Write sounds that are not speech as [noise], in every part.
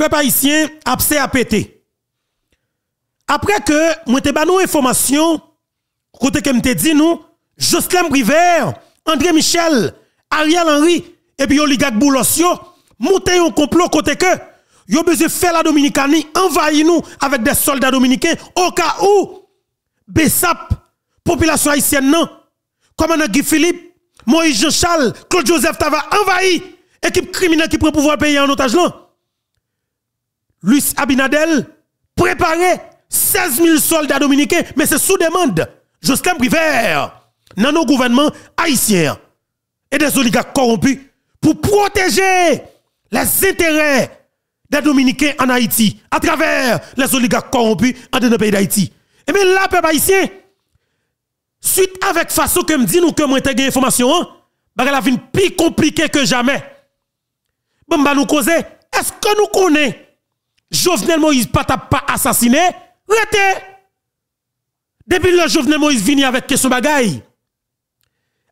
peuple haïtien a pété. Après que moi te ba information côté que m'te dit nous Jocelyn Briver, André Michel, Ariel Henry et puis oligarque Boulosio monter un complot côté que yo besoin faire la Dominicanie envahir nous avec des soldats dominicains au cas où Bessap population haïtienne non comme Guy Philippe, Moïse Jean-Charles, Claude Joseph Tava envahi équipe criminelle qui prend pouvoir payer en otage là. Luis Abinadel préparé 16 000 soldats dominicains, mais c'est sous demande. Justin Briver, dans nos gouvernements haïtiens et des oligarques corrompus pour protéger les intérêts des Dominicains en Haïti à travers les oligarques corrompus en nos pays d'Haïti. Et bien là, peuple haïtien, suite avec façon que me dit nous que moi t'ai information, hein, la vie plus compliquée que jamais. Bon, bah nous causer, est-ce que nous connaissons Jovenel Moïse pas pas assassiné? Rete. Depuis le Jovenel Moïse vini avec question bagaille.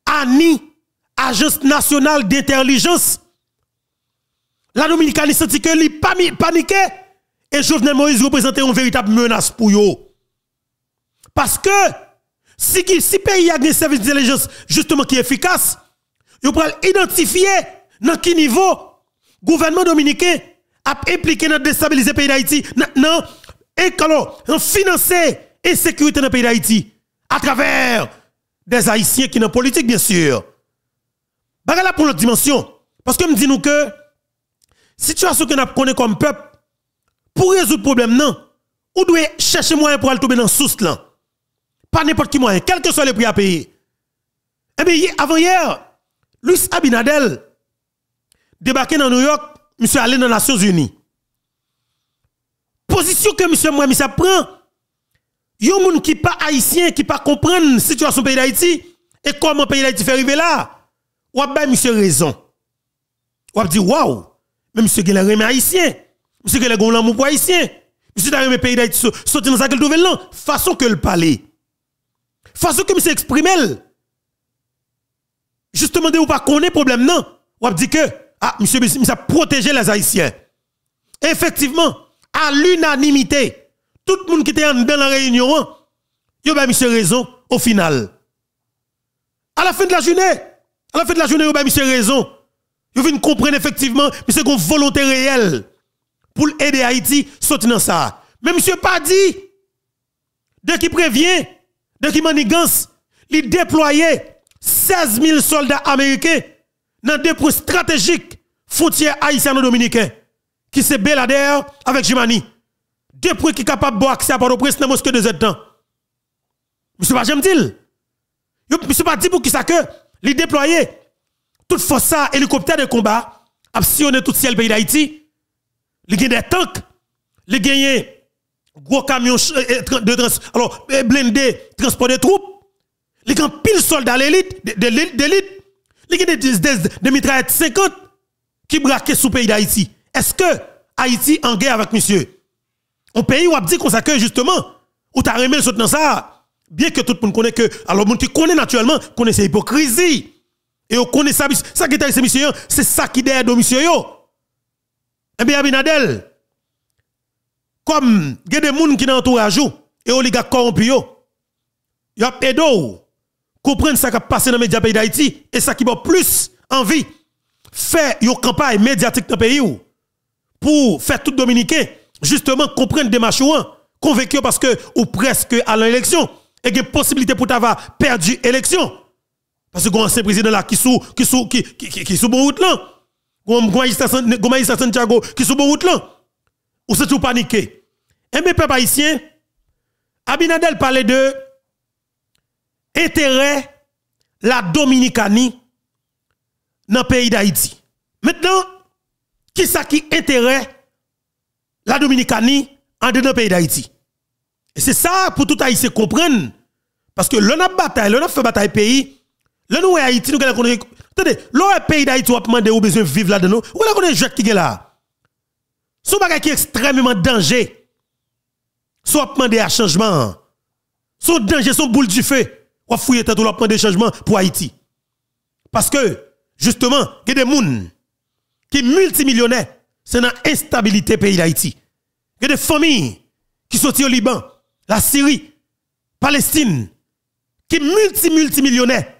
ANI, Agence nationale d'intelligence, la Dominicanie senti que li paniqué et Jovenel Moïse représentait une véritable menace pour eux. Parce que si si pays a un service d'intelligence justement qui est efficace, vous pouvez identifier dans quel niveau gouvernement dominicain a impliqué dans déstabiliser pays d'Haïti, non, et financer sécurité dans le pays d'Haïti à travers des Haïtiens qui sont politique, bien sûr. Baga là pour notre dimension. Parce que me dit nous que situation que nous connaît comme peuple, pour résoudre le problème, non, ou doit chercher moyen pour aller tomber dans source là. Pas n'importe qui moyen, quel que soit le prix à payer. Eh bien, avant hier, Luis Abinadel débarqué dans New York, monsieur allé dans les Nations Unies. Position que monsieur moi, monsieur prend, yon moun qui pas haïtien, qui pas comprendre situation pays d'Haïti, et comment pays d'Haïti fait arriver là, ou a monsieur raison. Ou dit, waouh, mais monsieur qui est haïtien, monsieur qui est l'amour pour haïtien, monsieur t'a le pays d'Haïti, sorti dans sa gueule là, façon que le parler, façon que monsieur exprime, justement, de ou pas connaître problème, non, ou dit que, ah, monsieur, monsieur a protégé les haïtiens. Effectivement, à l'unanimité, tout le monde qui était dans la réunion, il a monsieur raison au final. À la fin de la journée, à la fin de la journée, il a monsieur raison. Il vient comprendre effectivement, monsieur une volonté réelle pour aider Haïti sortir dans ça. Mais monsieur pas dit, dès qu'il prévient, dès qu'il manigance, il déployait 16 000 soldats américains dans des points stratégiques frontières haïtiano-dominicains qui se Belader avec Jimani. Deux points qui sont capables d'avoir accès à Port-au-Prince dans mosquée de temps. Monsieur pas j'aime. Monsieur pas dit pour qui ça que les déployer toute force ça hélicoptère de combat a sillonné tout ciel pays d'Haïti. Les gagne des tanks, les gagne gros camions euh, euh, de trans alors euh, blindés transport de troupes. Les gagne pile soldats d'élite. Les gagne des, des, mitraillettes 50 qui braquent sous pays d'Haïti. Est-ce que Haïti en guerre avec monsieur? Un pays où a dit qu'on que justement, où t'as remis le dans ça, bien que tout le monde connaît que, alors, monde qui connaît naturellement, connaît cette hypocrisie. Et on connaît ça, ça qui est monsieur, c'est ça qui est monsieur yo. Eh bien, Abinadel, comme il y a des gens qui sont entourage et oligarques corrompus y a comprendre ça qui passé dans les médias pays d'Haïti et ça qui va plus envie faire une campagne médiatique dans le pays pour faire tout dominicain justement comprendre des machouans convaincu parce que ou presque à l'élection et que possibilité pour t'avoir perdu l'élection parce que ancien président là qui sous qui sous qui qui qui, sous bon route là. Gomaïsta Santiago qui sous bon route là. Ou c'est tout paniqué. Et mes peuple haïtien Abinadel parlait de intérêt la Dominicanie dans le pays d'Haïti maintenant qui ça qui intérêt la Dominicanie en dedans pays d'Haïti? Et c'est ça pour tout Haïtien comprendre. Parce que l'on a bataille, l'on a fait bataille pays, l'on nous Haïti, nous avons Attendez, l'on pays d'Haïti, on demandé où besoin de vivre là-dedans. Où est-ce qu'on est qui est là? Son bagage qui est extrêmement danger. Soit demander un changement. Son danger, son boule du feu. On fouiller on prendre des changements pour Haïti. Parce que, justement, il y a des gens qui multimillionnaires c'est dans l'instabilité pays d'Haïti. Il y a des familles qui sont au Liban, la Syrie, Palestine, qui multi multimillionnaires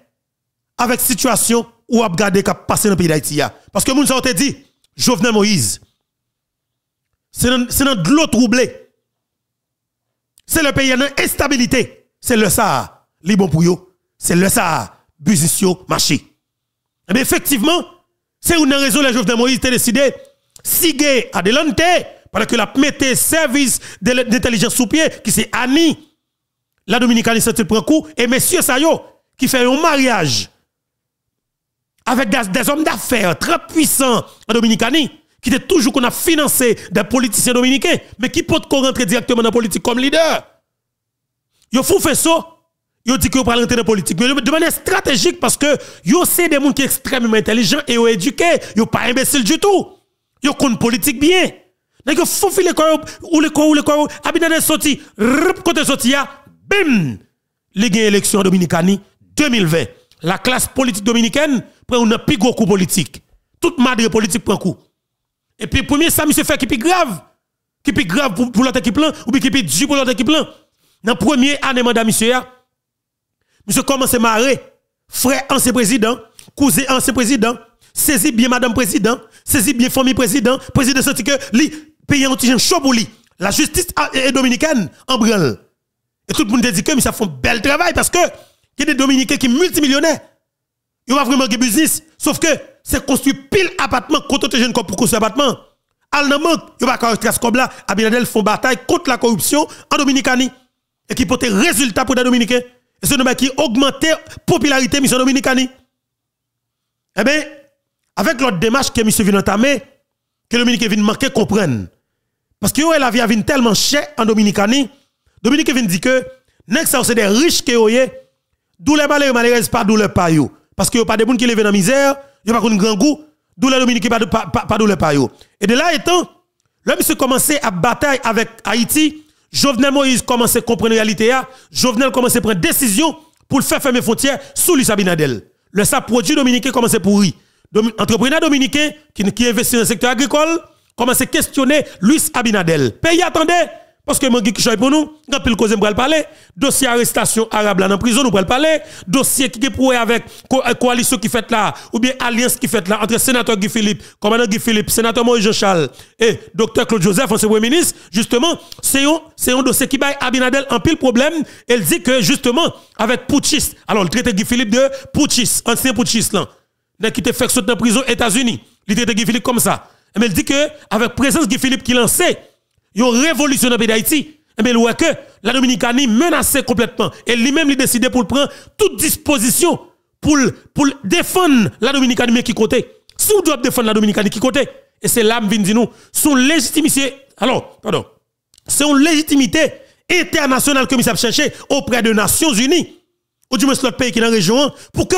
avec situation où a regardé qui passé dans le pays d'Haïti. Parce que nous avons dit, Jovenel Moïse, c'est dans, de l'eau troublée. C'est le pays en instabilité. C'est le ça, les bons pour C'est le ça, business marché. Et eh effectivement, c'est une raison que Jovenel Moïse a décidé de adelante parce que la mette service d'intelligence sous pied qui c'est Annie la Dominicanie se prend coup et monsieur Sayo qui fait un mariage avec des, hommes d'affaires très puissants en Dominicanie qui était toujours qu'on a financé des politiciens dominicains mais qui peut rentrer directement dans la politique comme leader. Yo faut faire ça. Yo dit que vous parlez de politique mais de manière stratégique parce que yo c'est des gens qui sont extrêmement intelligents et éduqués, yo pas imbéciles du tout. Yo connaissent politique bien. Donc faut filer quoi ou le quoi ou le quoi Abinadel sorti, côté sorti bim, les gains élection dominicani 2020. La classe politique dominicaine prend un plus gros coup politique. Toute madre politique prend coup. Et puis premier ça monsieur fait qui plus grave. Qui plus grave pour, l'autre équipe là ou qui plus dur pour l'autre équipe là. Dans premier année mandat monsieur monsieur commence à marrer frère ancien président, cousin ancien président, saisit bien madame président, saisit bien famille président, président senti que li pays un petit chaud pour lui. La justice est dominicaine en branle. Et tout le monde dit que mais ça un bel travail parce que il y a des Dominicains qui sont multimillionnaires. Ils ont vraiment de business. Sauf que c'est construit pile appartement contre les jeunes pour construire appartement. Al nan manque, yo pas trace comme là, Abinadel font bataille contre la corruption en Dominicanie et qui porte résultat pour les Dominicains. C'est qui augmente la popularité mission Dominicanie. Eh bien, avec l'autre démarche que monsieur vient entamer, que le Dominicain vient manquer comprendre. Parce que la vie a tellement chère en Dominicanie, Dominique vient dire que, ça c'est des riches qui ont d'où les malheureux malheureux pas d'où le pas. Parce que a pas de gens qui lèvent dans la misère, a pas un grand goût, d'où les Dominique pas d'où le pas. Et de là étant, là monsieur commencé à bataille avec Haïti, Jovenel Moïse commence à comprendre la réalité Jovenel commence à prendre décision pour faire fermer frontières sous Luis Abinadel. Le ça produit dominicain commence à pourrir. Entrepreneur dominicain qui, qui investit dans le secteur agricole commence à questionner Luis Abinadel. Pays attendez parce que moi, qui pour nous, quand le cause pour parler, dossier arrestation arabe là dans prison, nous pour parler, dossier qui est pour avec euh, coalition qui fait là, ou bien alliance qui fait là, entre sénateur Guy Philippe, commandant Guy Philippe, sénateur Moïse Jean-Charles et docteur Claude Joseph, ancien premier ministre, justement, c'est un, dossier qui baille Abinadel en pile problème. Elle dit que, justement, avec putschiste, alors le traité Guy Philippe de putschiste, ancien putschiste là, qui était fait sauter dans prison États-Unis, il traité Guy Philippe comme ça. Mais elle dit que, avec présence Guy Philippe qui lançait, ils ont révolutionné le pays d'Haïti. Mais le que la Dominicanie menacée complètement. Et lui-même, il décidé pour prendre toute disposition pour, pour défendre la Dominicanie, mais qui côté. Si vous devez défendre la Dominicanie, qui côté. Et c'est là, vient dire nous, son légitimité, alors, pardon, c'est une légitimité internationale que nous avons cherché auprès des Nations Unies, ou du moins l'autre pays qui est dans la région, pour que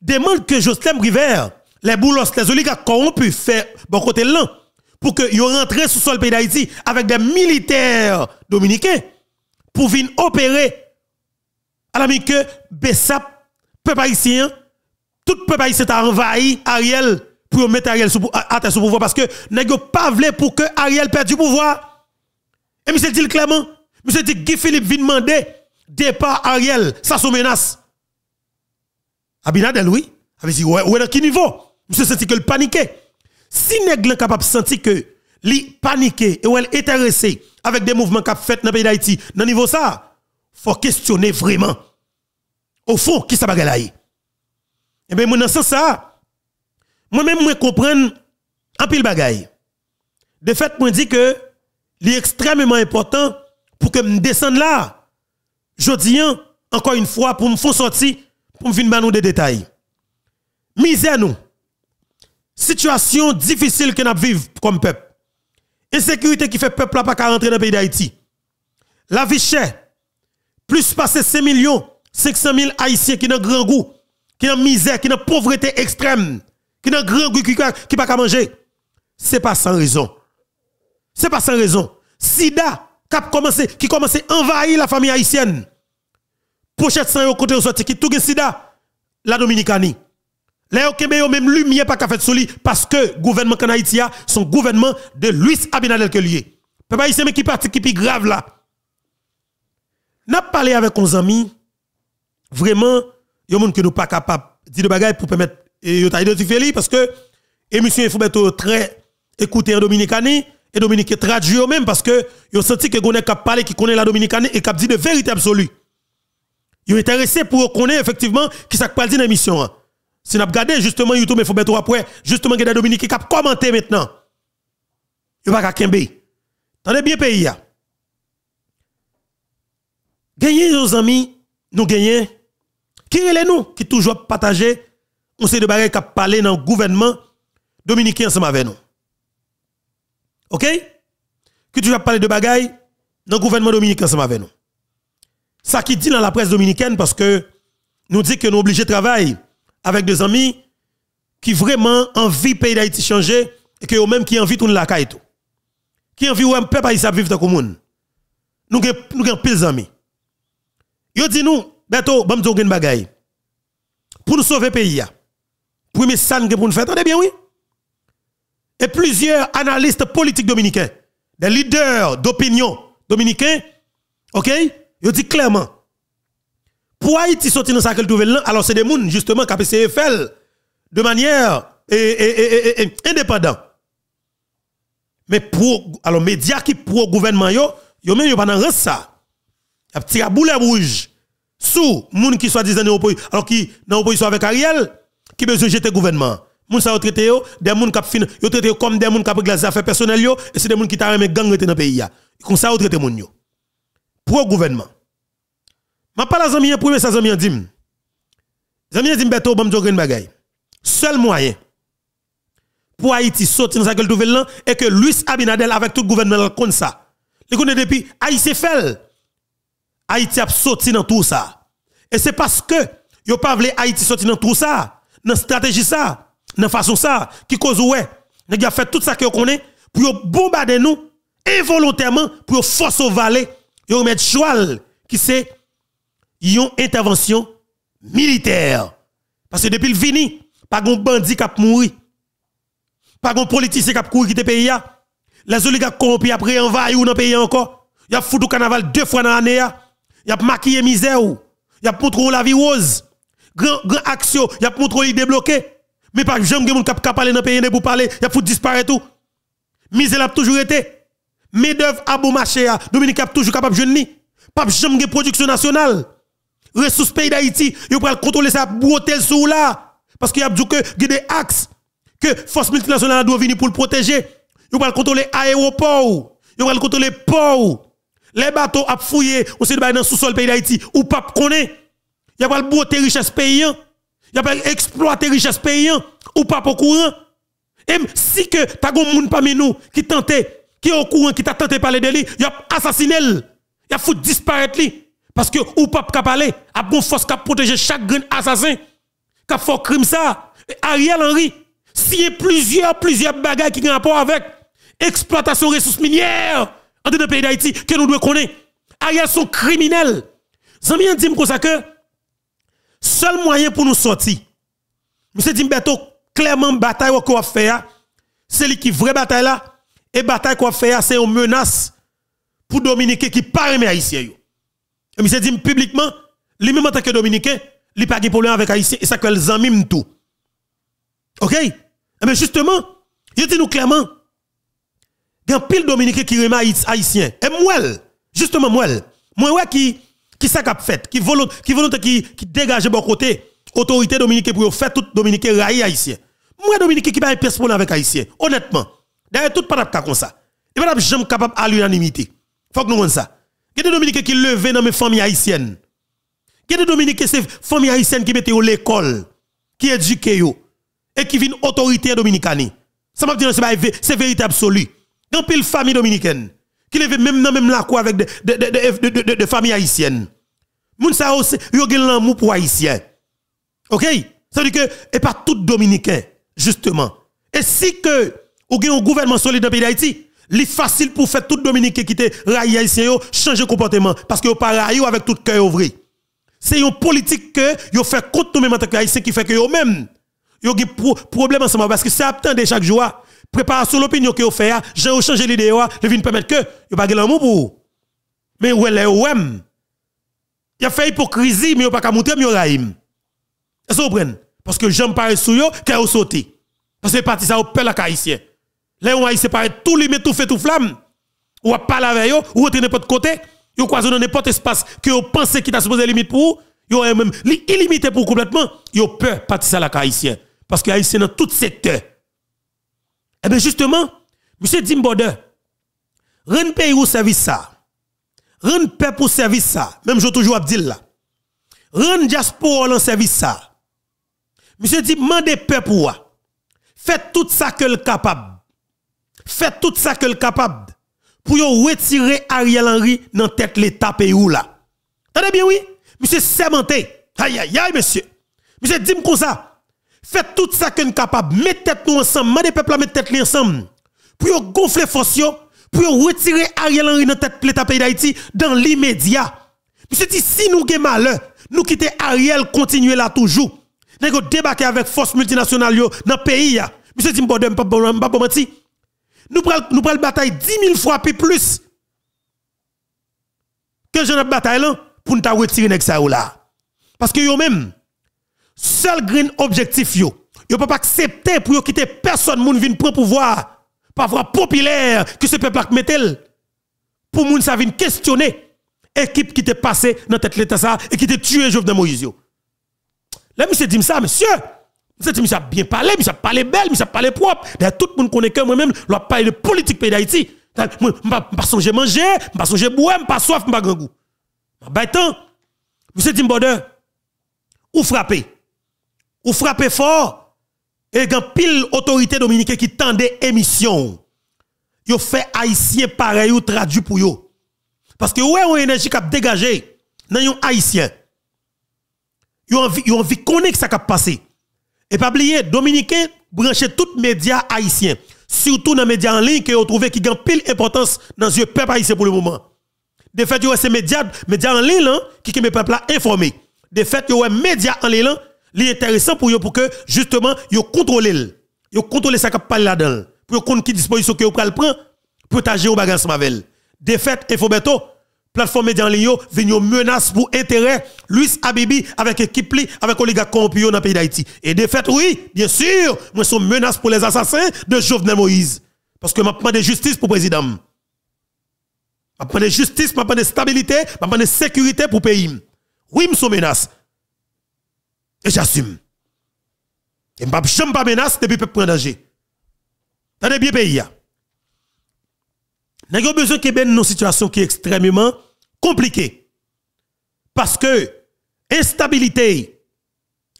demande que Jocelyn River, les boulos, les oligarques corrompus, faire bon côté là, pour que yo rentrent sur sol pays d'Haïti avec des militaires dominicains pour venir opérer à la que Bessap, peuple haïtien, tout peuple haïtien a envahi Ariel pour mettre Ariel sous, à, à, sous pouvoir parce que n'a pas voulu pour que Ariel perde du pouvoir. Et monsieur dit clairement, monsieur dit Guy Philippe vient demander départ Ariel, ça sous menace. Abinadel, oui. Avait dit, ouais, ouais, dans quel niveau? Monsieur senti que le paniquait? Si nèg capable de sentir que li paniqué et ou est intéressé avec des mouvements qu'a fait dans le pays d'Haïti, dans niveau ça, faut questionner vraiment. Au fond, qui ça bagay là Eh? Bien, moi dans ce ça, moi-même moi comprendre un pile bagay. De fait, moi dis que est extrêmement important pour que me descende là. Je dis encore une fois pour me faire sortir pour me venir des détails. Misère nous situation difficile que nous vivons comme peuple. Insécurité qui fait peuple pas rentrer dans le pays d'Haïti. La vie chère. Plus passer 5 millions, 500 000 Haïtiens qui n'ont grand goût, qui ont misère, qui ont pauvreté extrême, qui ont grand goût, qui ne pas manger. C'est pas sans raison. C'est pas sans raison. Sida, qui commence à envahir la famille haïtienne. Pochette sans côté qui tout sida, la Dominicanie. Les Okembe yo même lumière pas qu'à fait soli parce que gouvernement en Haïti a son gouvernement de Luis Abinadel que lié. Papa ici mais qui parti qui plus grave là. N'a parlé avec nos amis vraiment yo monde que nous pas capable dire de bagaille pour permettre et yo identifier parce que émission il faut mettre très écouter en Dominicani et Dominique traduit même parce que yo senti que gonne cap parler qui connaît la Dominicani et cap dit de vérité absolue. Yo intéressé pour connaître effectivement qui ça parle dans l'émission. Si nous regardé justement YouTube, il faut mettre après, justement, il y a qui ont commenté maintenant. Il va pas kembe. Tendez bien pays. Gagner nos amis, nous gagnons. Qui est nous qui toujours partager on sait de bagages qui parlé dans le gouvernement dominicain ensemble avec nous. OK? Qui toujours parlé de bagages dans le gouvernement dominicain ensemble avec nous. Ça qui dit dans la presse dominicaine parce que nous dit que nous obligés de travailler avec des amis qui vraiment envie pays d'Haïti changer et que eux même qui envie tourner la caille. Qui envie ouais peuple haïtien vivre dans commune. Nous nous avons pile d'amis. Yo dit nous, beto, bam une bagaille. Pour nous sauver pays que pour nous faire, attendez bien oui. Et plusieurs analystes politiques dominicains, des leaders d'opinion dominicains, OK? Yo dit clairement pour Haïti sortir dans sa nouvelle alors c'est des gens justement qui ont CFL de manière indépendante. Mais pour alors médias qui pro gouvernement yo, yo même yo pas dans ça. Y a petit boule rouge sous moun qui soit disant alors qui dans opposition avec Ariel qui besoin jeter gouvernement. Moun sa traité yo des moun qui fin yo traité comme des moun qui ont les affaires personnelles yo et c'est des moun qui t'a gang dans le pays ya. Comme ça yo traité moun yo. Pro gouvernement. Ma pas la zami pour ça zami dim. Zami dim beto bam jogen bagay. Seul moyen pour Haïti sortir dans sa nouvelle et que Luis Abinadel avec tout le gouvernement comme ça. Il connaît depuis Haïti fait Haïti a sorti dans tout ça. Et c'est parce que yo pas voulu Haïti sortir dans tout ça, dans stratégie ça, dans façon ça qui cause ouais. Nèg a fait tout ça que connaît pour bombarder nous involontairement pour forcer au valet, yo mettre choual qui c'est une intervention militaire. Parce que depuis le vini, pas de bandit qui a mouru. Pas de politicien qui a couru quitter le pays. Les oligarques corrompus après envahi ou dans le pays encore. Il y a foutu carnaval deux fois dans l'année. Il y a maquillé misère. Il y a montré la vie rose. Grand, grand action. Il y a montré débloqué. Mais pas jamais de qui a parlé dans le pays pour parler. Il y a foutu disparaître tout. Misère a toujours été. Mais d'œuvre à bon marché. Dominique a toujours capable de jeune. Pas jamais de production nationale ressources pays d'Haïti, ils vont contrôler ça hôtel sous là. Parce qu'il y a que des axes que force multinationale doit venir pour le protéger. Ils vont contrôler l'aéroport, ils vont contrôler port. Les bateaux à fouiller, on sait dans sous-sol pays d'Haïti, ou pas connaît. Il y a pas le beauté richesse paysan. Il y a pas exploiter richesse paysan ou pas au courant. Et si que t'as un monde parmi nous qui tentait, qui est au courant, qui t'a tenté parler de lui, il a assassiné, il foutu disparaître lui. Parce que ou pas parler, a bon force qui protéger chaque grand assassin, qui fait crime ça. Ariel Henry, s'il y a plusieurs, plusieurs bagages qui ont rapport avec exploitation ressources minières en le pays d'Haïti que nous devons connaître. Ariel sont criminels. Zami dit comme ça que seul moyen pour nous sortir. Monsieur Dimbeto, clairement, bataille qu'on va faire, c'est lui qui vraie bataille là. Et bataille qu'on va faire, c'est une menace pour Dominique qui parle haïtien. Et monsieur dit publiquement, lui-même en tant que dominicain, il pas de problème avec Haïtien et ça que les amis tout. OK? Mais justement, je dis nous clairement, il y a pile dominicain qui remet haïtien. Et moi, justement moi, moi qui qui ça qu'a fait, qui volonté qui volonté qui qui dégage bon côté autorité dominicaine pour faire tout dominicain raï haïtien. Moi dominicain qui pas un avec haïtien, honnêtement. D'ailleurs tout pas comme ça. Et pas jamais capable à l'unanimité. Faut que nous ça. A des Dominicains qui levent dans mes familles haïtiennes? A des Dominicains, c'est familles haïtiennes qui mettent l'école, qui éduquent et qui viennent autorité dominicaine. Ça m'a dit c'est vérité absolue. Dans pile famille dominicaine qui lève même dans même la quoi avec des de, de, de, familles haïtiennes. Moun sa aussi, yo gen l'amour pour haïtien. OK? Ça veut dire que et pas tout dominicain justement. Et si que ou un gouvernement solide dans le pays d'Haïti, li facile pour faire tout Dominique qui te raï haïtien changer comportement parce que yo pas raï avec tout cœur ouvri. C'est une politique que yo fait contre nous même en tant que qui fait que yo même Yo gen problème ensemble parce que ça attendait chaque jour. Préparation l'opinion que vous fait, j'ai changé l'idée, le vin permettre que yo pas l'amour pour. Mais ouais les ouem. Il a fait hypocrisie mais yo pas ka montrer mais yo raïm. Est-ce que vous comprenez? Parce que j'aime pas sou yo, kè sauté. Parce que parti ça au peur la haïtien. On haïtien paraît tout lui met tout fait tout flamme. Ou pas avec yo, ou retourner n'importe côté, yo croisé dans n'importe espace que vous pensez qu'il t'a supposé limite pour yo même illimité pour complètement, yo peur parti ça la haïtien parce que haïtien dans tout secteur. Eh bien justement, monsieur Dim Border, rend pays au service ça. Rend paix pour service ça. Même je toujours dire là. Rend diaspora en service ça. Monsieur dit mandez paix pour Faites tout ça que le capable. Faites tout ça que le capable pour retirer Ariel Henry dans tête l'état pays là. Attendez bien oui, monsieur sémenté. Aïe aïe aïe monsieur. Monsieur dit comme ça. Faites tout ça que nous capable, mettez tête nous ensemble, mettez peuple mettre tête ensemble pour gonfler force pour retirer Ariel Henry dans tête l'état pays d'Haïti dans l'immédiat. Monsieur dit si nous avons malheur, nous quitter Ariel continuer là toujours. Nous débarquer avec force multinationale dans le pays. Monsieur dit, je ne pas mentir. Nous prenons prenons bataille 10 000 fois plus que je bataille là pour nous retirer ça. Parce que yo même, seul green objectif yo, yo pas accepter pour quitter personne moun vinn prendre pouvoir, voir populaire que ce peuple mettel. Pour moun questionner équipe qui t'est passé dans tête l'état ça et qui t'est tué Jovenel Moïse. Là monsieur dit ça monsieur c'est monsieur a bien parlé, a parlé belle, a parlé propre. Tout le monde connaît que moi-même, je parle de politique pays d'Haïti. Je ne pas songer manger, je ne pas songer boire, je pas soif, je pas grand goût. Bah, tant, monsieur Timborder, ou frappez, ou frappez fort, et quand pile autorité dominicaine qui tendait émission, yo fait haïtien pareil ou traduit pour yo. Parce que ouais, on énergie qui a dégagé dans un haïtien. Yo envie, yo connaître ça qui a passé. Et pas oublier, Dominicain branche tous les médias haïtiens, surtout dans les médias en ligne que vous trouvez qui ont pile importance dans le peuple haïtien pour le moment. De fait, a ces médias, médias en ligne qui qui me peuple informé. De fait, il y a médias en ligne qui intéressant pour pour que justement yo contrôler yo contrôler ça qui parle là-dedans pour qu'on qui disposition que vous prendre pour agir au bagage avec. De fait, Infobeto plateforme média en ligne une menace pour intérêt. Luis Abibi avec équipe avec oligarque corrompu dans le pays d'Haïti. Et de fait oui bien sûr moi sont menace pour les assassins de Jovenel Moïse. Parce que m'a demandé justice pour le président. M'a demandé justice m'a demandé stabilité m'a demandé sécurité pour le pays. Oui me sont menace. Et j'assume. Et m'a jamais pas menace depuis peu prendre danger. Tenez bien pays nous avons besoin de une situation qui est extrêmement compliquée. Parce que instabilité,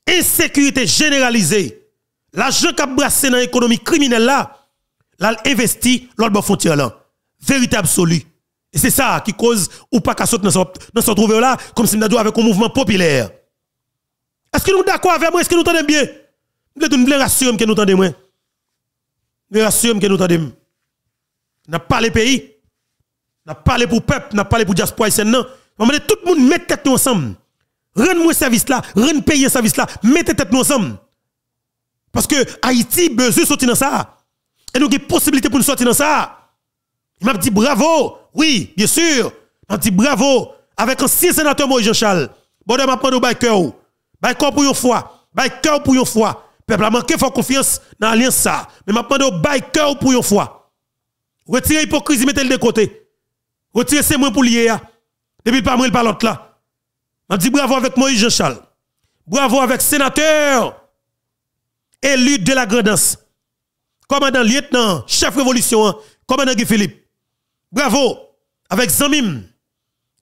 insécurité généralisée, l'argent qui a brassé dans l'économie criminelle là, l'a investi l'autre frontière là. Vérité absolue. Et c'est ça qui cause ou pas qu'à sauter dans ce trouver là, comme si nous avec un mouvement populaire. Est-ce que nous sommes d'accord avec moi? Est-ce que nous entendons bien? Nous voulons rassurer que nous entendons moins. Nous rassurer que nous entendons n'a pas les pays, n'a pas parlé pour peuple, n'a pas parlé pour diaspora haïtienne non. tout le monde mette tête nous ensemble. Rends-moi service là, rends payer service là, mettez tête nous ensemble. Parce que Haïti besoin de sortir dans ça. Et nous avons possibilité pour nous sortir dans ça. Il m'a dit bravo. Oui, bien sûr. Il m'a dit bravo. Avec un ancien sénateur Moïse Jean-Charles. Bon, je pris au cœur. Bail cœur pour une fois. Bail cœur pour une fois. Peuple a manqué fort confiance dans l'alliance ça. Mais m'a pris au cœur pour une fois. Retirez l'hypocrisie, mettez-le de côté. Retirez ces mots pour lier. Depuis pas moi, par l'autre là. Je dis bravo avec Moïse Jean-Charles. Bravo avec sénateur élu de la grandance. Commandant lieutenant, chef révolution, hein. commandant Guy Philippe. Bravo avec Zamim,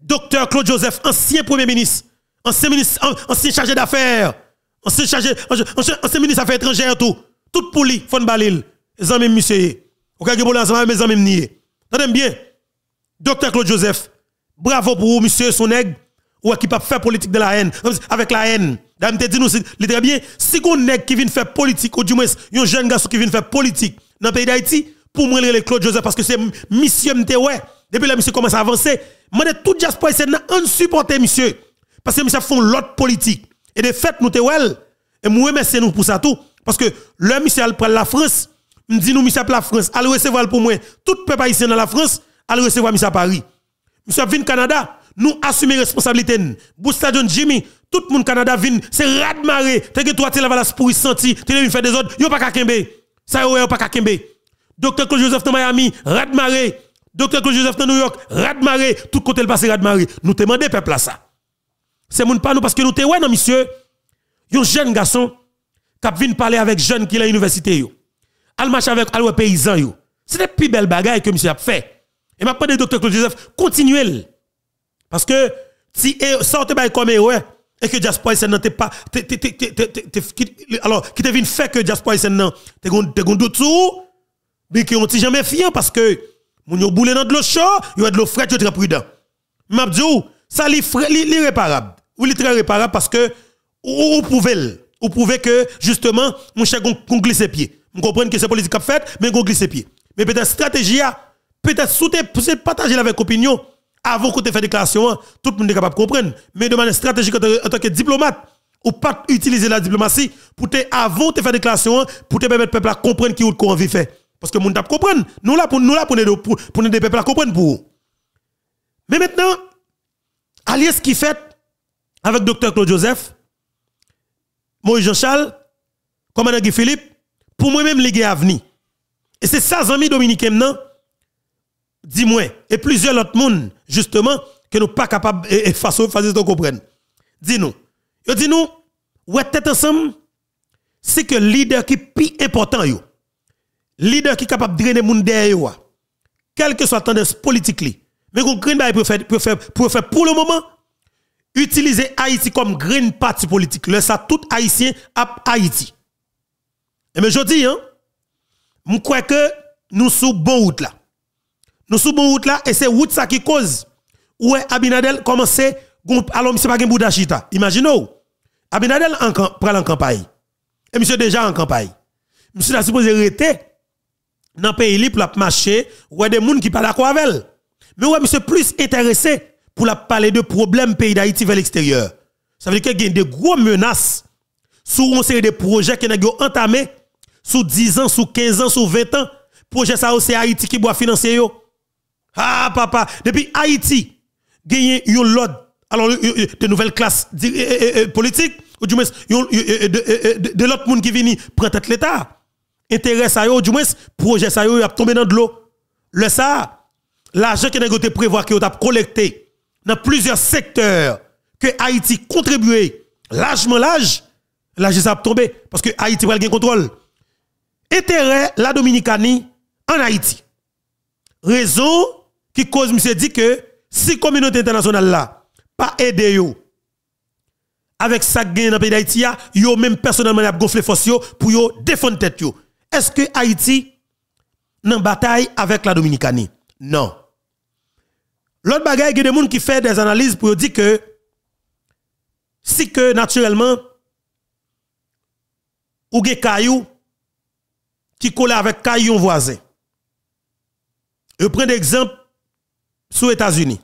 docteur Claude Joseph, ancien premier ministre, ancien ministre, ancien chargé d'affaires, ancien chargé, ancien ministre affaires étrangères tout. Tout pour lui, Fon Balil. Zamim monsieur. Ou kage pour ensemble mes amis nier. Bien. Docteur Claude Joseph, bravo pour vous, monsieur Soneg, ou qui pas faire politique de la haine, avec la haine. Dame te dit nous, très bien, si on nèg qui vient faire politique, ou du moins, un jeune garçon qui vient faire politique dans le pays d'Haïti, pour moi, le Claude Joseph, parce que c'est monsieur m'te ouais. Depuis là, monsieur commence à avancer. Moi, tout diaspora, c'est un supporter, monsieur. Parce que monsieur font l'autre politique. Et de fait, nous te. Et moi, merci nous pour ça tout. Parce que le monsieur prend la France, me dit nous monsieur la France, allez recevoir pour moi tout peuple haïtien dans la France, allez recevoir à Paris. Monsieur vient Canada, nous assumons responsabilité. Bousta John Jimmy, tout le monde Canada vient, c'est rad maré. T'es que toi tu la valasse pour y sentir, tu venu faire des autres, yo pas kembe. Ça yo pas kembe. Docteur Claude Joseph de Miami, rad maré. Docteur Claude Joseph de New York, rad maré. Tout côté le passé rad maré. Nous te demandons peuple là ça. C'est moun pas nous parce que nous te ouais non monsieur. Yon jeune garçon qui vient parler avec jeune qui à l'université yo. Al marche avec al paysan yo. C'est plus belles bagailles que monsieur a fait. Et m'a de docteur Claude Joseph, continuez. Parce que si sortez by comme ouais et que Jasper Poison n'était pas alors qui te vient fait que Jasper Poison non t'es gon t'es gon doute sous mais qui ont jamais fiant parce que moun yo boule dans de l'eau chaud yo a de l'eau fraîche très prudent m'a dit ça li li réparable ou li très réparable parce que ou pouvez ou pouvez que justement mon cher gon glisse pied on comprend que c'est politique a fait mais gon glisse pied mais peut-être stratégie peut-être sous partager avec opinion avant que tu fasses déclaration, hein, tout le monde est capable de comprendre. Mais de manière stratégique, en tant que diplomate, ou pas utiliser la diplomatie pour te, avant de faire déclaration, hein, pour te permettre peuple à comprendre qui ou quoi envie faire. Parce que le monde t'a comprendre. Nous là pour nous là pour nous pour, pour nous peuples à comprendre pour. Mais maintenant, ce qui fait avec docteur Claude Joseph, Moïse Jean-Charles, commandant Guy Philippe, pour moi-même, les gars venir. Et c'est ça, amis dominicains, non? dis-moi, et plusieurs autres monde, justement, que nous pas capables, et, façon, façon de comprendre. Dis-nous. Dis-nous, ouais, tête ensemble, c'est que leader qui est plus important, yo. Leader qui est capable de drainer monde derrière, quelle que soit la tendance politique, mais qu'on faire, pour faire, pour faire pour le moment, utiliser Haïti comme green parti politique. Le ça tout haïtien à Haïti. Et mais je dis, hein, je crois que nous sommes bon route là. Nous sommes bon route là et c'est route ça qui cause. Ouais, Abinadel commence alors monsieur pas gen bouda chita. Imaginez Abinadel en prend en campagne. Et monsieur déjà en campagne. Monsieur a supposé rester dans le pays pour marcher ouais des gens qui parlent d'accord avec Mais ouais monsieur plus intéressé pour la parler de problèmes pays d'Haïti vers l'extérieur. Ça veut dire qu'il y a des gros menaces sur une série de projets qui ont entamé sous 10 ans, sous 15 ans, sous 20 ans. Projet ça c'est Haïti qui doit financer yo. Ah, papa, depuis Haïti, gagné une lot, alors de nouvelles classes politiques, ou du moins, de l'autre monde qui vient prendre tête l'État. Intérêt ça, du moins, projet ça, a tombé dans de l'eau. Le ça, l'argent qui a prévoir que a collecté dans plusieurs secteurs que Haïti contribué largement l'âge, l'argent ça tombé parce que Haïti va gagner contrôle. Intérêt la Dominicanie en Haïti. Raison qui cause monsieur dit que si la communauté internationale là pas aider yo. Avec ça gain dans pays d'Haïti yo même personnellement a gonflé force pour yo défendre tête yo. Est-ce que Haïti dans bataille avec la Dominicanie? Non. L'autre bagaille il y a des gens qui font des analyses pour dire que si que naturellement ou des qui colle avec caillou voisin je prends d'exemple sous États-Unis.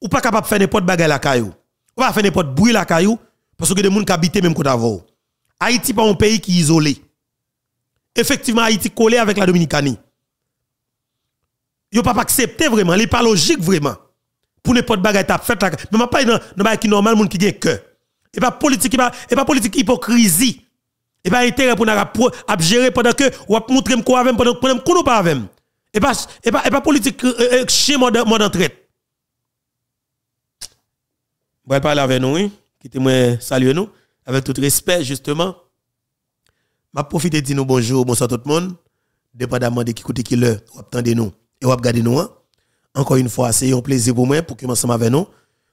Ou pas capable de faire n'importe bagaille la caillou. Ou pas faire n'importe bruit la caillou parce que des gens qui habitent même côté avant. Haïti pas un pays qui est isolé. Effectivement Haïti collé avec la Dominicanie. Yo pas accepter vraiment, n'est pas logique vraiment. Pour n'importe bagaille t'a fait mais pas dans dans qui normal monde qui gagne cœur. Et pas politique et pas politique hypocrisie. Et pas intérêt pour nous gérer pendant que ou montrer quoi avec pendant que nous pas avec. Et pas, et pas, et pas politique euh, euh, chien mode, mode traite. Je vais parler avec nous, oui. Quittez-moi saluer nous. Avec tout respect, justement. Je profite de dire nous bonjour, bonsoir tout le monde. Dépendamment de qui écoute qui l'heure, ou attendez nous et ou regardez nous. Hein. Encore une fois, c'est un plaisir pour moi pour que ensemble avec nous.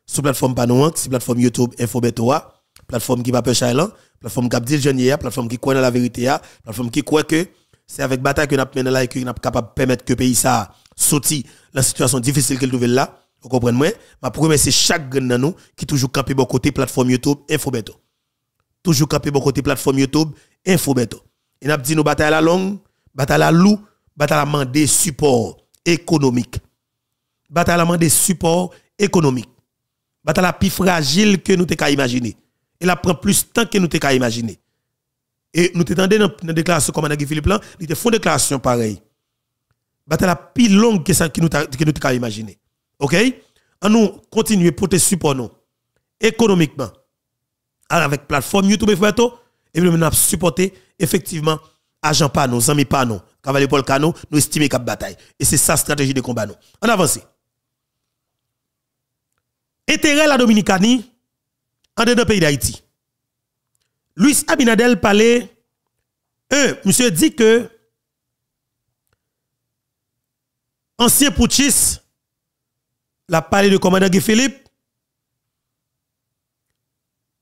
Sur la plateforme Panouan, la plateforme YouTube Infobetoa, plateforme qui va pêcher Island, plateforme qui a dit le plateforme qui connaît la vérité, plateforme qui croit que c'est avec bataille que nous avons là et que nous capable de permettre que le pays ça sorti la situation difficile qu'il trouve là. Vous comprenez moi? Ma promesse c'est chaque grand dans nous qui toujours campé bon côté plateforme YouTube Infobeto. Toujours campé bon côté plateforme YouTube Infobeto. Et n'a dit nous bataille la longue, bataille la loup, bataille la mandé support économique. Bataille la mandé support économique. Bataille la plus fragile que nous t'ai imaginer. Elle prend plus de temps que nous t'ai imaginer. Et nous t'étendons dans la déclaration comme Guy Philippe là, il te font déclaration pareil. Bataille la plus longue que ça que nous nous avons imaginé. OK? On nous continuer pour te support nous économiquement avec plateforme YouTube et photo et nous avons supporté effectivement agent pas nos amis pas nous, cavalier Paul Cano, nous estimons cap bataille et c'est ça stratégie de combat nous. On avance. Intérêt la Dominicanie en dedans pays d'Haïti. Luis Abinadel parlait, monsieur dit que ancien putschiste, la parlé de commandant Guy Philippe,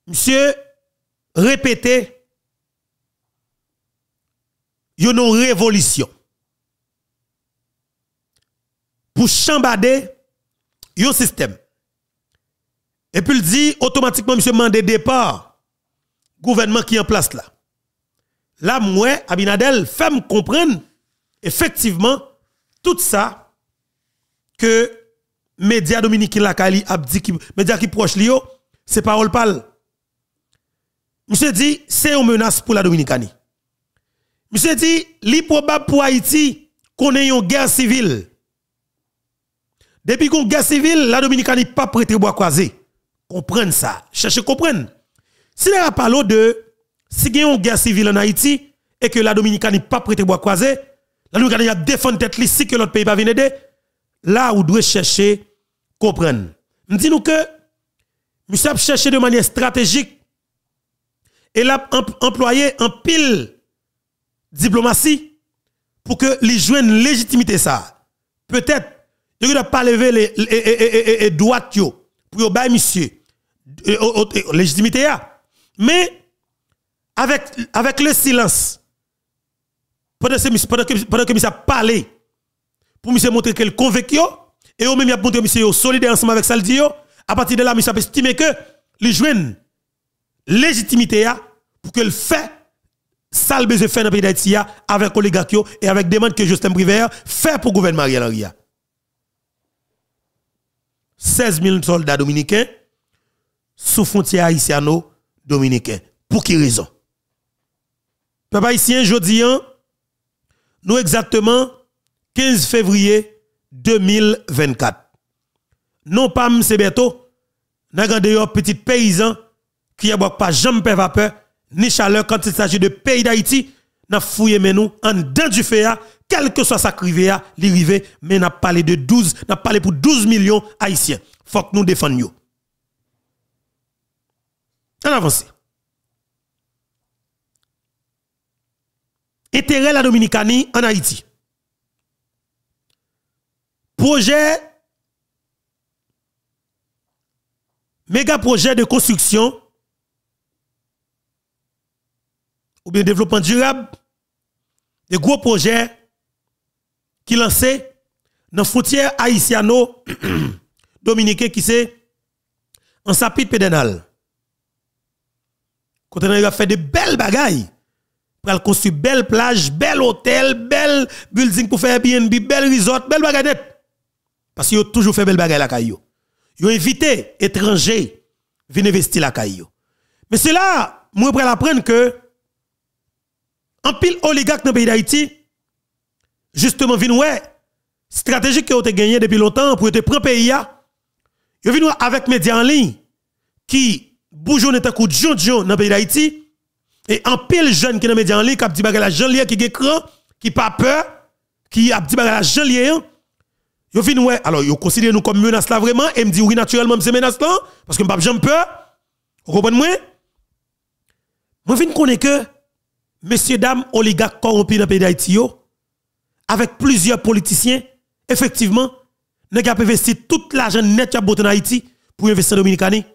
monsieur répétait une révolution pour chambader un système. Et puis il dit automatiquement monsieur mandé départ gouvernement qui est en place là. Là, moi, Abinadel, fait me comprendre effectivement tout ça que médias Dominique Lakali a dit médias qui proche li c'est parole parle. Monsieur dit c'est une menace pour la Dominicanie. Monsieur dit li probable pour Haïti qu'on ait une guerre civile. Depuis qu'on guerre civile, la Dominicanie pas prêté bois croisé. Comprendre ça, cherchez comprendre. Si nous parlons de si il y a une guerre civile en Haïti et que la Dominicanie n'est pas prête bois croisé, la Dominicanie a défendu tête si que l'autre pays pas venir aider, là où doit chercher comprendre. Nous disons que nous avons cherché de manière stratégique et l'a employé en pile diplomatie pour que les joignent légitimité ça. Peut-être il ne pas lever les droits pour bailler monsieur légitimité mais avec, avec le silence, pendant que, que a parlé, pour monsieur montrer qu'elle convaincu, et au même a montré monsieur solidaire ensemble avec ça à partir de là, monsieur a estimé que les jeunes légitimité pour qu'elle fait ça le besoin dans le pays d'Haïti avec oligarque et avec demande que Justin Briver fait pour le gouvernement Ariel Henry. 16 000 soldats dominicains sous frontière haïtiano dominicain. Pour qui raison? Papa haïtien, jeudi, nous exactement 15 février 2024. Non pas M. Beto, n'a un petit paysan qui a pas jamais vapeur ni chaleur quand il s'agit de pays d'Haïti, n'a fouillé nous en dedans du fait quel que soit sa crivé l'arrivée mais n'a parlé de 12, n'a parlé pour 12 millions haïtiens. Faut que nous défendions. On avance. Intérêt la Dominicanie en Haïti. Projet, méga projet de construction ou bien développement durable, des gros projets qui lancé dans la frontière haïtiano-dominicaine [clears throat] qui c'est en sapit pédénal. Quand on a fait de belles bagailles, pour construire belle plage, bel hôtel, belle building pour faire Airbnb, belle resort, belle bagaille Parce qu'ils ont toujours fait belle bagaille la caillou. Ils ont invité étrangers venir investir la caillou. Mais c'est là, moi, pour apprendre que, en pile oligarque dans le pays d'Haïti, justement, vin ouais, stratégie qui ont été gagné depuis longtemps pour te prendre pays, ils viennent avec médias en ligne qui bougeon est un coup de dans le pays d'Haïti. Et en pile jeune qui dans médias en ligne qui a dit la jeune qui écran qui pas peur qui a dit la jeune hein. yo fin ouais. Alors yo considère nous comme menace là vraiment et me dit oui naturellement c'est menace là parce que pas jamais peur. Vous comprenez moi? Moi fin connais que messieurs dames oligarques corrompus dans le pays d'Haïti avec plusieurs politiciens effectivement n'a investi tout l'argent net en Haïti pour investir en Dominicanie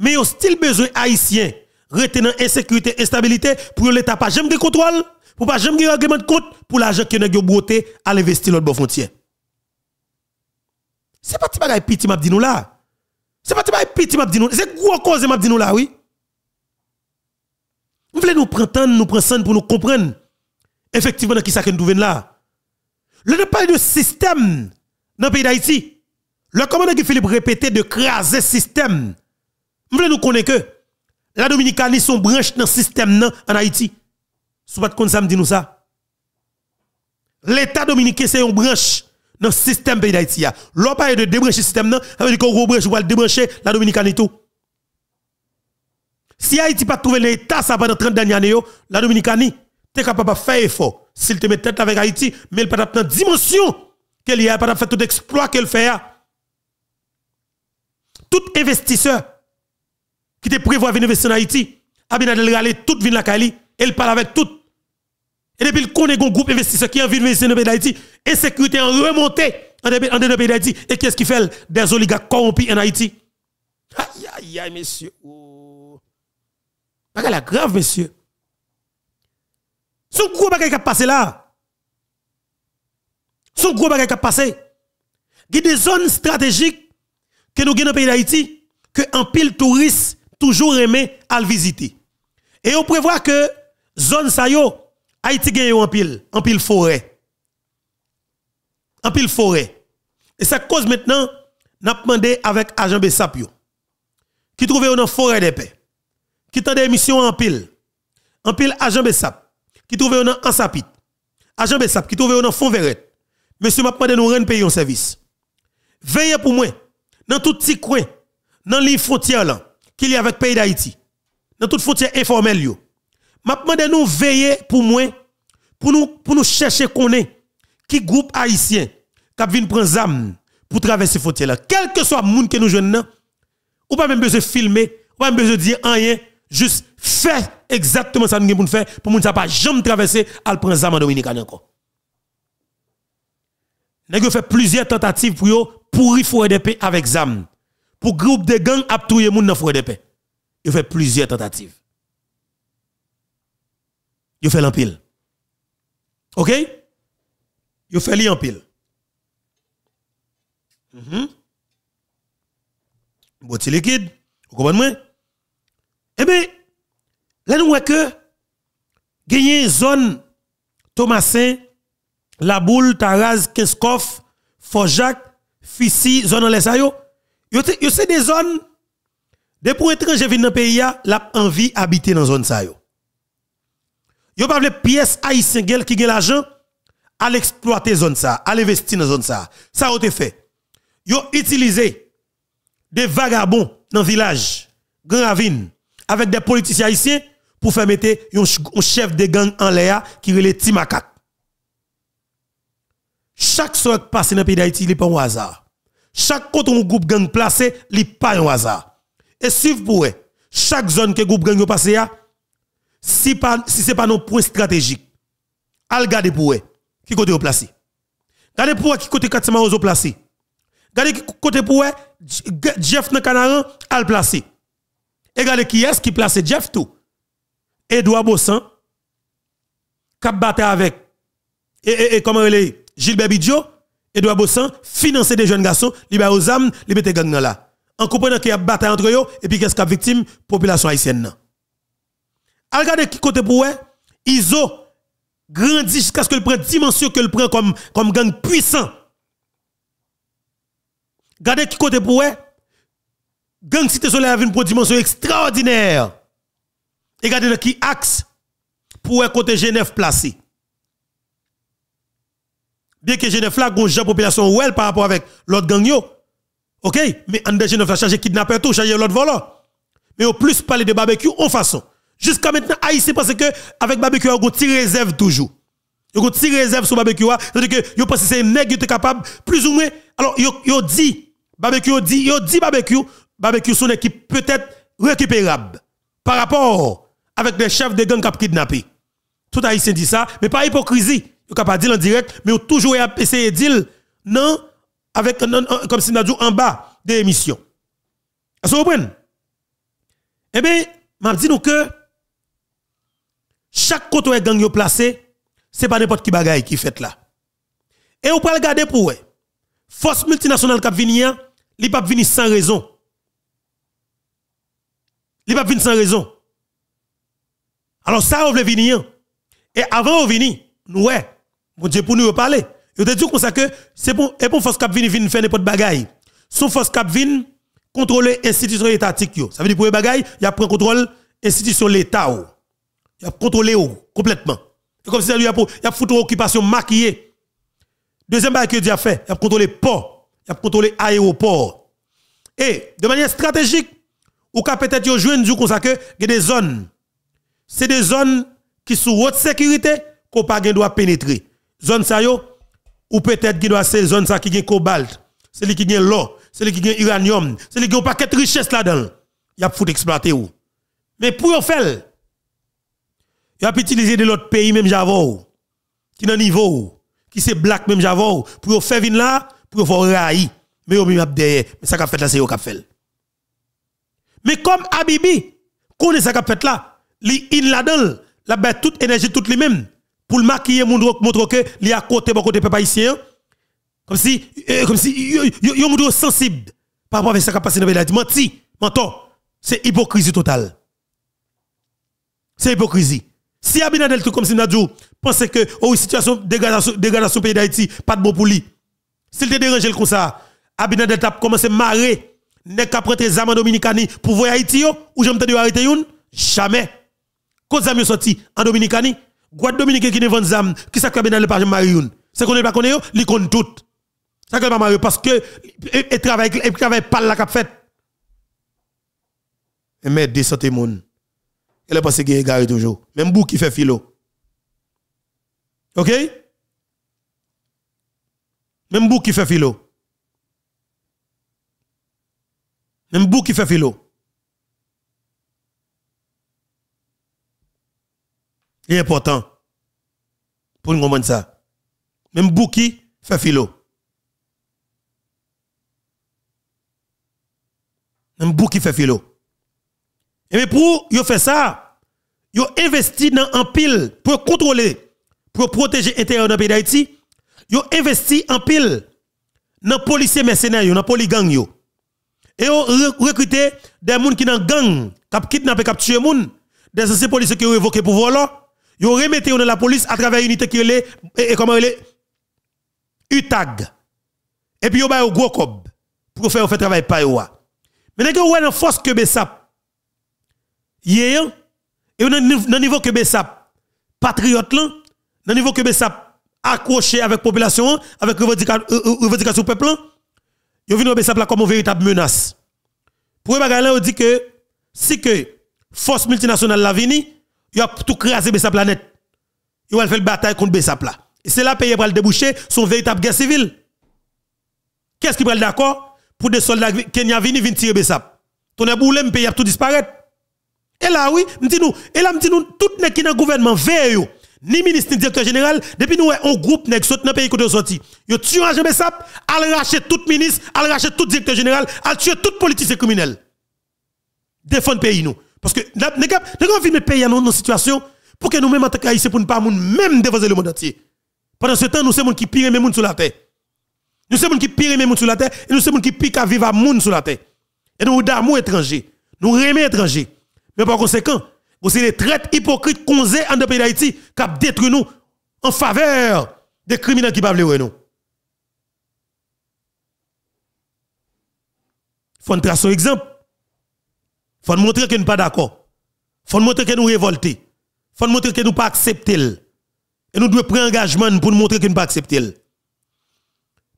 mais il style besoin haïtien. Retenant insécurité instabilité pour l'état pas jamais de contrôle pour pas jamais règlement de compte pour l'argent qui n'a beauté à l'investir l'autre frontière. C'est pas petit bagay petit m'a dit nous là. C'est pas petit bagay petit m'a dit nous. C'est gros cause m'a dit nous là oui. Nous voulons nous prendre nous prendre pour nous comprendre? Effectivement qui ça que nous trouvons là? Le pas de système dans le pays d'Haïti. Le commandant qui Philippe répétait de craser système nous voulons nous connaître que la Dominicanie sont branche dans le système en Haïti. Sous pas de ça me dit nous ça. L'État dominicain, c'est une branche dans le système pays d'Haïti. L'on de débrancher le système, ça veut dire qu'on rebranche ou débrancher la Dominicaine et tout. Si Haïti pas trouvé l'État ça pendant 30 dernières années, la Dominicaine, t'es capable de faire effort. S'il te met tête avec Haïti, mais il pas dans dimension qu'elle y a, pas fait tout exploit qu'elle fait. Tout investisseur qui te prévoit venir investir en Haïti, a bien aller toute ville la Kali, elle parle avec tout. Et depuis le connaît un groupe investisseur qui a envie d'investir dans le pays d'Haïti, sécurité en remontée en le pays d'Haïti. Et qu'est-ce qui fait? Des oligarques corrompus en Haïti? Aïe, aïe, aïe, messieurs. Oh. la grave, messieurs. Son gros bagage qui a passé là. Son gros bagage qui a passé. Il y a des zones stratégiques que nous avons dans le pays d'Haïti que un pile touriste toujours aimé à le visiter. Et on prévoit que zone ça yo Haïti gagne en pile, en pile forêt. En pile forêt. Et ça cause maintenant n'a demandé avec agent Bessapio qui trouve dans forêt des paix. Qui tend des missions en pile. En pile agent Bessap qui trouve dans Ansapit. Agent Bessap qui trouve dans Fond Verret. Monsieur m'a demandé nous rendre payer service. Veillez pour moi dans tout petit coin dans les frontières là qu'il y avec pays d'Haïti. Dans toute frontière informelle yo. M'a nous veiller pour moi pour nous pour nous chercher est qui groupe haïtien qui vient prendre zam pour traverser frontière là. Quel que soit le monde que nous jeunes ou pas même besoin de filmer, ou pas même besoin de dire rien, juste faire exactement ça nous pour faire pour nous pas jamais traverser à prendre zam en Dominique encore. Nous fait plusieurs tentatives pour pourrir forêt de paix avec zam. Pour groupe de gang à touyer moun dans forêt de paix. Il fait plusieurs tentatives. Il fait l'empile. OK? Il fait l'empile. pile. Mm -hmm. Botti liquide. Vous comprenez? Eh bien, là nous voyons que zone Thomasin, La Boule, Taraz, Kinskoff, Forjac, Fissi, zone. Yo c'est des zones de pour étranger venir dans le pays, la envie d'habiter dans zone ça yo. Yo pas les pièces haïtiennes qui ont l'argent à l'exploiter zone ça, à l'investir dans zone ça. Ça été fait. Yo utilisé des vagabonds dans le village, Grand Ravine, avec des politiciens haïtiens pour faire mettre un chef de gang en l'air qui relève Timakak. Chaque soir qui passe dans le pays d'Haïti, il n'est pas un hasard. Chaque côté un groupe gang placé, n'est pas un hasard. Et si vous pouvez, chaque zone que groupe gang passe, si, pas, si ce n'est pas nos points stratégiques, al garder pour qui côté placé. Gardez pour qui côté Katsama Ozo placé. Gardez qui côté pour Jeff dans Canaran al placé. Et regardez qui est-ce qui place Jeff tout. Edouard Bossan, cap battre avec et, et, et comment il est Gilbert Bidjo, Edouard Bossan, financer des jeunes garçons, libérer aux âmes, libérer gang là. En comprenant qu'il y a bataille entre eux et puis qu'est-ce qu'il y a victime population haïtienne. Regardez qui côté pour eux, ISO grandit jusqu'à ce qu'il prenne dimension qu'il prend comme, comme gang puissant. Regardez qui côté pour eux, gang Cité Soleil a une dimension extraordinaire. Et regardez qui axe pour côté Genève placé. Bien que Genève là, une population well par rapport avec l'autre gang yo. OK, mais en Genève là chargé kidnappeur tout, chargé l'autre volant. Mais au plus parler de barbecue en façon. Jusqu'à maintenant, Haïti parce que avec barbecue, on a une réserve toujours. Yo une petite réserve sur barbecue, c'est-à-dire que yo pense que c'est un nègre qui est capable plus ou moins alors yo dit barbecue dit yo dit barbecue barbecue son équipe peut-être récupérable par rapport avec des chefs de gang qui kidnappé. Tout haïtien dit ça, mais pas hypocrisie. Yo capable dire en direct, mais yo toujours essayé de dire non avec comme si nous dit en bas de l'émission. Vous comprenez? Eh bien, m'a dit nous que chaque côté où gang placé, c'est pas n'importe qui bagaille qui fait là. Et on peut regarder pour eux. Force multinationale qui vient, il pas venir sans raison. Il pas venir sans raison. Alors ça on veut venir. Et avant de venir, nous ouais, bon Dieu pour nous parler. Je te dis comme ça que c'est pour et pour force cap venir venir faire n'importe bagaille. Son force cap vient contrôler institution étatique Ça veut dire pour les bagaille, il a prend contrôle institution l'état Il a contrôlé complètement. C'est comme si il a, il a foutu occupation maquillée. Deuxième bail que Dieu a fait, il a contrôlé port, il a contrôlé aéroport. Et de manière stratégique, ou ka peut-être jouer du comme ça que des zones. C'est des zones qui sont haute sécurité qu'on pas pénétrer. Zone ça yo ou peut-être qui doit ces zones ça qui gagne cobalt, c'est lui qui gagne l'or, c'est lui qui gagne uranium, c'est lui qui a un paquet de richesse là-dedans. Il a foutu exploiter ou. Mais pour faire il a utilisé de l'autre pays même Javo qui dans niveau qui c'est black même Javo pour faire vin là pour faire raï. Mais au même derrière mais ça qu'a fait là c'est au qu'a fait. Mais comme Abibi connaît ça qu'a fait là li in là-dedans la bête toute énergie toute lui même pour le maquiller montrer que li à côté bon côté peuple haïtien. Comme si euh, comme si yo sensible par rapport à ça qui passé dans le pays menti menton c'est hypocrisie totale. C'est hypocrisie. Si Abinadel comme si Nadjou pense que oh situation dégradation pays d'Haïti pas de bon pour lui. S'il te dérange comme ça, Abinadel t'a commencé à marrer. Qu'à prendre des âmes dominicani pour voir Haïti ou j'aime te arrêter une? Jamais. Quand zam sorti en dominicani, Guad Dominique qui ne vend zam, qui que Abinadel pas marrer une. C'est qu'on ne pas connaître, il connaît tout. Ça que pas marrer parce que et travaille et travaille pas la cap fait. Et mettre des santé monde. Elle est passée qui garé toujours. Même bouc qui fait filo. OK? Même bouc qui fait filo. Même bouc qui fait filo. C'est important pour nous comprendre ça. Même bouc qui fait filo. Même bouc qui fait filo. Et mais pour yo faire ça, yo investi dans un pile pour contrôler, pour protéger l'intérieur de pays d'Haïti. Yo investi en pile dans policiers mercenaires, dans polygang yo. Et yo recruté des gens qui dans gang, qui kidnappé, qui tué des anciens policiers qui ont évoqué pouvoir là. Yo remettez la police à travers une unité qui est et, comment elle est? UTAG. Et puis yo ba yo gros cob pour faire faire travail pas yo. Mais que ouais dans force que Bessap hier et dans niveau que Bessap patriote là dans niveau que Bessap accroché avec population avec revendication peuple là yo vinn Bessap là comme une véritable menace pour bagay là on dit que si que force multinationale la vini il a tout crasé Bessap la net il va faire une bataille contre Bessap là c'est là pays pour le déboucher son véritable guerre civile qu'est-ce qui va d'accord pour des soldats Kenya vini viennent tirer Bessap? Ton boulem pays a tout disparaître et là, oui, me nous, et là, me nous, tout n'est qui dans le gouvernement, veille, ni ministre, ni directeur général, depuis nous, on groupe n'est qui dans le pays côté sorti. Yo tué un jamais sap, al racheter tout ministre, al racheter tout directeur général, al tuer tout politicien criminel. Défendre pays nous. Parce que, nous avons envie de pays dans une situation pour que nous-mêmes, en tant pour ne pas même dévoiser le monde entier. Pendant ce temps, nous sommes qui pire même sur la terre. Nous sommes qui pire même sur la terre, et nous sommes qui pire à vivre à monde sur la terre. Et nous, d'amour étranger. Nous remet étranger. Mais par conséquent, vous des traites hypocrites qu'on en de pays d'Haïti qui détruit nous en faveur des criminels qui peuvent nous. Il faut tracer un exemple. Faut nous montrer que nous pas d'accord. Faut nous montrer que nous révoltés. Faut nous montrer que nous pas accepter. Et nous devons prendre engagement pour nous montrer que nous pas accepter.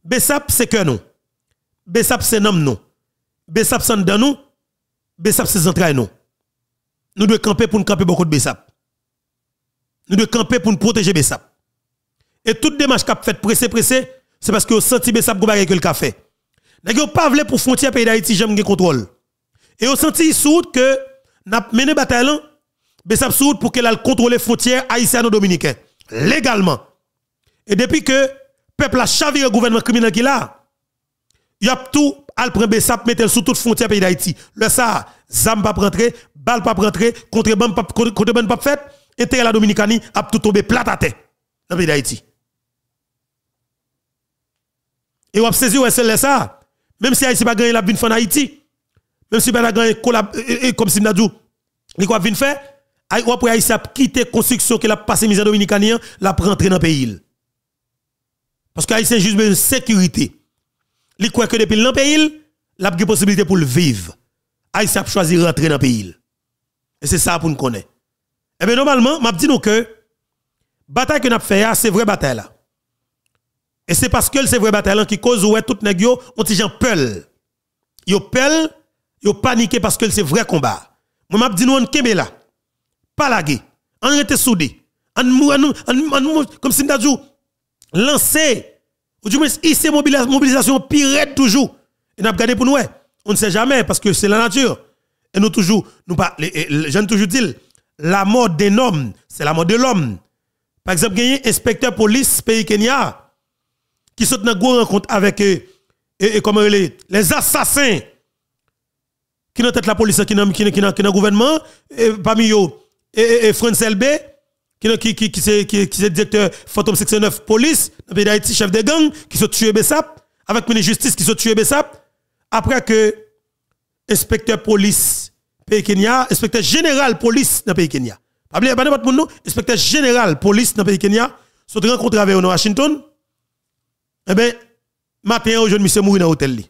Bessap, c'est que nous. Bessap, c'est nom nous. Bessap, c'est dans nous. Bessap, c'est entrailles nous nous devons camper pour nous camper beaucoup de Bessap. Nous devons camper pour nous protéger Bessap. Et toute démarche qu'a fait pressé pressé, c'est parce que vous senti Bessap go que le café. N'a pas voulu pour frontière pays d'Haïti j'aime contrôle. Et vous senti soud que n'a mené bataille Bessap soud pour qu'elle contrôle les frontières haïtiennes dominicaines légalement. Et depuis que peuple a chaviré le gouvernement criminel qui là, il a tout al prend Bessap mettre sous toute frontière pays d'Haïti. Le ça, zam pas rentrer, balle pas rentrer, contrebande pas contrebande pas fait, la Dominicanie a tout tombé plat à terre dans pays d'Haïti. Et on a saisi ouais c'est ça. Même si Haïti pas gagné la fin en Haïti, même si pas gagné comme si n'a dit, il quoi vinn faire ou après Haïti a quitté construction qu'il a passé misère dominicanien, la rentrer dans le pays. Parce que Haïti juste une sécurité. Il croit que depuis le pays, il a une possibilité pour le vivre. Haïti a choisi de rentrer dans le pays. Et c'est ça pour nous connaître. Eh bien, normalement, m'a dit nous que bataille que nous avons fait, c'est vraie bataille. Et c'est parce que c'est vraie bataille qui cause ouais tout nèg yo on ti gens peul. Yo peul, yo paniqué parce que c'est vrai combat. Moi m'a dit nous on kembe là. Pas laguer. On rete soudé. Comme si m'dajou lancer ou du moins ici mobilisation pire toujours. Et n'a regardé pour nous on ne sait jamais parce que c'est la nature. Et nous toujours nous pas jeunes toujours dit la mort des hommes, c'est la mort de l'homme. Par exemple, il y a un inspecteur police pays Kenya qui saute dans une rencontre avec euh, et, les assassins qui dans tête la police qui dans le gouvernement et parmi eux et, et France LB qui qui qui qui qui directeur Phantom 69 police dans pays d'Haïti chef de gang qui sont tué Bessap avec ministre justice qui sont tué Bessap après que inspecteur police pays Kenya inspecteur général police dans pays Kenya pas n'importe monde inspecteur général police dans pays Kenya sont rencontré avec nous Washington eh bien, matin, aujourd'hui, monsieur mourir dans l'hôtel.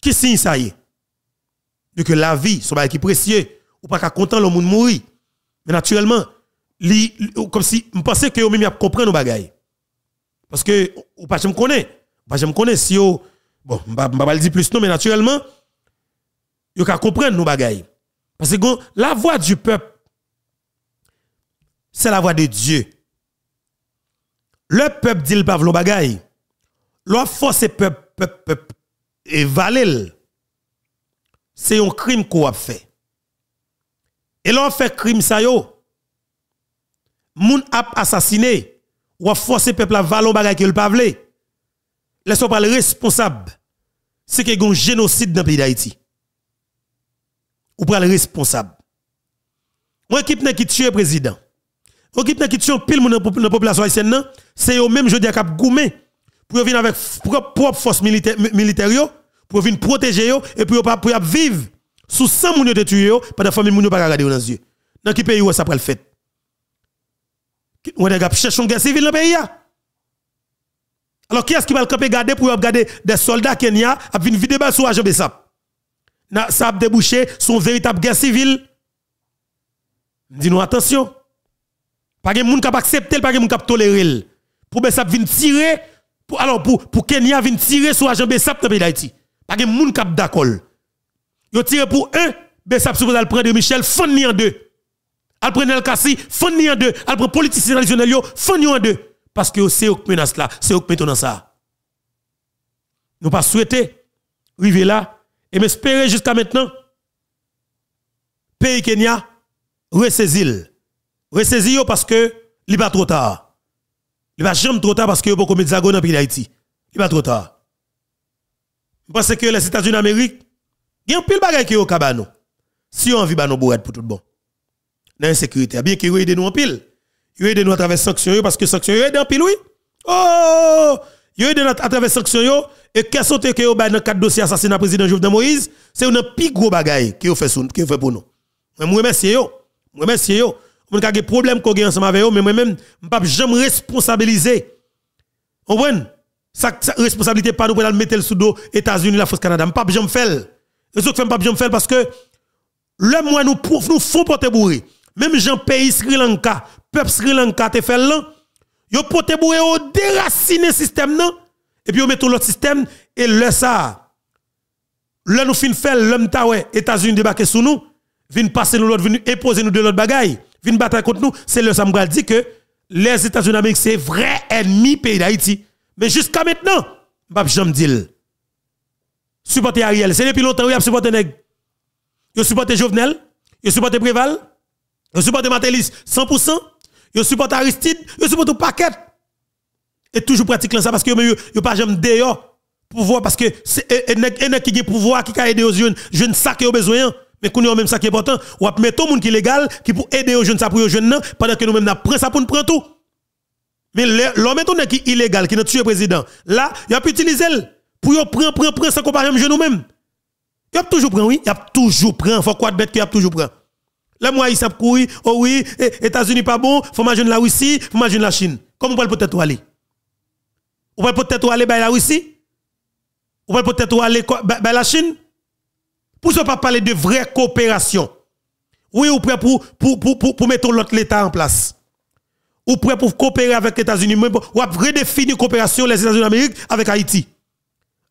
Qui signe ça y est? Que la vie, son qui précieux, ou pas content le monde mourir. Mais naturellement, comme si, je pensais que vous même comprendre nos bagailles. Parce que, ou pas je me connais. Pas je me connais si vous, bon, je ne vais pas dire plus non, mais naturellement, vous comprendre nos bagailles. Parce que la voix du peuple, c'est la voix de Dieu. Le peuple dit le pas vlo bagay. L'on force peuple peuple peuple et valel. C'est un crime qu'on a fait. Et l'on fait crime ça yo. Moun a assassiné ou a forcé peuple à valon bagay que le pas vle. Laissons pas le responsable. C'est qu'il y a un génocide dans le pays d'Haïti. Ou pas le responsable. Ou équipe qui tue le président? Ou équipe qui tue pile dans la population haïtienne c'est eux même je dis cap goumé pour venir avec propre force militaire militaire pour venir protéger yo et pour pour vivre sous 100 moun de tuer pendant famille moun pas regarder dans les yeux. Dans quel pays ça le fait? On a cherché une guerre civile dans le pays alors qui est-ce qui va le camper garder pour regarder des soldats Kenya a venir vider balle sur agent ça ça a débouché son véritable guerre civile. Dis-nous attention. Pas de moun qui accepter pas de moun qui tolérer pour Bessap venir tirer pour alors pour pour Kenya venir tirer sur agent Bessap dans pays d'Haïti pas de moun cap d'accord yo tire pour un Bessap supposé le prendre de Michel fond ni en deux. Al prendre El Kassi fond ni en deux. Al prendre politicien traditionnel yo fond ni en deux. Parce que c'est eux menace là c'est qui dans ça. Nous pas souhaiter arriver là et m'espérer jusqu'à maintenant pays Kenya ressaisir ressaisir parce que il pas trop tard. Il va jamais trop tard parce que pas mettre dans le pays d'Haïti. Il va trop tard. Je pense que les États-Unis d'Amérique, il y a un pile bagay qui est au cabano. Si on vit bah nous pour tout bon. Dans l'insécurité, bien qu'il aide nous en pile. Il aide nous à travers sanctions parce que sanctions aide en pile oui. Oh! Il aide nous à travers sanctions et qu'est-ce que vous dans quatre dossiers assassinat président Jovenel Moïse, c'est un plus gros bagay qui fait fait pour nous. Moi remercie yo. Moi remercie yo on a des problèmes qu'on a ensemble avec eux, mais moi-même, je ne peux jamais responsabiliser. Vous comprenez? Sa responsabilité pas nous pour mettre le sous dos États-Unis, la France, Canada. Pas jamais faire. Et ce que pas faire parce que le moi nous nous font porter bourré. Même gens pays Sri Lanka, peuple Sri Lanka te fait là, yo porter bourré au déraciner système non? Et puis on met tout l'autre système et le ça. Là nous fin faire l'homme ta États-Unis débarquer sur nous, viennent passer nous l'autre, viennent imposer nous de l'autre bagaille vin bataille contre nous, c'est le Samuel dit que les États-Unis d'Amérique, c'est vrai ennemi pays d'Haïti. Mais jusqu'à maintenant, ne jamais dire. Supporter Ariel, c'est depuis longtemps, il a supporté Nèg. Il supporté Jovenel, il supporté Préval, il supporté Matelis 100%, il supporté Aristide, il supporté Paquet. Et toujours pratiquement ça parce que il pas jamais d'ailleurs pouvoir parce que c'est un qui a pouvoir qui a aidé aux jeunes, jeunes ça qui ont besoin. Mais qu'on a même ça qui est important, ou a mettre tout le monde qui est légal, qui pour aider aux jeunes ça pour aux jeunes pendant que nous même pris ça pour nous prendre tout. Mais l'homme qui est illégal, qui n'a tué le président, là, il a pu utiliser pour prendre, prendre, prendre sans comparer même nous même. Il a toujours pris, oui, il a toujours pris, faut quoi de bête qu'il a toujours pris. Là, moi, il s'est couru, oh oui, États-Unis pas bon, faut m'imaginer la Russie, faut m'imaginer la Chine. Comment on peut peut-être aller? On peut peut-être aller vers la Russie? On peut peut-être aller vers la Chine? Pour ne pas parler de vraie coopération. Oui, ou prêt pour, pour, pour, pour, pour mettre l'autre l'État en place. Ou prêt pour coopérer avec les États-Unis, ou redéfinir coopération les États-Unis d'Amérique avec Haïti.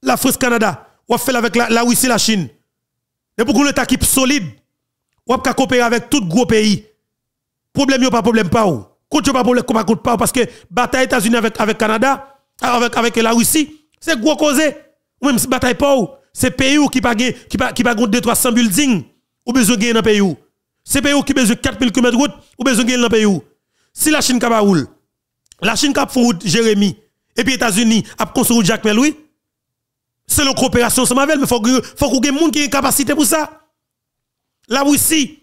La France, Canada, ou fait avec la, la Russie, la Chine. Et pour qu'on l'État qui solide, ou pas coopérer avec tout gros pays. Problème yo pas problème pas ou. Contre pas problème pas contre pas parce que bataille États-Unis avec avec Canada, avec avec la Russie, c'est gros causé. Ou même bataille pas ou, c'est pays qui pas qui pas qui pas 2 300 buildings ou besoin gagner dans pays ou. C'est pays qui besoin 4000 km de route ou besoin gagner dans pays ou. Si la Chine pas roule, la Chine font route Jérémy et puis États-Unis a construit Jacques Meloui. C'est la coopération ça avec mais faut faut y ait monde qui ait capacité pour ça. La Russie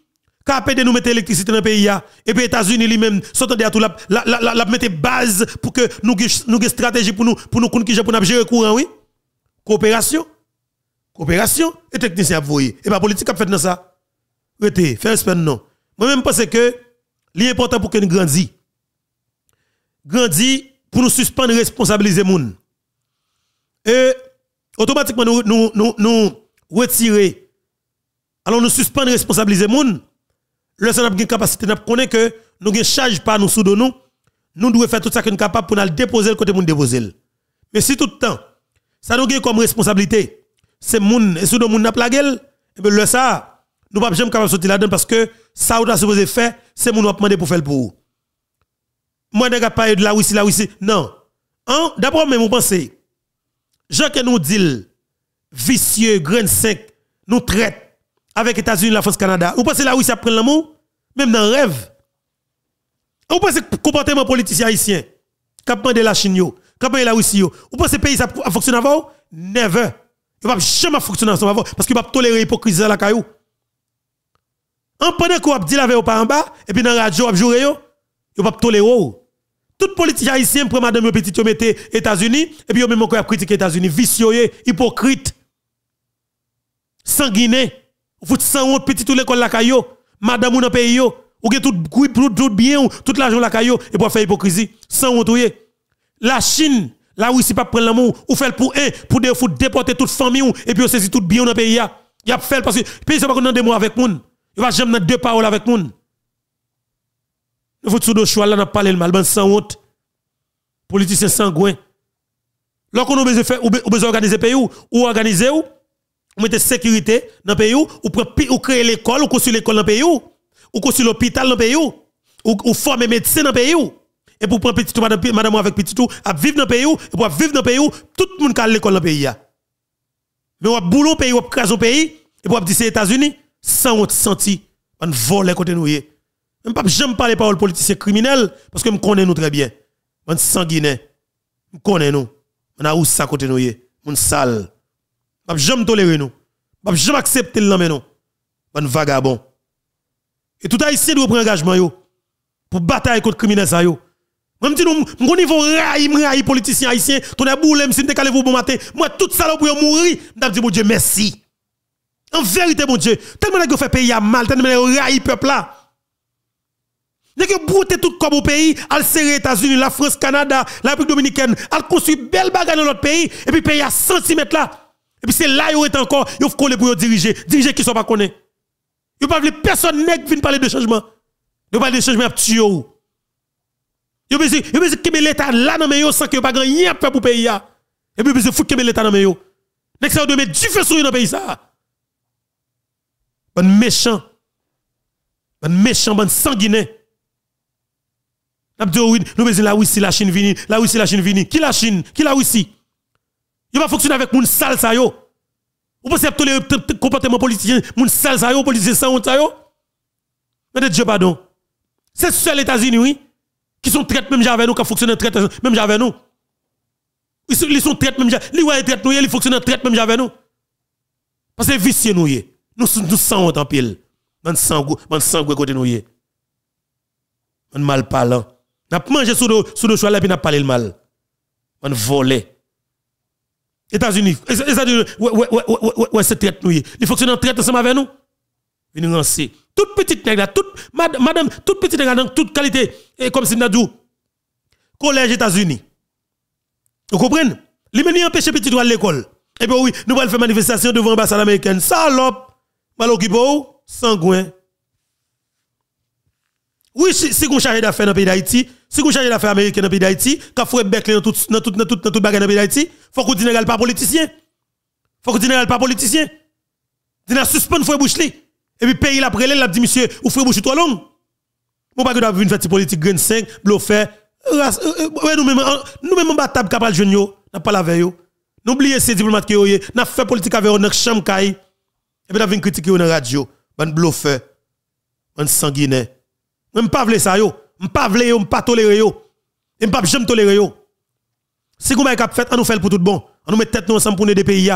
de nous mettre l'électricité dans le pays et puis États-Unis lui-même sont à tout la la la, la mettre base pour que nous nous une stratégie pour nous pour nous pour nous gérer courant oui. Coopération. Coopération. Et technicien voyez et pas politique a fait dans ça. Rete faire respect non. Moi même pense que l'important pour que nous grandit grandit pour nous suspendre responsabiliser moun. Et automatiquement nous nous nous, nous retirer alors nous suspendre responsabiliser moun. Le n'a une capacité n'a connaît que nous ne charge pas nous sous nous nous devons faire tout ça que nous capable pour nous déposer le côté moun déposer mais si tout le temps ça nous comme responsabilité. C'est moun et sous moun n'a la gueule et bien le ça nous pas jamais capable sortir là-dedans parce que ça ou supposé faire c'est nous demander pour faire pour moi ne pas de la Russie la Russie non hein? D'abord même vous pensez Jean que nous dit vicieux grain sec nous traite avec États-Unis, la France, Canada. Vous pensez la Russie pris l'amour? Même dans le rêve. Vous pensez que le comportement politicien haïtien, quand de la Chine, quand la Russie, vous pensez que le pays a fonctionné avant? Never. Il ne va jamais fonctionner ensemble parce qu'il va tolérer l'hypocrisie à la caillou. En pendant qu'on dit la veille pas en bas, et puis dans la radio, on joué, il va tolérer. Tout politique haïtien prend madame petit mettez États-Unis et puis même encore critiquer États-Unis vicieux hypocrite sanguiné vous sans honte petit tout l'école la caillou, madame ou dans pays yo, ou que tout tout, bien tout l'argent la caillou et pour faire hypocrisie sans honte La Chine, la Russie pas prendre l'amour ou fait pour un pour de pour déporter toute famille et puis saisir tout bien dans pays ya. Y a fait parce que pays c'est pas dans deux mois avec moun. Il va jamais deux paroles avec moun. Vous de choix là n'a parlé le mal ben sans honte. Politicien sanguin. Lorsqu'on a besoin faire ou besoin organiser pays ou organiser ou mettez sécurité dans pays ou ou créer l'école ou construire l'école dans pays ou ou construire l'hôpital dans pays ou ou former médecin dans pays et pour prendre petit tout madame, avec petit tout à vivre dans pays ou et pour vivre dans pays tout le monde a l'école dans pays mais on boulot pays ou craser pays et pour dire c'est États-Unis sans on senti on vole côté nous même pas jamais parler parole politicien criminel parce que me connais nous très bien on sanguinaire me connais nous on a où ça côté nous on sale je jamais tolérer nous. Je jamais accepter le nom. Bon vagabond. Et tout haïtien doit prendre engagement pour batailler contre criminels ça yo. Même nous mon niveau raï raï politicien haïtien, ton a boule si t'es calé bon matin, moi toute salope pour mourir, m'ta dit mon Dieu merci. En vérité mon Dieu, tellement que fait pays à mal, tellement raï peuple là. N'est que brouter tout comme au pays, al serrer États-Unis, la France, Canada, la République dominicaine, al construire belle bagarre dans notre pays et puis pays à centimètres là. Et puis c'est là où est encore, faut coller pour diriger, diriger qui sont pas connus. Il pas personne n'est qui parler de changement. Il parler de changement tuer. Il besoin besoin que l'état là dans meilleur sans que pas rien faire pour pays Et puis besoin foutre que l'état dans meilleur. Nek ça doit mettre du feu sur le pays. Bon méchant. Bon méchant, bon sanguinaire. Nous besoin la Russie, la Chine vini, la Russie, la Chine vini. Qui la Chine? Qui la Russie? Il va fonctionner avec moun sale ça yo. Vous pensez que les comportements politiciens, moun sale ça yo, politiciens sans honte ça yo? Mais Dieu pardon. C'est seul les États-Unis, oui, qui sont traites même avec nous, qui fonctionnent traite même avec nous. Ils sont traites même avec nous, ils fonctionnent traite même avec nous. Parce que vicieux nous, nous nous honte en pile. Nous sang, nous sang côté nous. On mal parlant. N'a mangé sous le sous le choix là puis n'a parlé le mal. On volé. États-Unis, États-Unis, c'est traite nous. Il fonctionne en traite ensemble avec nous. Venez lancer. Toute petite nègre, toute, madame, toute petite nègre dans toute qualité, et comme si nous collège États-Unis. Vous comprenez? Les menus empêchent petit droit à l'école. Et puis oui, nous allons faire manifestation devant l'ambassade américaine. Salope, mal occupé, sangouin. Oui, si, si vous chargez d'affaires dans le pays d'Haïti, si vous chargez d'affaires américaines dans le pays d'Haïti, quand vous êtes dans tout, dans tout, dans tout, dans tout dans le pays d'Haïti, faut que vous dînez pas politicien. Faut que vous dînez pas politicien. Dînez suspendre Frère Bouchli. Et puis, pays la prélève, la dit, monsieur, ou Frère Bouchli trop long. Bon, pas que vous une fête politique, grain 5, bluffer. Nous-mêmes, nous-mêmes, on bat table capable jeune yo, n'a pas la veille N'oubliez ces diplomates qui ont n'a fait politique avec notre chambre Et puis, venu critiquer dans la radio. Ban bluffer. Ban sanguinaire. Je pas vle ça. Je pas vle yo, pas tolérer yo. Et pas jamais tolérer. Si vous avez fait, on nous fait pour tout bon. On nous met tête nous ensemble pour nous des pays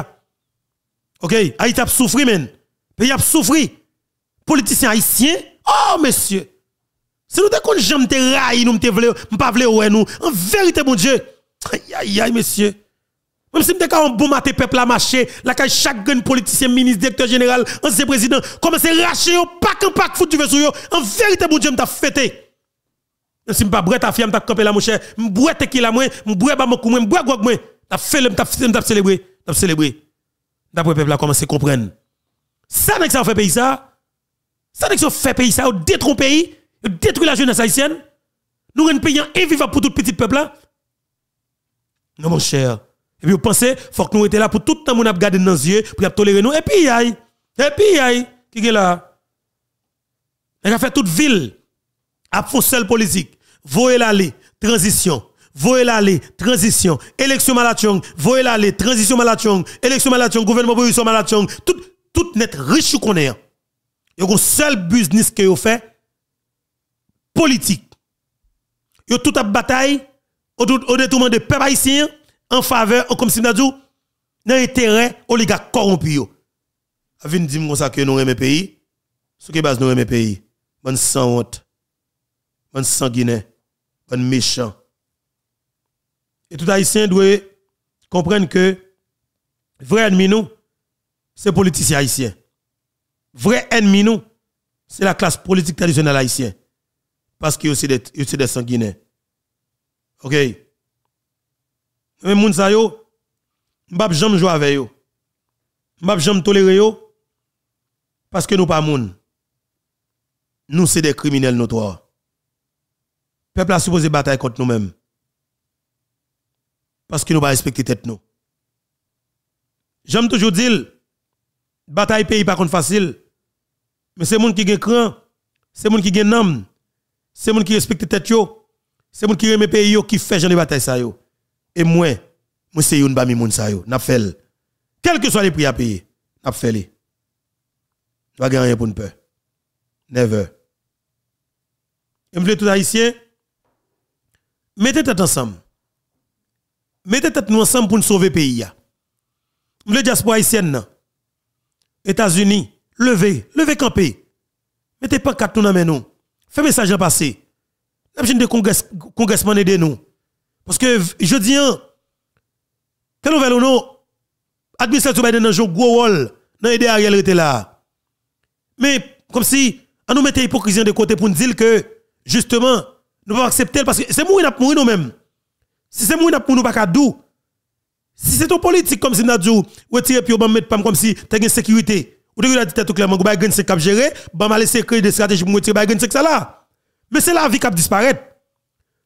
OK, Haïti a souffert men. Pays a souffert. Politiciens haïtiens, oh monsieur. Si nous te jamais te raï, nous te vle, pas ouais nous. En vérité mon Dieu. Aïe aïe aïe monsieur. Même si m'te un bon maté peuple à marcher, la caille chaque politicien, ministre, directeur général, ancien président, commence à racher pack en pack foutu sur. En vérité, mon Dieu, m'ta fêté. Si m'pas brûler ta fille, m'ta camper la mon cher, te qui la moi, m'brûler ba mon moi, m'brûler gog moi. T'as fait le m'ta célébrer, t'as célébrer. D'après peuple a commencé à comprendre. Ça n'est que ça fait pays ça. Ça n'est que ça fait pays ça, détruit pays, détruit la jeunesse haïtienne. Nous un pays invivable pour tout petit peuple. Non mon cher. Et puis vous pensez, faut que nous étions là pour tout le temps, nous garder dans les yeux, pour tolérer nous. Et puis, aïe. Et puis, aïe. Qui est là? Il a fait toute ville. Fond seul politique. Voyez l'aller. Transition. Voyez l'aller. Transition. Élection malachong. Voyez l'aller. Transition malachong. Élection malachong. Gouvernement position malachong. Tout, tout net riche qu'on est. Il y a un seul business que vous fait. Politique. Il y a toute la bataille. Au, détournement de peuple haïtien en faveur, comme si nous dit, dans l'intérêt oligarque corrompu. Avin dit ça que nous aimons pays. Ce qui base nous aimons pays? Bon sans honte. Bon sanguinaire. Bon méchant. Et tout haïtien doit comprendre que vrai ennemi nous, c'est politicien haïtien. Vrai ennemi nous, c'est la classe politique traditionnelle haïtienne. Parce qu'il y a aussi des, des sanguinaires. OK? Mais moun sa yo, m'bap jamais jouer avec yo. M'bap jamais tolérer yo parce que nous pas moun. Nous c'est des criminels notoires. Peuple a supposé bataille contre nous-mêmes. Parce que nous pas respecter tête nous. J'aime toujours dire bataille pays pas contre facile. Mais c'est moun qui gen cran, c'est moun qui gen nom, c'est moun qui respecte tête yo, c'est moun qui remet pays qui fait genre bataille. Et moi, moi c'est une bami moun sa yo, n'a fait. Quel que soit les prix à payer, n'a fait les. Pas gagner pour une peur. Never. Et me tout haïtien, mettez tête ensemble. Mettez tête nous ensemble pour nous sauver le pays. Le diaspora haïtienne, États-Unis, levez, levez camper. Mettez pas quatre nous dans nous. Faites message en passé. N'a pas de congressman aider nous. Parce que je dis, quelle nouvelle ou non, administration Biden dans un gros rôle dans l'aider Ariel était là. Mais comme si on nous mettait l'hypocrisie de côté pour nous dire que justement, nous ne pas accepter parce que c'est mourir pour nous-mêmes. Si c'est mourir pour nous pas dou. Si c'est ton politique comme si nous dit retirer puis on mettre comme si tu as une sécurité. Ou tu as dit tout clairement, vous avez une cap gérer, bah mal laisser créer des stratégies pour retirer une ça là. Mais c'est la vie qui disparaître.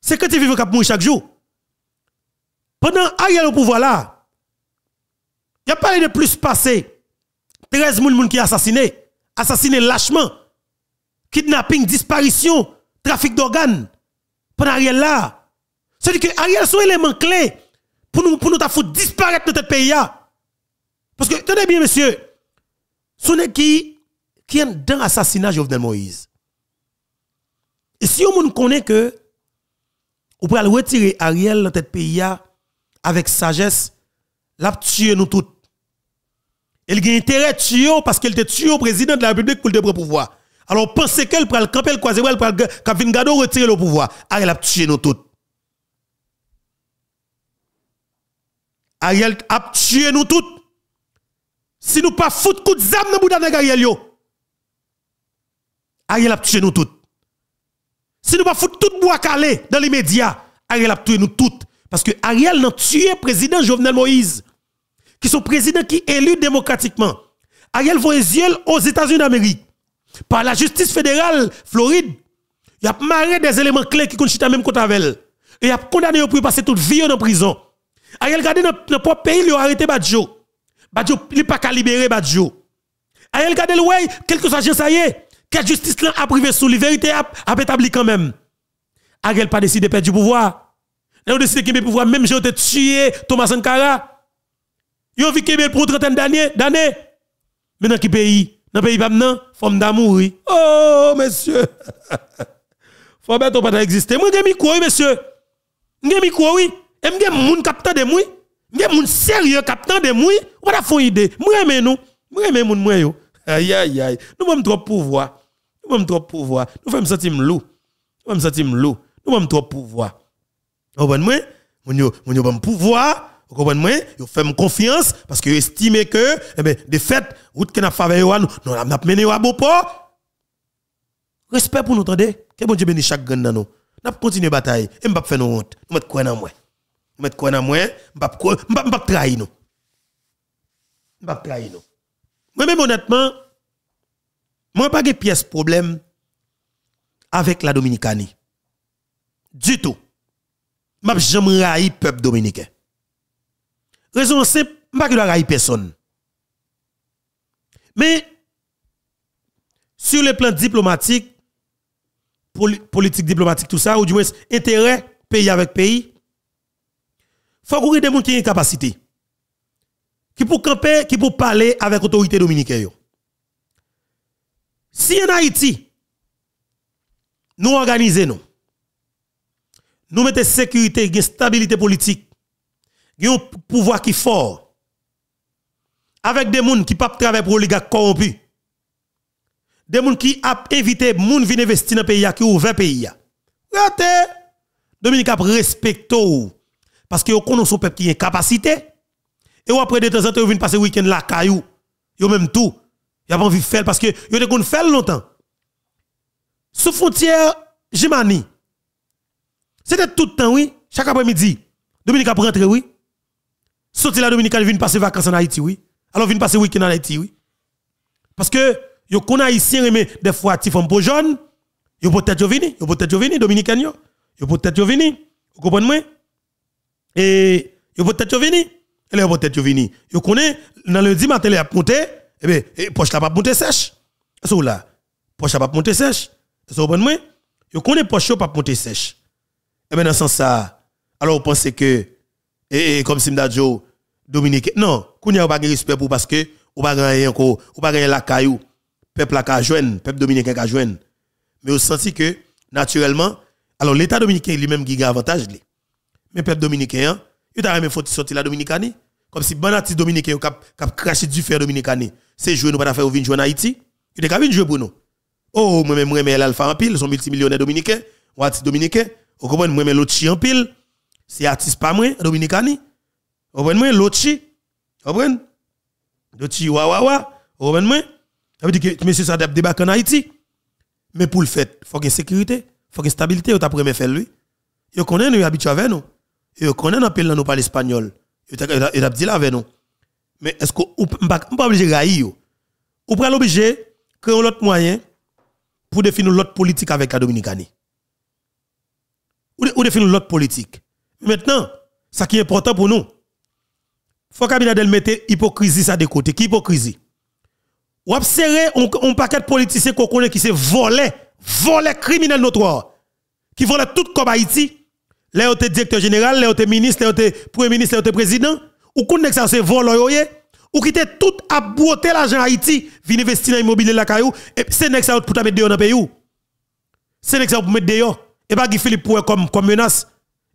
C'est que tu vis cap mourir chaque jour. Pendant Ariel au pouvoir là, il n'y a pas de plus passé 13 personnes qui assassiné, assassiné lâchement, kidnapping, disparition, trafic d'organes. Pendant Ariel là, c'est-à-dire que Ariel sont élément clé pour nous, pour nous foutre disparaître notre pays. Parce que, tenez bien, monsieur, ce n'est qui, qui est dans l'assassinat Jovenel Moïse. Et si on connaît que, on peut retirer Ariel dans notre pays, avec sagesse, l'a tué nous toutes. Elle a intérêt de tuer parce qu'elle était tué au président de la République pour le pouvoir. Alors pensez qu'elle prend le camp, elle croise, elle prend le retirer le pouvoir. Ariel a tué nous toutes. Ariel a tué nous toutes. Si nous pas foutre coup de zam dans boudan Ariel yo. Ariel a tué nous toutes. Si nous pas foutre tout bois calé dans les médias, Ariel a tué nous toutes. Parce que Ariel n'a tué le président Jovenel Moïse, qui sont présidents qui élus démocratiquement. Ariel voit aux États-Unis d'Amérique par la justice fédérale Floride. Il a marré des éléments clés qui chita même contre avec Et il a condamné pour passer toute vie en prison. Ariel Gade dans notre propre pays, il a arrêté Badjo. Badjo, il n'est pas qu'à libérer Badjo. Ariel Gade, ouais, quelque chose ça y est. Que justice là a privé sous la vérité a, a établi quand même. Ariel pas décidé de perdre du pouvoir. A décidé qu'il pouvoir même j'ai tué Thomas Sankara. A vu qu'il pour trentaine d'années. Mais dans quel pays? Dans pays maintenant, femme d'amour. Oh, monsieur. [laughs] Faut pas pas exister. Moi, j'ai quoi, monsieur? J'ai quoi, oui? Et j'ai moun captant de moi. J'ai moun sérieux captant de moi. Ou pas font idée? Moi, mais nous. Moi, mais moun, moi, yo. Aïe, aïe, aïe. Nous avons trop pouvoir. Nous avons trop pouvoir. Nous faisons sentir loup. Nous faisons sentir loup. Nous avons trop pouvoir. Vous comprenez? Moun yo, moun yo, pouvoir. Vous comprenez? Faites confiance parce que vous estimez que, eh bien, de fait, route que nous avons fait, nous avons mené à beau port. Respect pour nous, attendez. Que bon Dieu bénisse chaque dans nous. Nous continué la bataille. Et nous ne faire nos honte. Nous mettons quoi dans moi? Nous mettons quoi dans moi? Nous ne pas trahir nous. Nous pas trahir nous. Moi-même, honnêtement, moi, pas de pièce problème avec la Dominicanie. Du tout. Je jamais raï peuple dominicain. Raison simple, ne pas raï personne. Mais, sur le plan diplomatique, politique diplomatique, tout ça, ou du moins intérêt pays avec pays, faut ait des gens qui ont une capacité. Qui pour camper, qui pour parler avec l'autorité dominicaine. Si en Haïti, nous organisons, nous mettons sécurité, une stabilité politique, un pouvoir qui est fort, avec des gens qui ne peuvent travailler pour oligarques corrompus, des gens qui ont évité gens venir investir dans le pays qui ouvert le pays. Regardez, Dominique a respecté parce que vous connaissez peuple qui a capacité. Et après de temps en temps, vous passer le week-end là, caillou. Vous même tout. Vous pas envie de faire parce que vous avez fait longtemps. Sous frontière, Jimani. C'était tout le temps, oui. Chaque après-midi. Dominique a rentré, oui. Sorti la Dominique, vient passer vacances en Haïti, oui. Alors, vient passer week-end en Haïti, oui. Parce que Yo qu'on haïtien mais des fois ti femme pour jeune, yo peut-être yo vini, yo peut-être yo vini dominicain yo. Yo peut-être yo vini. Vous comprenez moi? Et yo peut-être yo. Et là peut-être yo connaît dans le matin a monté, eh ben poche la pas sèche. C'est. Poche la pas monter sèche. Vous comprenez poche pas sèche. Et ben dans ce sens ça, alors vous pensez que et, comme Simdadjo Dominique non, kounya pas respect pour parce que ou pas gagner encore, ou pas gagner la caillou peuple a joindre, peuple dominicain a joindre. Mais on senti que, naturellement, alors l'État dominicain lui-même qui a avantage. Mais peuple dominicain, il a même faut sortir la Dominicanie. Comme si bon artiste dominicain a craché du fer Dominicanie. C'est jouer nous pas faire venir jouer en Haïti. Il a venir jouer pour nous. Oh, moi-même, moi, mais l'alpha en pile, sont multimillionnaires dominicains, ou artistes dominicains. Vous comprenez, moi, mais l'autre en pile, c'est artiste pas moi, Dominicani. Vous comprenez, l'autre chi. Vous comprenez? L'autre chi, wa wa wa. Vous comprenez? Ça veut dire que monsieur ça débarquer en Haïti. Mais pour le fait, il faut qu'il y ait sécurité, il faut qu'il y ait stabilité, vous avez faire lui. Vous connaissez nous habitués avec nous. Vous connaissez nous nous parle espagnol. Vous avez dit là avec nous. Mais est-ce que vous pas obligé de railler Ou pas obligé de créer un autre moyen pour définir l'autre politique avec la Dominicanie. Ou définir l'autre politique. Maintenant, ce qui est important pour nous, faut qu'Abinadel mette hypocrisie ça de côté. Qui hypocrisie? Ou observer un, paquet de politiciens qu'on connaît qui se volé, volé criminel notoire, qui volent tout comme Haïti, les ont directeur général, les ont ministre, les ont premier ministre, les ont président, ou qu'on ça se vole ou qui était tout botter l'argent Haïti, vient investir dans l'immobilier la caillou, et c'est next ça pour mettre dehors dans le pays. C'est next ça pour mettre dehors. Et pas Guy Philippe pour comme, comme menace.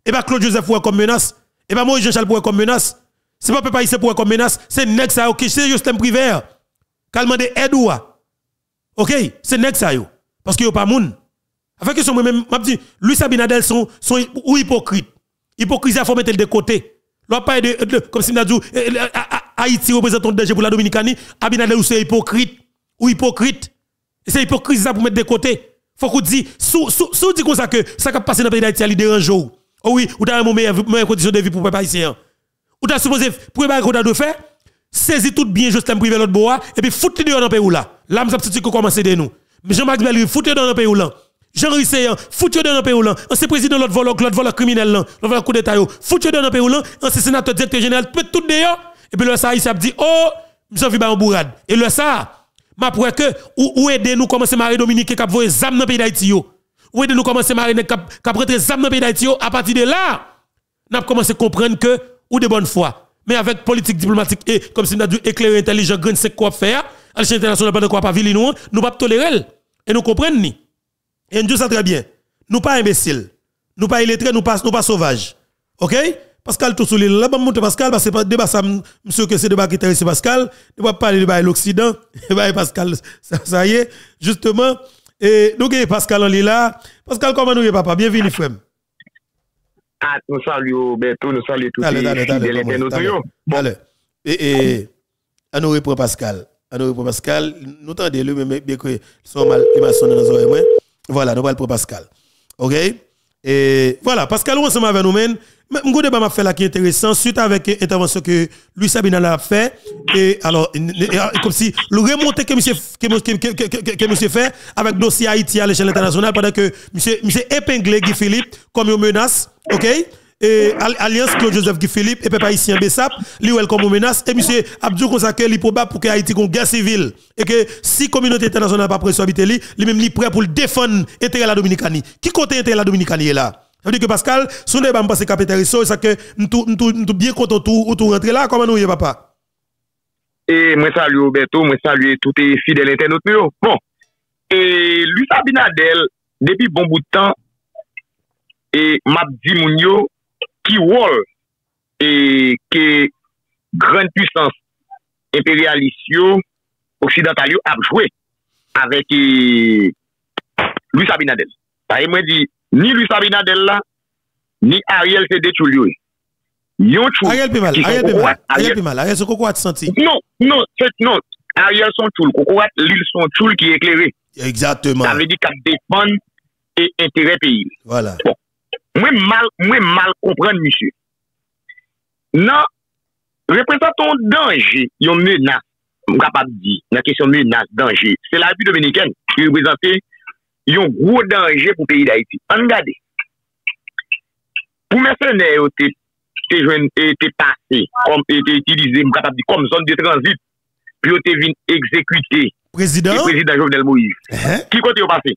Et pas Claude Joseph pour comme menace. Et pas Moïse Jean-Charles pour comme menace. C'est pas Papa Issa pour comme menace. C'est next ça qui c'est juste un privé calme de aide OK, c'est nek ça parce que yo pas moun. Avec que son même m'a dit lui Sabinadel sont sont ou hypocrite. Hypocrisie faut mettre de côté. L'on pas de, comme si m'a dit eh, eh, Haïti représente un danger pour la Dominicanie, Abinadel c'est hypocrite ou hypocrite. C'est hypocrisie ça pour mettre de côté. Faut qu'on dise sous sous dit comme que ça qui passe dans le pays d'Haïti, il dérange Oh oui, ou t'as une meilleure condition de vie pour peuple haïtien. Ou t'as supposé pour qu'on doit faire saisi tout bien juste privé l'autre bois et puis foutre dehors dans le pays là. Là, m'sa petit commencer de nous. Mais Jean-Marc Belleville foutre dans le pays là. Jean-Henri Seyan, foutu dans le pays là, ancien président l'autre voleur, l'autre voleur criminel là, l'autre voleur coup d'état foutu dans le pays là, ancien sénateur directeur général, tout d'ailleurs, et puis là ça s'est dit oh, m'sais vu ba en bourrade. Et là ça, m'a pour que ou, aider nous commencer Marie Dominique qui a voyer zam dans pays d'Haïti yo. Ou aider nous commencer Marie qui a rentrer zam dans pays d'Haïti yo, à partir de là, n'a commencé à comprendre que ou de bonne foi. Mais avec politique diplomatique et comme si nous avons éclairer intelligent, grand c'est quoi faire, à l'échelle internationale, pas de quoi pas vivre nous, nous pas tolérer. Et nous comprenons ni. Et nous ça très bien. Nous pas imbéciles. Nous pas illettrés, nous pas nous pas sauvages. OK? Pascal tout sur là ba monter Pascal parce que pas débat ça monsieur que c'est débat qui intéresse Pascal, pas parler de l'Occident, et [laughs] Pascal ça, ça, y est justement et nous Pascal en là. Pascal comment nous papa? Bienvenue frère. Ah, nous saluons Berto, nous saluons tous les internautes. Bon. Et, et, à nous répondre Pascal. À nous répondre Pascal. Nous tendez le même bien que son mal, il m'a sonné dans les oreilles. Voilà, nous parlons pour Pascal. OK? Et voilà, Pascal, ensemble avec nous-mêmes. Je débat m'a fait là qui est intéressant suite avec l'intervention que Louis Sabina a fait et alors comme si le remonté que monsieur que, monsieur fait avec dossier Haïti à l'échelle internationale pendant que monsieur monsieur épinglé Guy Philippe comme une menace OK? Et Alliance Claude Joseph Guy Philippe et peuple haïtien Bessap, ou comme menace. Et monsieur Abdou que li probable pour que Haïti une guerre civile. Et que si communauté internationale pas prêt habiter li, lui même li prêt pour défendre intérêt la Dominicanie. Qui côté intérêt la Dominicanie est là? Ça veut dire que Pascal, son débat me passe capitaine ça ça que nous bien content tout tout rentrer là comment nous y papa? Et moi salue Roberto, moi salue tous les fidèles internautes Bon. Et lui Sabinadel depuis bon bout de temps et m'a dit moun yo qui rôle et que grande puissance impérialiste occidentale a joué avec Louis Sabinadel. Ça moi dit ni Louis Sabinadel là ni Ariel c'est détruit Yon chou. Ariel Pimal, Ariel Pimal, Ariel Pimal, Ariel Soko quoi senti? Non, non, non, Ariel son choul, Coco l'île son choul qui est éclairé. Exactement. Ça veut dire qu'elle défend et intérêt pays. Voilà. Bon. Moi, mal, moi, mal comprendre, monsieur. Non, représentant danger, yon menace, capable de dire, la question menace, danger, c'est la vie dominicaine qui représente un gros danger pour le pays d'Haïti. On regarde. Pour mercenaires, été passé, comme été utilisé, capable de comme zone de transit, puis été venu exécuter. Président? Le président Jovenel Moïse. Qui côté passé?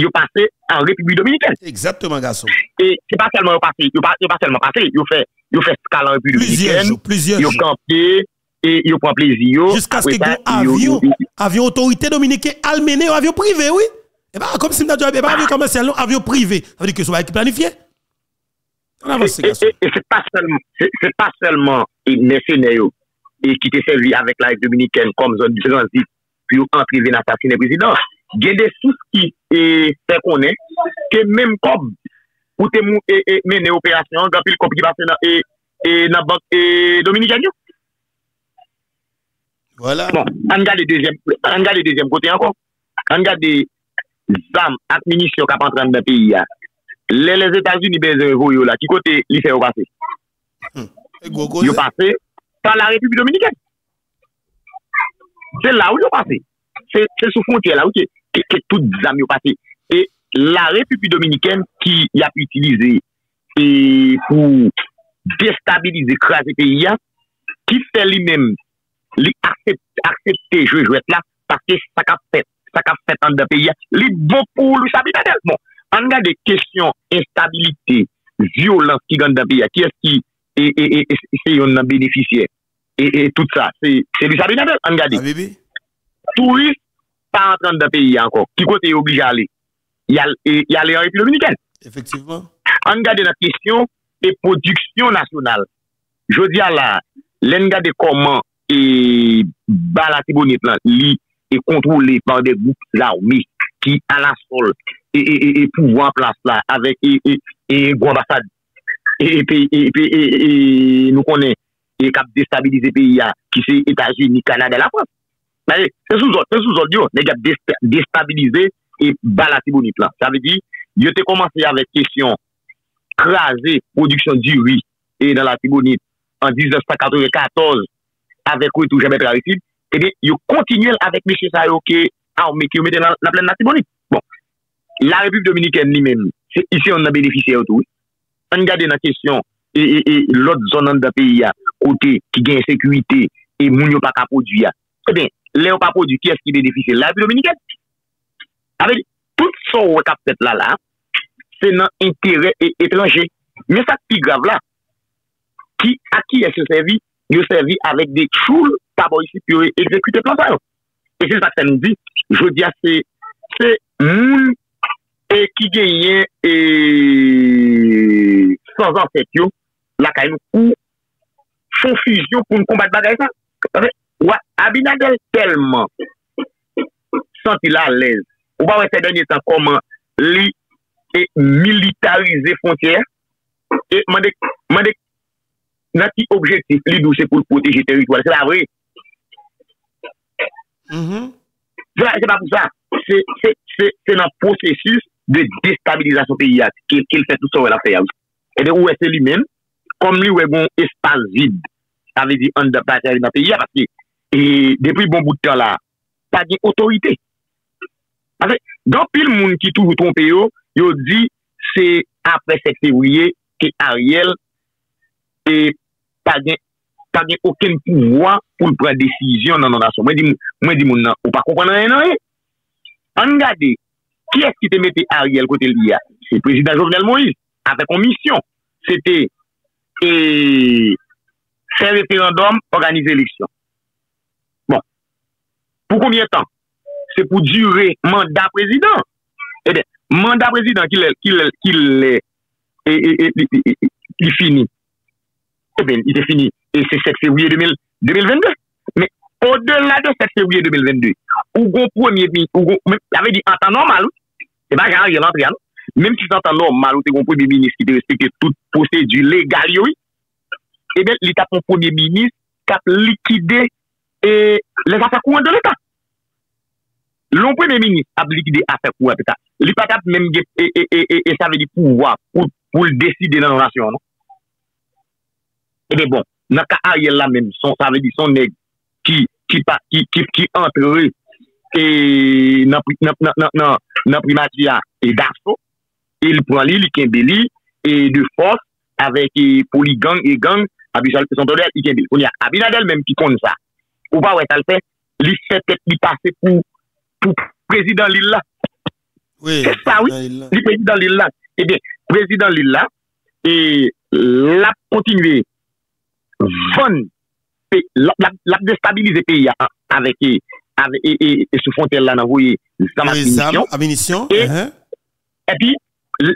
ils ont passé en République dominicaine. Exactement, garçon. Et c'est pas seulement passé, ils pas, seulement passé, ils ont fait, ils fait en République plusieurs dominicaine. plusieurs Ils ont campé et ils ont pris plaisir. Jusqu'à ce que avion, avion autorité dominicaine almené ou avion privé, oui. Et pas comme si nous avions pas avion commercial, non, avion privé. Ça veut dire que ce soit planifié. On avance, et, et, et c'est pas seulement, c'est pas seulement mercenaires et qui étaient servis avec la dominicaine comme zone de transit, puis entrer dans assassiner le président il y a des sources qui fait connaître que même comme pour te mener opération, quand il qui passe dans la banque dominicaine. Voilà. Bon, on regarde le deuxième, on regarde le deuxième côté encore. On regarde des armes, administrations qui sont en pays. Les, les États-Unis, ben, là, qui côté ils fait passer? Ils passé par la République dominicaine. C'est là où ils ont passé. C'est sous frontière là où que tout amis passé. Et la République dominicaine qui a pu utiliser et pour déstabiliser, craser le pays, qui fait lui-même accepter jouer jouer là parce que ça a fait ça a fait dans le pays les bon pour lui s'habiter bon on a des questions instabilité violence qui gagne dans le pays qui est-ce qui et et et c'est un bénéficiaire? Et, et tout ça c'est lui s'habiter on a dit touriste pas en train de pays encore. Qui côté est obligé d'aller? Il y a les en République dominicaine. Effectivement. On regarde la question de production nationale. Je dis à la, de comment et Balatibonite est contrôlé par des groupes armés qui à la sol et, et, et, pouvoir place là avec et, et, et ambassade et, et, et, nous connaissons et cap déstabiliser pays qui c'est États-Unis, Canada, la France. C'est sous autre, c'est sous autre, les gars déstabilisé et balati bonite là. Ça veut dire, il était commencé avec question craser production du riz et dans la Tibonite en 1994 avec retour jamais Aristide. Et bien, il continue avec M. Sayo qui armé qui met dans la plaine de la Tibonite. Bon. la République Dominicaine lui-même, ici on a bénéficié de tout. On dans la question, et, l'autre zone de pays, côté qui gagne sécurité, et moun yo pas qu'à produire. Eh bien, les pas produit, qui est-ce qui bénéficie? La République Dominicaine. Avec tout a fait là, là, c'est dans intérêt étranger. Mais ça, plus grave là, qui, à qui est-ce servi? Il servi avec des choules, d'abord ici, pour exécuter plan ça. Et c'est ça que ça nous dit. Je dire, c'est, c'est moun et qui gagne et sans ancêtre, la caille ou font fusion pour nous combattre bagaille ça. Ouais, Abinadel tellement senti à l'aise. Va voir ces derniers temps comment lui est militarisé frontière et mandé mandé notre objectif lui c'est pour protéger le territoire. C'est la vraie. Mhm. C'est pas pour ça. C'est dans le processus de déstabilisation pays qu'il fait tout ça, fait. Et de où est-ce lui-même, comme lui, où est un espace vide, ça veut dire un de dans le pays, parce que et depuis bon bout de temps là, pas d'autorité. Parce que dans pile monde qui trouve trompé yo, yo dit c'est après 7 février que Ariel et pas aucun pouvoir pour prendre décision dans la nation. Moi moi dis mon ou pas comprendre rien. On regarde qui est-ce qui te mettait Ariel côté lié C'est le président Jovenel Moïse avec une mission. C'était et faire référendum, organiser l'élection. Pour combien de temps? C'est pour durer mandat président. Eh bien, mandat président qu'il est, qu'il est, il finit. Eh bien, il est fini. Et c'est 7 février 2022. Mais au-delà de 7 février 2022, ou gon premier, ou avait dit en temps normal, c'est pas grave, il rentre, même si c'est en temps normal, ou t'es un premier ministre qui te respecte toute procédure légale, oui, eh bien, l'État, mon premier ministre, qui a liquidé les affaires courantes de l'État. L'on premier ministre a liquidé affaires courantes de l'État. L'État même et, ça veut dire pouvoir pour, pour décider dans la nation. Non? Et bien bon, dans le cas Ariel là même, son, ça veut dire son nègre qui, qui, qui, qui, qui entre et dans la primatia et d'assaut, il prend l'île, il kembeli, et de force, avec gangs et Abidal, son il kembeli. On y a Abinadel même qui compte ça. Ou pas, ouais, ça le fait, il fait peut-être il passer pour, pour président l'île là. Oui. C'est ça, oui. Le président l'île là. Eh bien, président l'île là, et l'a continué, vendre, l'a déstabiliser pays avec, et, et, et sous frontière là, envoyé ça à munition. Et, uh-huh. et puis,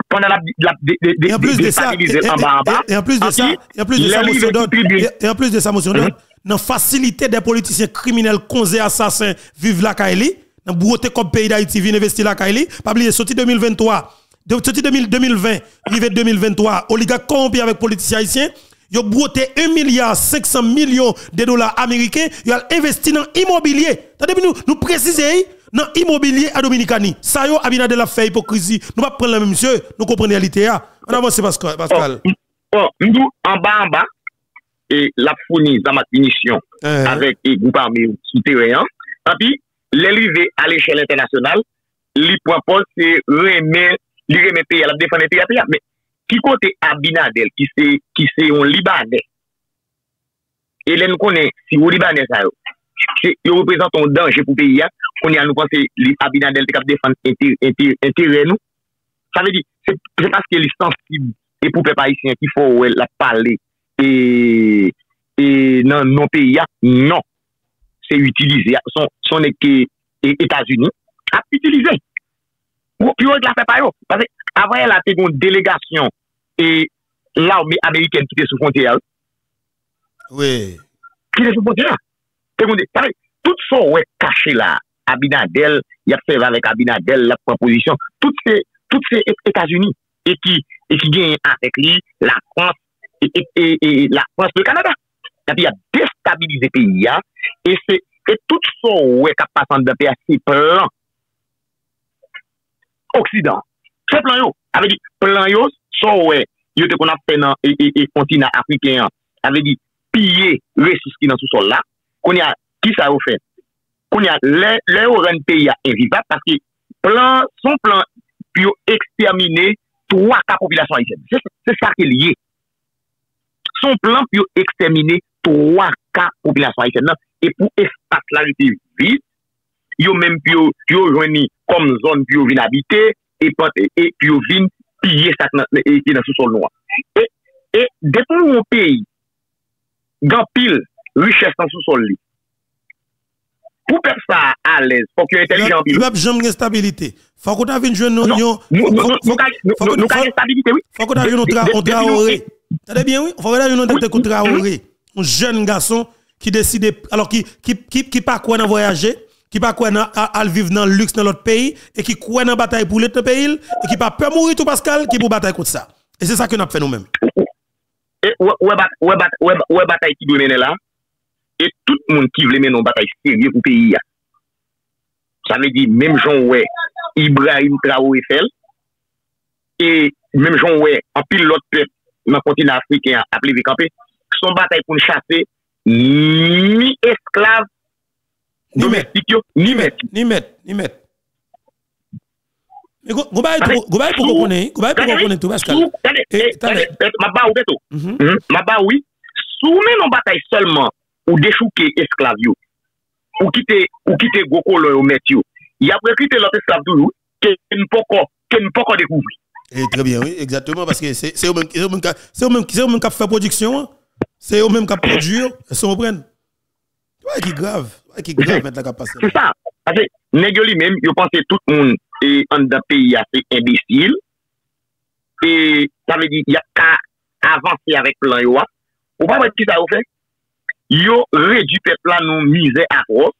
pendant la, la, de, de, de, et en plus de ça, et, en bas, en bas, et, en plus de ça, et en plus de ça, et en plus de ça, dans facilité des politiciens criminels, et assassins, vivent la Kaili, dans beauté comme pays d'Haïti, vient investir la Kaili, pas oublier, sorti 2023, sorti 2020, arrivé 2023, oligarques corrompus avec politiciens haïtiens, ils ont brouté 1 milliard 500 millions de dollars américains, ils ont investi dans l'immobilier. Nous, nous précisons, dans l'immobilier à Dominicani. Ça yo Abinadel a fait hypocrisie. Nous pas prendre le même monsieur, nous comprenons la réalité. On avance Pascal. Pascal. Oh, nous en bas en bas et la fournie dans ma finition uh-huh. avec les groupes armés souterrains. Et puis l'élevé à l'échelle internationale, li propose c'est remettre li remet pays à la défense intérieure mais qui côté Abinadel qui c'est qui c'est un libanais. Nous connaît si vous libanais ça il représente un danger pour pays. On y a nous penser Abinadel qui défendre intérêt nous. Ça veut dire, c'est parce que est sensible et pour les haïtien qu'il faut la parler et, et dans nos pays, non. C'est utilisé. Son, son États-Unis a utilisé. On ne la fait pas. Parce que avant, elle a une délégation et l'armée américaine qui était sous frontière. Oui. Qui était sous frontière. Tout ça est caché là, Abinadel, il y a fait avec Abinadel la proposition, toutes ces, ces États-Unis et qui, et qui gagnent avec lui la France et, et, et, la France, le Canada. Il a déstabilisé le pays hein. et c'est et tout ça est capable de faire ces plans Occident. Ce plan yo, avait dit plan yo, ça ouais, yo te a fait dans le continent africain, avait dit piller ressources qui dans sous sol là y a, qui ça a fait? Qu'on y a, les, les pays invivable parce que plan, son plan puis exterminer trois cas population haïtienne. C'est ça qui est lié. Son plan pour exterminer trois cas population haïtienne. Et pour espace la vide, yo même puis yo joini comme zone puis yo et et puis yo vin piller ça et dans sous sol noir. Et et depuis mon pays grand pile richesse dans sous sol li. Pour faire ça à l'aise, faut que intelligent Il va jamais stabilité. Faut qu'on ait une jeune non. Nous nous nous nous stabilité oui. Faut qu'on ait une Traoré. T'as bien oui, faut qu'on ait une Traoré. Un jeune garçon qui décide alors qui qui qui qui pas quoi dans voyager? qui pas quoi al vivre dans le luxe dans l'autre pays et qui croit dans bataille pour l'autre pays et qui pas peur mourir tout Pascal qui pour bataille contre ça. Et c'est ça que nous fait nous-mêmes. Ouais bataille qui doit mener là et tout le monde qui veut mener une bataille sérieuse pour pays Ça veut dire même Jean ouais Ibrahim Traoré fait et même Jean ouais en pile l'autre peuple dans le continent africain appelé Vécampé son bataille pour chasser ni esclaves ni met, ni met, ni met, ni met. Mais go go pour go pour tout Pascal. Ma ba ou. Ma ba oui. Soumen non bataille seulement ou déchouquer esclave yo. Ou quitter ou quitter goko lo met yo. Il a quitter l'autre esclave toujours que ne pas que ne pas découvrir. Et très bien, oui, exactement, parce que c'est eux même qui c'est même production, c'est eux même qui produire, ils qui grave. Qui grave mettre la capacité. C'est ça. Parce que, nègre même, je pense que tout le monde est en d'un pays assez imbécile. Et ça veut dire qu'il y a qu'à avancer avec plan yo. Ou pas qui ça fait? Yo réduit peuple là non misère à gros.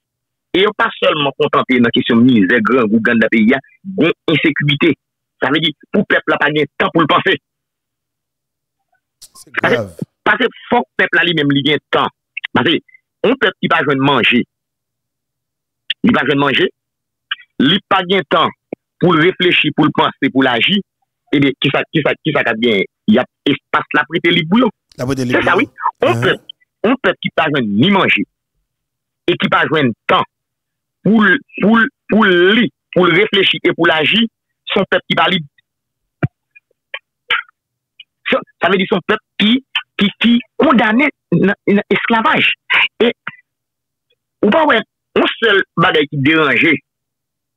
Et yo pas seulement contenté dans la question misère grand ou grand pays, bon insécurité. Ça veut dire pour peuple là pas de temps pour le penser. Parce que faut que peuple là lui-même lui ait temps. Parce que on peuple qui pas de manger. Il pas de manger. Il pas de temps pour réfléchir, pour le penser, pour l'agir. Et bien, qui ça, qui ça, qui ça bien, il y a espace là pour être libre. C'est ça, oui. On uh-huh. peut, on peut qui pas ni manger. Et qui pas de temps pour, pour, pour lui, pour réfléchir et pour l'agir, son peuple qui pas libre. Ça veut dire son. Et, ou pas, ouais, un seul bagage qui dérangeait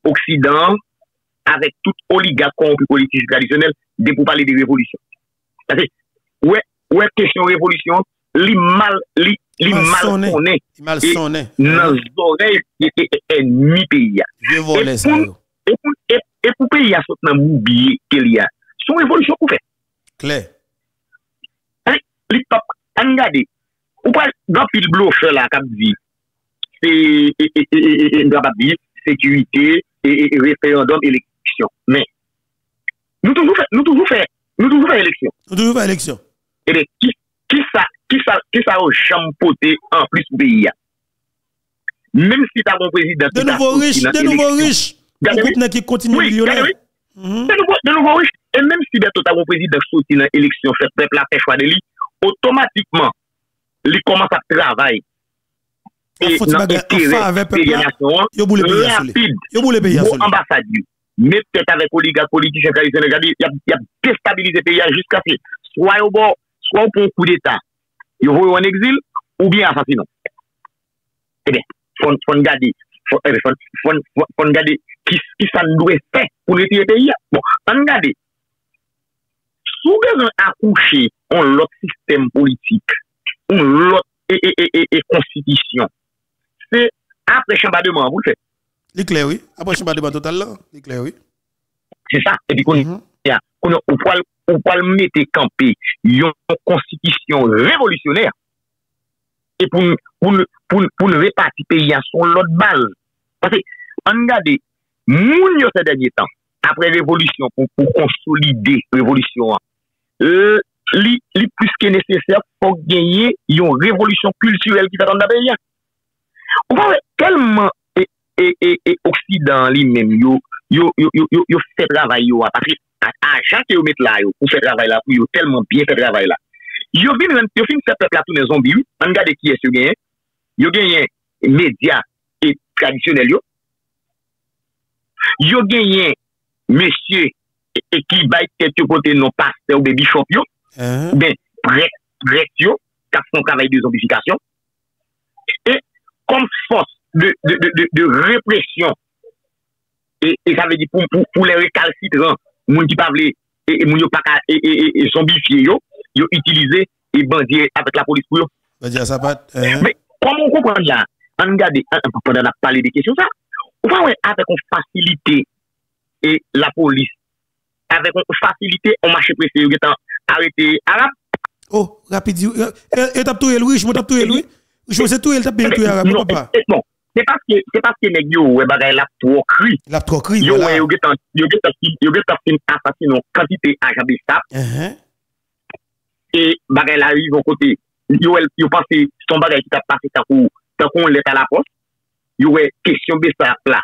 Occident avec tout oligarque politique traditionnel de pour parler de révolution. Parce que, ouais, question révolution, li mal, li, li mal sonné. Mal sonné. Dans les oreilles ennemi pays. Je volais ça. Et pour, pays à ce dans moubier qu'il y a, son révolution pour faire. Clair. Li pap, an gade, ou pas dans pile bloche là, comme dit, c'est, sécurité, et, référendum, élection. Mais, nous toujours fait, nous toujours fait, nous toujours fait élection. Nous toujours fait élection. Et bien, qui, qui ça, qui ça, qui ça au champoté en plus pays Même si tu as un président de nouveau riche, de nouveau riche, groupe qui continue oui, millionnaire. Mm-hmm. De nouveau, de nouveau riche. Et même si tu as un président sorti dans l'élection, fait peuple a fait choix de lui, automatiquement, il commence à travailler et dans l'intérêt pays nation, rapide, pour ambassade, mais peut-être avec oligarques politiciens traditionnels, il y a déstabilisé le pays jusqu'à ce soit au bord, soit pour un coup d'État, ils vont en exil ou bien. Eh bien, il faut regarder, faut regarder qui, qui ça doit faire pour retirer le pays. Bon, constitution, c'est après chambardement, vous le faites. C'est clair, oui. Après chambardement total, là. C'est clair, oui. C'est ça. Et puis, qu'on mm -hmm. on, on, on peut mettre camper une constitution révolutionnaire et pour, pour, pour, pour le répartir pays à son l'autre base. Parce que, on regarde, moun ces derniers temps, après révolution, pour, pour consolider révolution, euh, li, li plus que nécessaire pour gagner une révolution culturelle qui fait dans le pays. Ou pa wè, telman e Oksidan li men yo, yo fè travay yo apatri, a chante yo met la yo, ou fè travay la pou yo, telman bien fè travay la. Yo fin fè pepla tou ne zombi yo, an gade ki es yo genyen, yo genyen media et tradisyonel yo, yo genyen mesye et qui baille tête côté non pasteur ou des bishop yo, Hein? ben yo de et comme force de, de, de, de, répression et, et ça veut dire pour, pour, pour les récalcitrants moun qui pas vle et, moun yo pas et, et, et, yo yo utilisé et bandit avec la police pour dire ça pas. hein? mais comment on comprend là On regarde, pendant qu'on a parlé des questions, ça, on va avec une facilité et la police, avec une facilité, on marche pressé, on arrêté arabe. Oh, rapide. Et t'as tout oui, je m'en tape tout oui. Je sais tout, il t'a bien papa. c'est- parce que c'est parce que nèg yo ouais bagay la trop cru. Il a trop crié. Yo ouais voilà. yo get yo get yo get fin assassin en quantité ça Hein? et bagay la arrive au côté. Yo el- yo pense son bagay qui t'a passé tant qu'on l'est à la poste. Yo ouais question de ça là.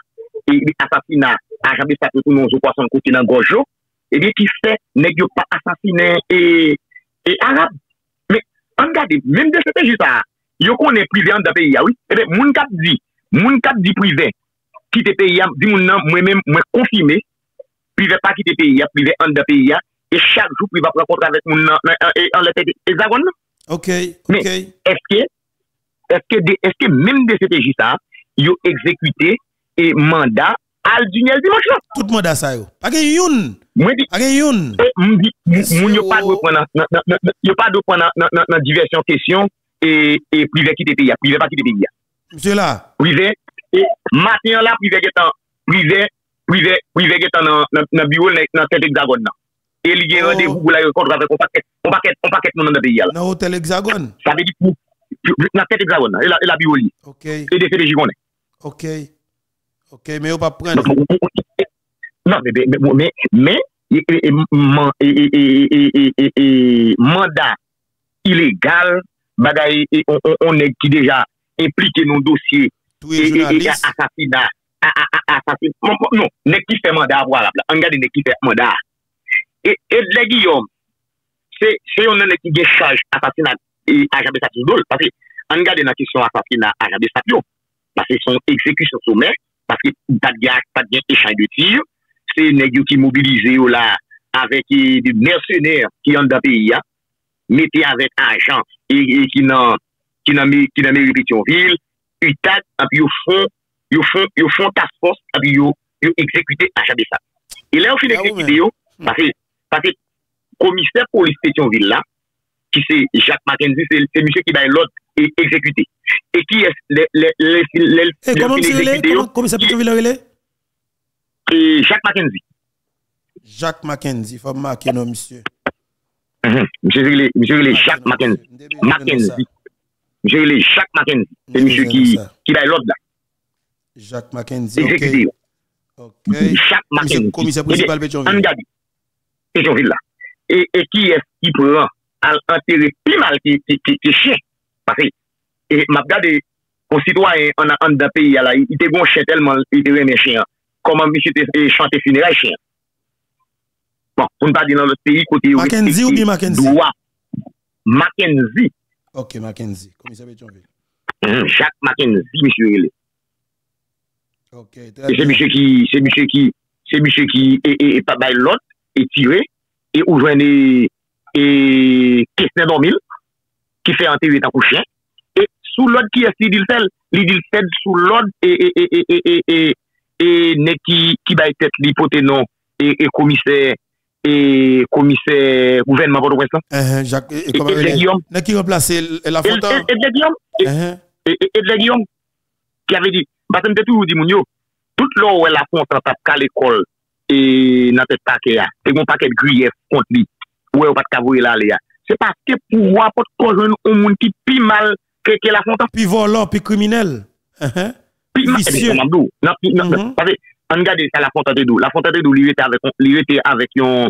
Et assassinat ça tout son côté dans yo. Et bien qui fait nèg yo pas assassiné et et arabe. Mais on regarde même de c'était juste ça yo konen prive an da peyi oui. Ebe, moun kap di, moun kap di prive, kite peyi ya, di moun nan mwen mwen mwen konfime, prive pa kite peyi ya, prive an da peyi ya, e chak jou prive ap rapote avèk moun nan, an le peyi, e zagon nan. Ok, ok. Men, eske, eske, eske menm de CPJ sa, yo ekzekute e manda al dunye al dimanche la. Tout manda sa yo. Ake youn. Ake youn. Moun yo pa do pon nan diversyon kesyon, et, et privé qui te privé pas qui te. Monsieur là. Privé, et matin là, privé qui est privé, privé, privé qui est dans le bureau, dans cet hexagone. Et il y a rendez-vous pour la rencontre avec un paquet, un paquet, un paquet dans hexagone? Ça veut dire, dans cet hexagone et e la bureau. Ok. Et des faits de gigonnet. Ok. Ok, mais on va prendre. Non, mais, mais, mais, mais, mandat illégal on, on, est qui déjà impliqué dans le dossier. Tout et y a assassinat. A, assassinat. Non, non, ne qui fait mandat. On garde qui fait mandat. Et, et le Guillaume, c'est un ne qui décharge assassinat et Ajabé Satyndol. Parce que, on garde la question assassinat Ajabé Satyndol. Parce que son exécution sommet, parce que pas de pas de échange de tir. C'est un qui qui mobilisé ou là avec des mercenaires qui ont dans le pays, mettez avec agent et, et qui n'ont qui n'a mis qui n'a mis Pétionville, UTAC, et puis ils font ils font ils font task force et puis ils ils exécutent achat de ça. Et là on fait Ah exécuter yo parce que parce que commissaire police Pétionville là qui c'est Jacques Mackenzie c'est c'est monsieur qui va l'autre et exécuté. Et qui est les les les les Eh, les comment yo, Comment ça peut le relais? et Jacques Mackenzie. Jacques Mackenzie, faut marquer non monsieur. Mse rile Jacques Mackenzie. Mackenzie. Mse rile Jacques Mackenzie. Se mse ki bay lot la. Jacques Mackenzie. Ekzekutiv. Jacques Mackenzie. Komise principal Petionville. An gadi. Petionville la. E ki es ki pran al anterre pi mal ki chen. Pase. E map gade konsidwayen an an da peyi ala. Ite bon chen telman ite remen chen. Koman mse te chante funeray chen. Bon, pour ne pas dire dans l'autre pays, côté Mackenzie ou bien Mackenzie? Droit. Mackenzie. Ok, Mackenzie, commissaire Pétionville. Mhm, Jacques Mackenzie, monsieur. Ok, c'est bien. monsieur qui, c'est monsieur qui, c'est monsieur qui, et, et, et pas bail l'autre, et tiré, et où joignez, et, Kessner Dormil, qui fait enterrer ta chien, et sous l'autre qui est, il dit le fait, il dit le fait sous l'autre, et, et, et, et, et, et, et, et, qui, qui bail tête l'hypothèse non, et, et commissaire, et commissaire gouvernement Port-au-Prince uh-huh, Guillaume. qui remplaçait la fonte Edler Guillaume? Edler uh-huh. Guillaume qui avait dit parce que je toujours dit toute la fonte à l'école et dans paquet là, c'est paquet de grief contre lui. Pas de là. C'est parce que pouvoir pas un monde qui plus mal que la fonte. Puis volant, puis criminel. Uh-huh. Puis on ça la fontaine de doux la fontaine de doux il était avec il était avec un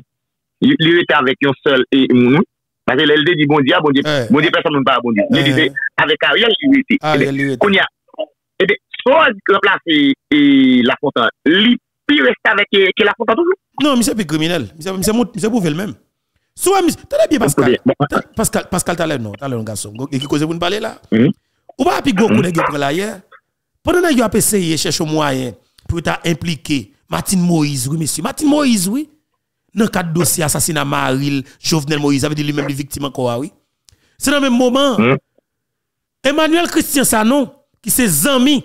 il était avec un seul et mon parce que l'LD dit bon dieu bon dieu bon dieu personne ne pas bon dieu il disait avec Ariel il était. On y a et bien soit remplacer la fontaine. Lui puis reste avec la fontaine toujours. Non mais c'est plus criminel. C'est c'est pour le même. Soit mis t'as bien Pascal. Pascal Pascal t'as non t'as un garçon. Et qui cause vous ne parlez là? Mm-hmm. Ou pas à pigou mm-hmm. pour les gars là hier pendant que vous avez essayé chercher un moyen pour t'impliquer Martin Moïse, oui, monsieur. Martin Moïse, oui. dans le cadre dossier assassinat Maril, Jovenel Moïse, avait dit lui-même les victimes encore, oui. C'est dans le même moment. Hmm. Emmanuel Christian Sanon, qui c'est Zami,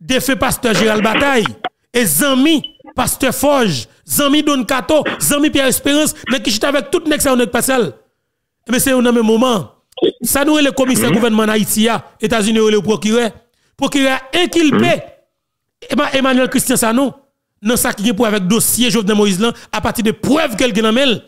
défait pasteur Gérald Bataille, et Zami, pasteur Forge, Zami Don Kato, Zami Pierre Espérance, mais qui avec tout le monde qui. Mais c'est dans le même moment. Ça nous est le commissaire gouvernement d'Haïti, États-Unis le procureur. Procureur inculpé Emmanuel Christian Sanon dans ça qui est pour avec dossier Jovenel Moïse là à partir de preuves qu'elle a mêle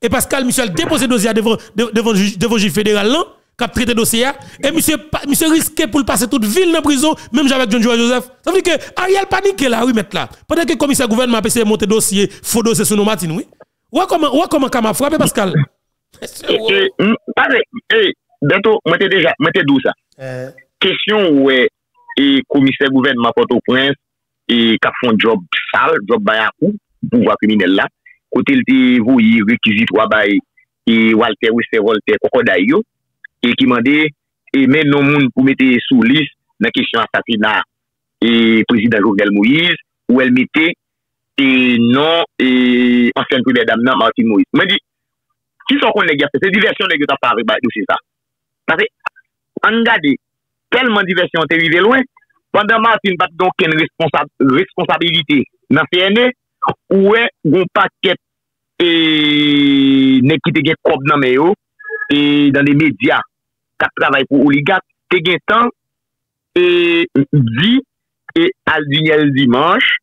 et Pascal Michel déposé dossier devant devant devant juge fédéral là qui a traité dossier et monsieur monsieur risqué pour passer toute ville dans prison même avec John Joe Joseph. Ça veut dire que Ariel panique là oui mettre là. Pendant que le commissaire gouvernement a essayé de monter dossier faux dossier sur nos matines oui. Ou comment ou comment comment frappé Pascal. Eh bientôt moi déjà moi d'où ça? Euh. question est et commissaire gouvernement Port-au-Prince et qui font job sale, job bayakou, pouvoir criminel là. Côté vous y réquisitoire bay et Walter Wester Walter Kokodayo et qui m'a dit et même non monde pour mettre sous liste dans question assassinat et président Jovenel Moïse où elle mettait et non et ancienne première dame non Martine Moïse. M'a dit qui sont qu'on les gars c'est diversion les gars pas avec c'est ça. Parce que on regarde telman diversyon te rive lwen, pandan Martin bat don ken responsab responsabilite nan CNE, ouwe goun paket e ne ki te gen kob nan me yo, e dan de media, kat travay pou oligat, te gen tan, e di, e al di yel dimanche,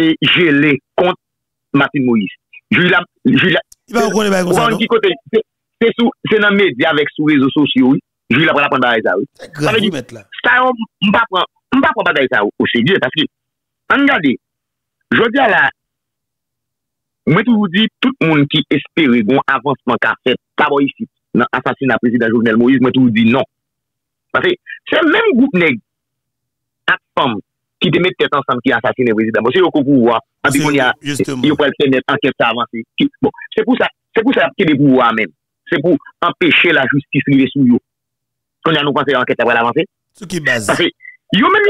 e jele kont Martin Moïse. Jula, jula, se nan media vek sou rezo sosyo yi, sociaux je la prendre la prendre ça oui. Ça veut dire ça on pas prendre on pas prendre ça au sérieux parce que regardez je dis à la moi tout vous dis tout le monde qui espère un avancement qu'a fait d'abord ici dans l'assassinat président Jovenel Moïse moi tout vous dis non. Parce que c'est le même groupe nèg à femme qui te met tête ensemble qui assassine le président. C'est au pouvoir en puis il y a il peut faire une enquête avancer. Bon c'est pour ça c'est pour ça qu'il est pouvoir même. C'est pour empêcher la justice de sous eux qu'on konnen nou konsey anket apre l'avansè. Sou ki baz. Pase, yo men,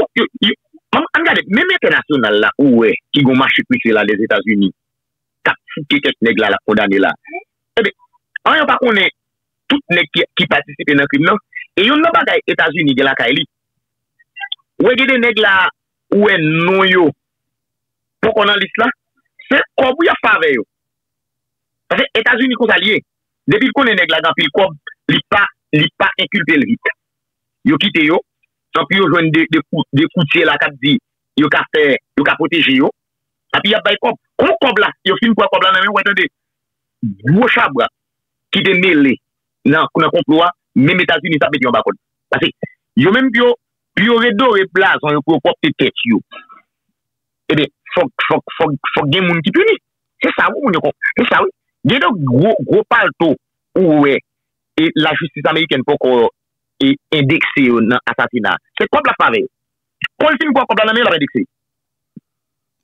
an gade, men men internasyonal la ouwe, ki goun machik misè la les Etats-Unis, kap fike kek neg la la kondane la. Ebe, an yon pa konnen, tout neg ki, ki patisipe nan krim nan, e yon nan bagay Etats-Unis gen la ka eli. Ouwe gede neg la, ouwe non yo, pou konan lis la, se kob ou ya fave yo. Pase, Etats-Unis kon sa liye, depi konnen neg la dan pil kob, li pa, li pa inkulte l vit. Yo kite yo, sanpi yo jwen de, de, de koutier la kap di, yo ka fè, yo ka poteje yo, api ya bay kop, kon kob la, yo fin kwa kob la nan men, wè tende, gwo chabra, ki te mele, nan konploa, men Etats-Unis sa peti yon bakon. Pase, yo men pyo, pyo redo e plazan, yo pou kop te tet yo. Ebe, fok, fok, fok, fok gen moun ki puni. Se sa wou moun yo kon, se sa wou, gen do gwo, gwo palto, ou we, e la justice Ameriken pou ko e indekse yo nan asasina. Se kop la fave. Kon si mi kwa kop la nan men la indekse.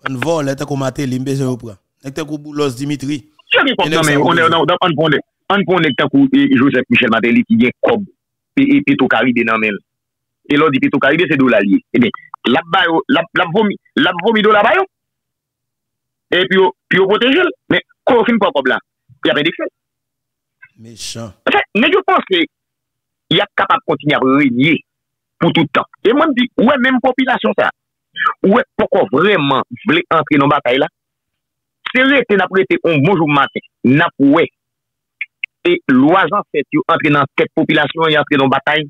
An vol, lete kou mate limbe se yo pran. Lete kou boulos Dimitri. Se mi kop la men, an kon lete kou Joseph Michel Mateli ki gen kop e Pito Karide nan men. E lò di Pito Karide se do la liye. E eh ben, la bayo, la vomi do la bayo. E pi yo potejel. Men, kon si mi kwa kop la. Pi apen dekse. Méchant. Mais je pense qu'il y a capable de continuer à régner pour tout le temps. Et moi, je dis, ouais, même population, ça, ouais, pourquoi vraiment voulez entrer dans la bataille là? C'est vrai que n'a prêté un bonjour matin, n'a ouais. Et l'oiseau fait, entrer dans cette population et entrer dans la bataille.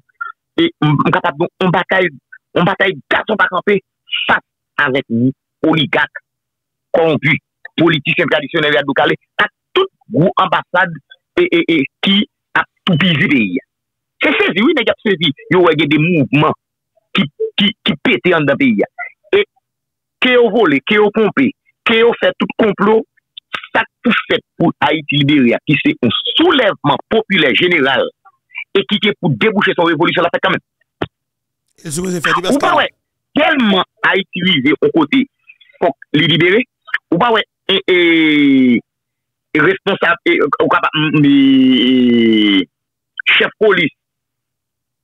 Et on capable de bataille, on bataille garçon pas campé face avec nous, oligarques, corrompus, politiciens traditionnels à ambassade et, a tout visé pays. C'est saisi, oui, mais il y a saisi, il y a des mouvements qui, qui, qui dans le pays. Et qui ont volé, qui ont pompé, qui ont fait tout complot, ça tout fait pour Haïti libéré, qui c'est un soulèvement populaire général et qui est pour déboucher son révolution, la quand même. Et Ou pas, ouais, tellement Haïti visé au côté, faut responsable, euh, ou kapap, mm, euh, chef polis,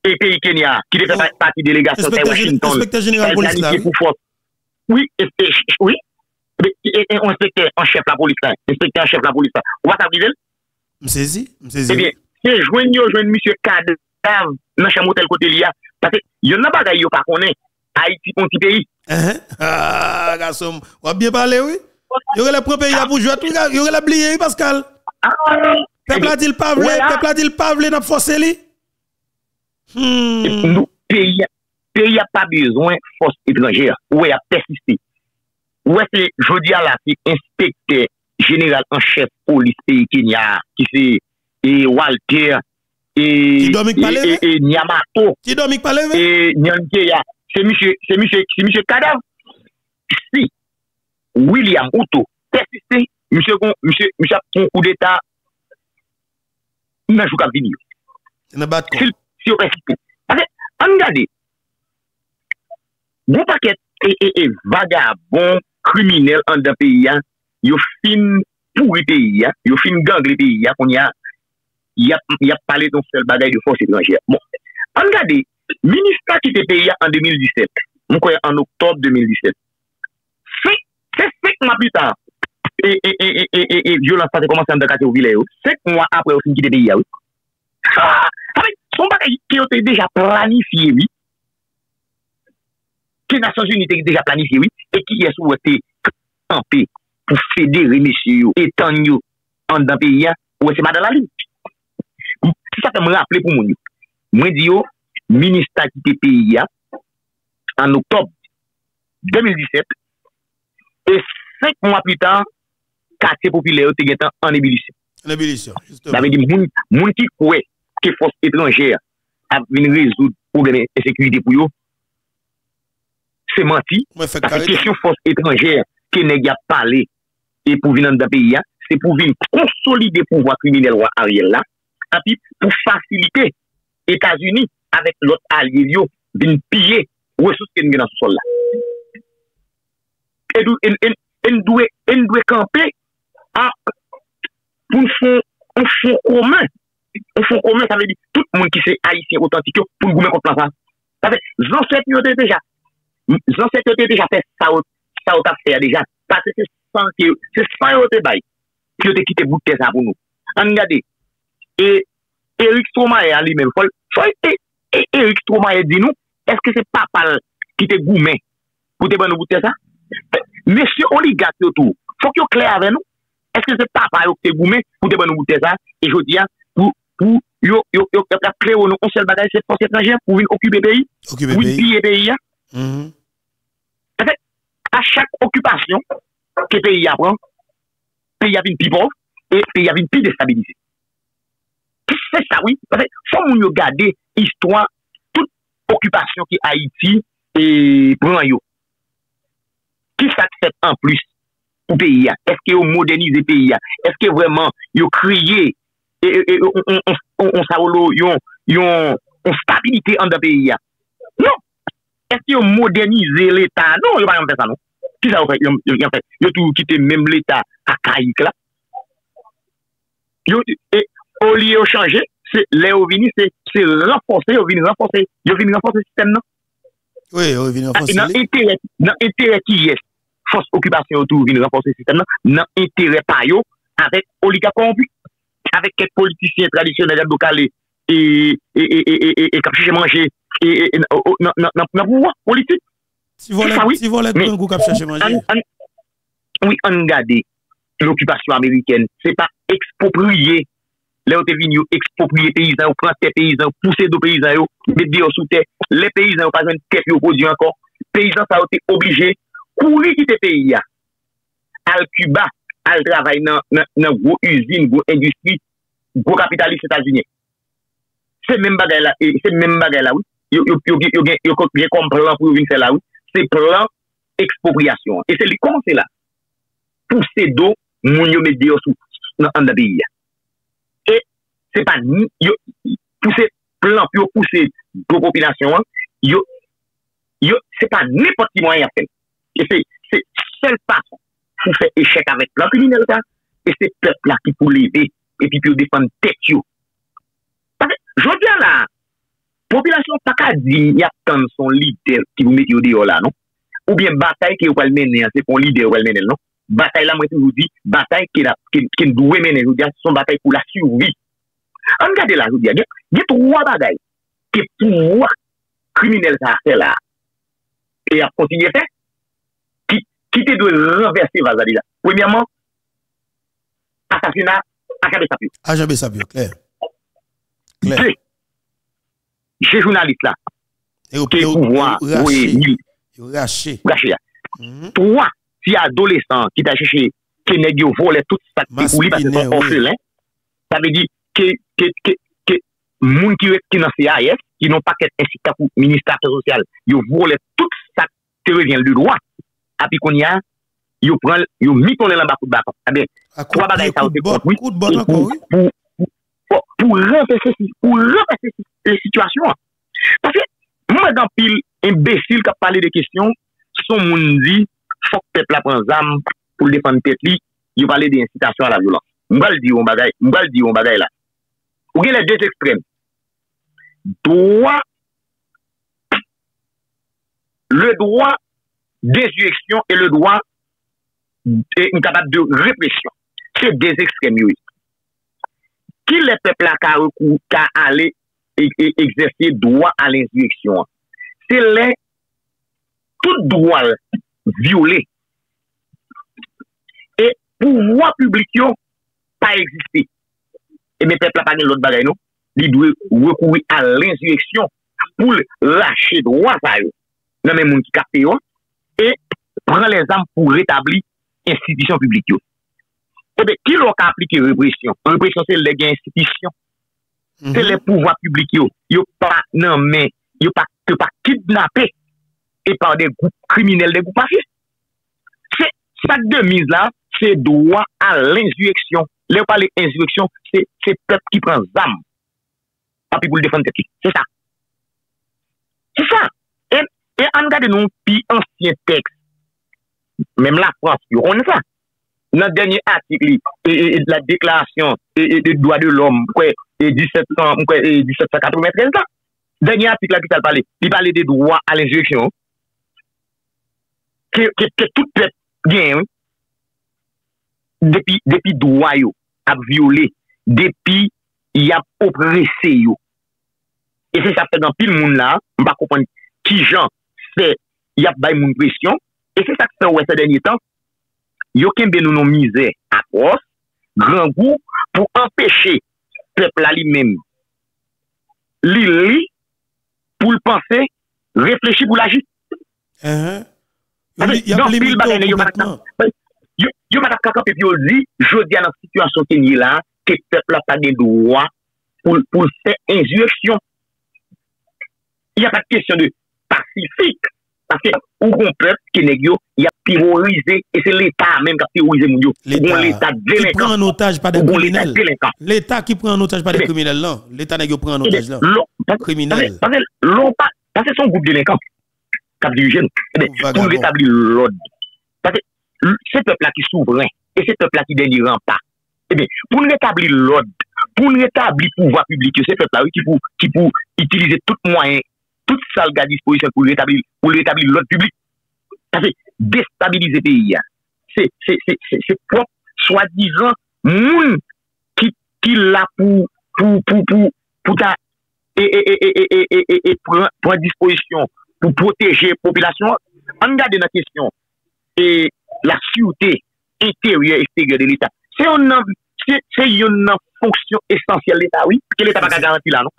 e peyi Kenya, ki de fè pati delegasyon te Washington, oui, oui, ou inspektè an chef la polis la, inspektè an chef la polis la, ou wak aprivel? Msezi, msezi. Ebyen, eh se jwen yo jwen misye kade, nan chamotel kote liya, pate, yon nan bagay yo pa konen, Haiti konti peyi. Ah, gasom, wap bien pale, oui? Il y aurait le premier pays pour jouer tout, il y aurait l'oublié, Pascal. Ah, Peuple a dit le vrai, peuple a dit le vrai, n'a forcé lui. Hmm. Nous, pays, pays a pas besoin de force étrangère. Ouais, a persisté. Ouais, c'est, je dis à la, c'est inspecteur général en chef police pays Kenya, qui c'est, et Walter, et, et, Nyamato, Qui Dominique parle, oui? et Nyankeya. C'est monsieur, c'est monsieur, c'est monsieur Kadave. Si William Outo persisté, monsieur, monsieur, monsieur, a un coup d'état, nan jou kap vini yo. C'est un battre si, si yo persiste. Parce que, bon paket e, e, e vagabon kriminel an dan peyi ya, yo fin pourri peyi ya, yo fin gangli peyi ya, kon ya, ya, ya pale ton sel bagay de force étrangère. Bon, ministra ki te peyi ya an 2017, mwen koye an oktob 2017, se, se sek mwa pita, e, e, e, e violans pati komanse an de kate ou vile yo, sek mwa apre ou fin ki de beya yo. Sa men, son bagay ki yo te deja planifiye yo, ki Nasyon Jouni te deja planifiye yo, e ki yes ou te kampe pou federe mesi yo, etan yo, an dan peyi ya, ou se madan la li. Si sa te mwen aple pou moun yo, mwen di yo, minister ki te peyi ya, an oktob 2017, E 5 mwa plitan, kate popile yo te gen tan an ebilisyon. An ebilisyon, justement. Dave di moun, moun ki kwe ke fos etranjè ap vin rezoud probleme esekurite pou yo, se manti. Mwen fèk kare. Kase kesyon fos etranjè ke neg ya pale e pou vin an da peyi ya, se pou vin konsolide pou vwa kriminel wak a riel la, api pou fasilite Etats-Unis avèk lot alye yo vin piye wè sou sken gen an sou sol la. Pour nous faire un fonds commun. Un fonds commun, ça veut dire tout le monde qui c'est haïtien authentique yo, pour nous goumer contre ça. Ça fait, les ancêtres yo déjà, les ancêtres étaient déjà fait ça, au- ça au t'a que c'est sans que, c'est sans yo te bail, qui yo te quitté bout de terre ça pour nous. On regarde, et Eric Stromae qui te te bout de terre ça? Monsieur oligarque autour, faut qu'il clair avec nous. Est-ce que c'est papa qui te goumé pour te nous ça? Et je dis, pour, pour, yo, yo, yo, yo, clair nous, on seul bagage, c'est force étrangère pour venir occuper le pays, Occupé pour pays. le pays, hein. Mhm. à chaque occupation que le pays apprend, le pays a une plus pauvre et le pays a une plus déstabilisé. C'est ça, oui. Parce que faut nous regarder l'histoire, toute occupation qui Haïti et prend yo. Qui fait en plus pour pays? Est-ce que vous modernisez le pays? Est-ce que vraiment vous créez et, et, on, on, on, on, yon, yon, stabilité en le pays? Non. Est-ce que vous modernisez l'État? Non, vous ne pas faire ça, non. Qui ça vous fait? Vous vous tout quitté même l'État à Caïque là? Yo, au lieu de changer, c'est au vini, c'est renforcer, au vini renforcer, yo vini renforcer le système non? Oui, on vient Ah, renforcer. Dans intérêt, dans force occupation autour vini renforcer le système dans intérêt pas yo avec corrompus, avec quelques politiciens traditionnels et et et et et et qui manger dans pouvoir politique. Si oui. si vous voulez Mais- un coup cap chercher manger. An- an- oui, on regarde l'occupation américaine. C'est pas exproprier. Là, on venu exproprier paysans, on prend tes paysans, pousser deux paysans, yo, mettre des sous terre. Les paysans, pas une tête, yo, produit encore. Paysans, ça a été obligé, courir quitter le pays, ya. Al Cuba, al dans, dans gros usine, gros industrie, gros capitaliste États-Unis. C'est même bagay et c'est même bagay là, oui. Yo, yo, yo, yo, yo, yo, yo, yo, plan pour venir faire là, oui. C'est plan expropriation. Et c'est lui commencer là? Pousser d'eau, moun yo met dehors sous, dans dans le pays. Et c'est pas ni, yo, plan, yo yo, yo. Et c'est, seule façon pour faire échec avec plan criminel. Et c'est peuple qui pour lever, et puis pour défendre tête yo. Je dire là, population pas qu'à dire, il y a tant son leader qui vous met au dehors non? ou bien bataille qui est mener, c'est pour leader ou mener, non? Bataille là, moi, je vous dis, bataille qui qui doit mener, je vous dis, son bataille pour la survie. On regarde là, je vous dis, il y a trois bagailles qui pouvoir criminel ça fait là. Et à continuer faire, qui, te doit renverser Vazali là? Premièrement, assassinat à Jabé Sapio. Sapio, clair. Clair. Deux, chez journaliste là, Et au pouvoir, oui, raché. Trois, si adolescent qui t'a cherché, qui n'est pas volé tout ça pour lui parce que orphelin, ça veut dire que, que, que, que, moun qui qui dans qui n'ont pas qu'être incité pour le ministère social, ils volé tout ça qui revient du droit api kon ya, yo yo mi. A ben, kwa bagay sa ou te kontwi, pou renfese si, pou renfese si, le situasyon. Pase, mwen dan pil, imbesil ka pale de kesyon, son moun di, fok le defan pepli, yo pale de incitasyon a la violans. Mbal di yon bagay, mbal di yon bagay la. Ou gen le det ekstrem. Dwa, le dwa, d'insurrection et le droit est capable de répression. C'est des extrêmes. Qui le peuple a qu'à recours, qu'à aller et, et exercer droit à l'insurrection? C'est les tout droit violé. Et pouvoir public pas existé. Et mes peuples pas l'autre bagaille non? Il doit recourir à l'insurrection pour lâcher droit yo. Nan men moun qui et pran les am pou retabli institisyon publik yo. Eh Ebe, ki lò ka aplike represyon? Represyon se le gen institisyon. Mm -hmm. Se le pouvoi publik yo. Yo pa nan men, yo pa, yo pa kidnapè e par de goup kriminel, de goup mafye. Se sak de miz la, se doa a l'insurreksyon. Le ou pa l'insurreksyon, se pep ki pran zam. Papi pou l'defan teki. Se sa. Se sa. E an gade nou pi ansyen teks Mem la Frans, yo kon sa. Nan denye atik li, e, e, e, la deklarasyon e, de doa de l'om, mkwe, 1793 la. Denye atik la ki tal pale, li pale de doa al injeksyon, ke, ke, ke tout pep gen, depi, depi doa yo, ap viole, depi yap oprese yo. E se sa fè nan pil moun la, mba kompon ki jan fè yap bay moun presyon, E se sa ki se wè se denye tan, yo kembe nou nou mize apos, gran gou, pou empèche pepla li mèm. Li li, pou l'pense, reflechi pou l'agit. Ah, Yon pil bagay yo matakkan. Ben, yo matakkan kapè pi yo li, jodi an an situasyon ke nye la, ke pepla pa de doa pou l'se injeksyon. Yon pa de question de Pacifique parce que, ou qu'on peut, qui n'est yo, a terrorisé, et c'est l'État même qui a terrorisé mon yo. L'État délinquant. Qui prend en otage par des criminels. L'État qui prend en otage par des criminels, là. L'État n'est prend en otage, Parce que, l'on pas, parce que son groupe délinquant, qui a dirigé nous, eh pour rétablir l'ordre. Parce que, ce peuple-là qui est souverain, et ce peuple-là qui dernier rempart, eh bien, pour rétablir l'ordre, pour rétablir le pouvoir public, c'est peuple-là qui pour, qui pour utiliser tout moyen tout ça le disposition pour rétablir pour rétablir l'ordre public. Ça fait déstabiliser le pays. Hein. C'est c'est propre soi-disant moun qui qui là pour pour pour pour pour ta et et et et prendre disposition pour protéger population. On regarde la question et la sûreté intérieure et extérieure de l'État. C'est une fonction essentielle de l'État, oui, que l'État n'a pas garanti là, non?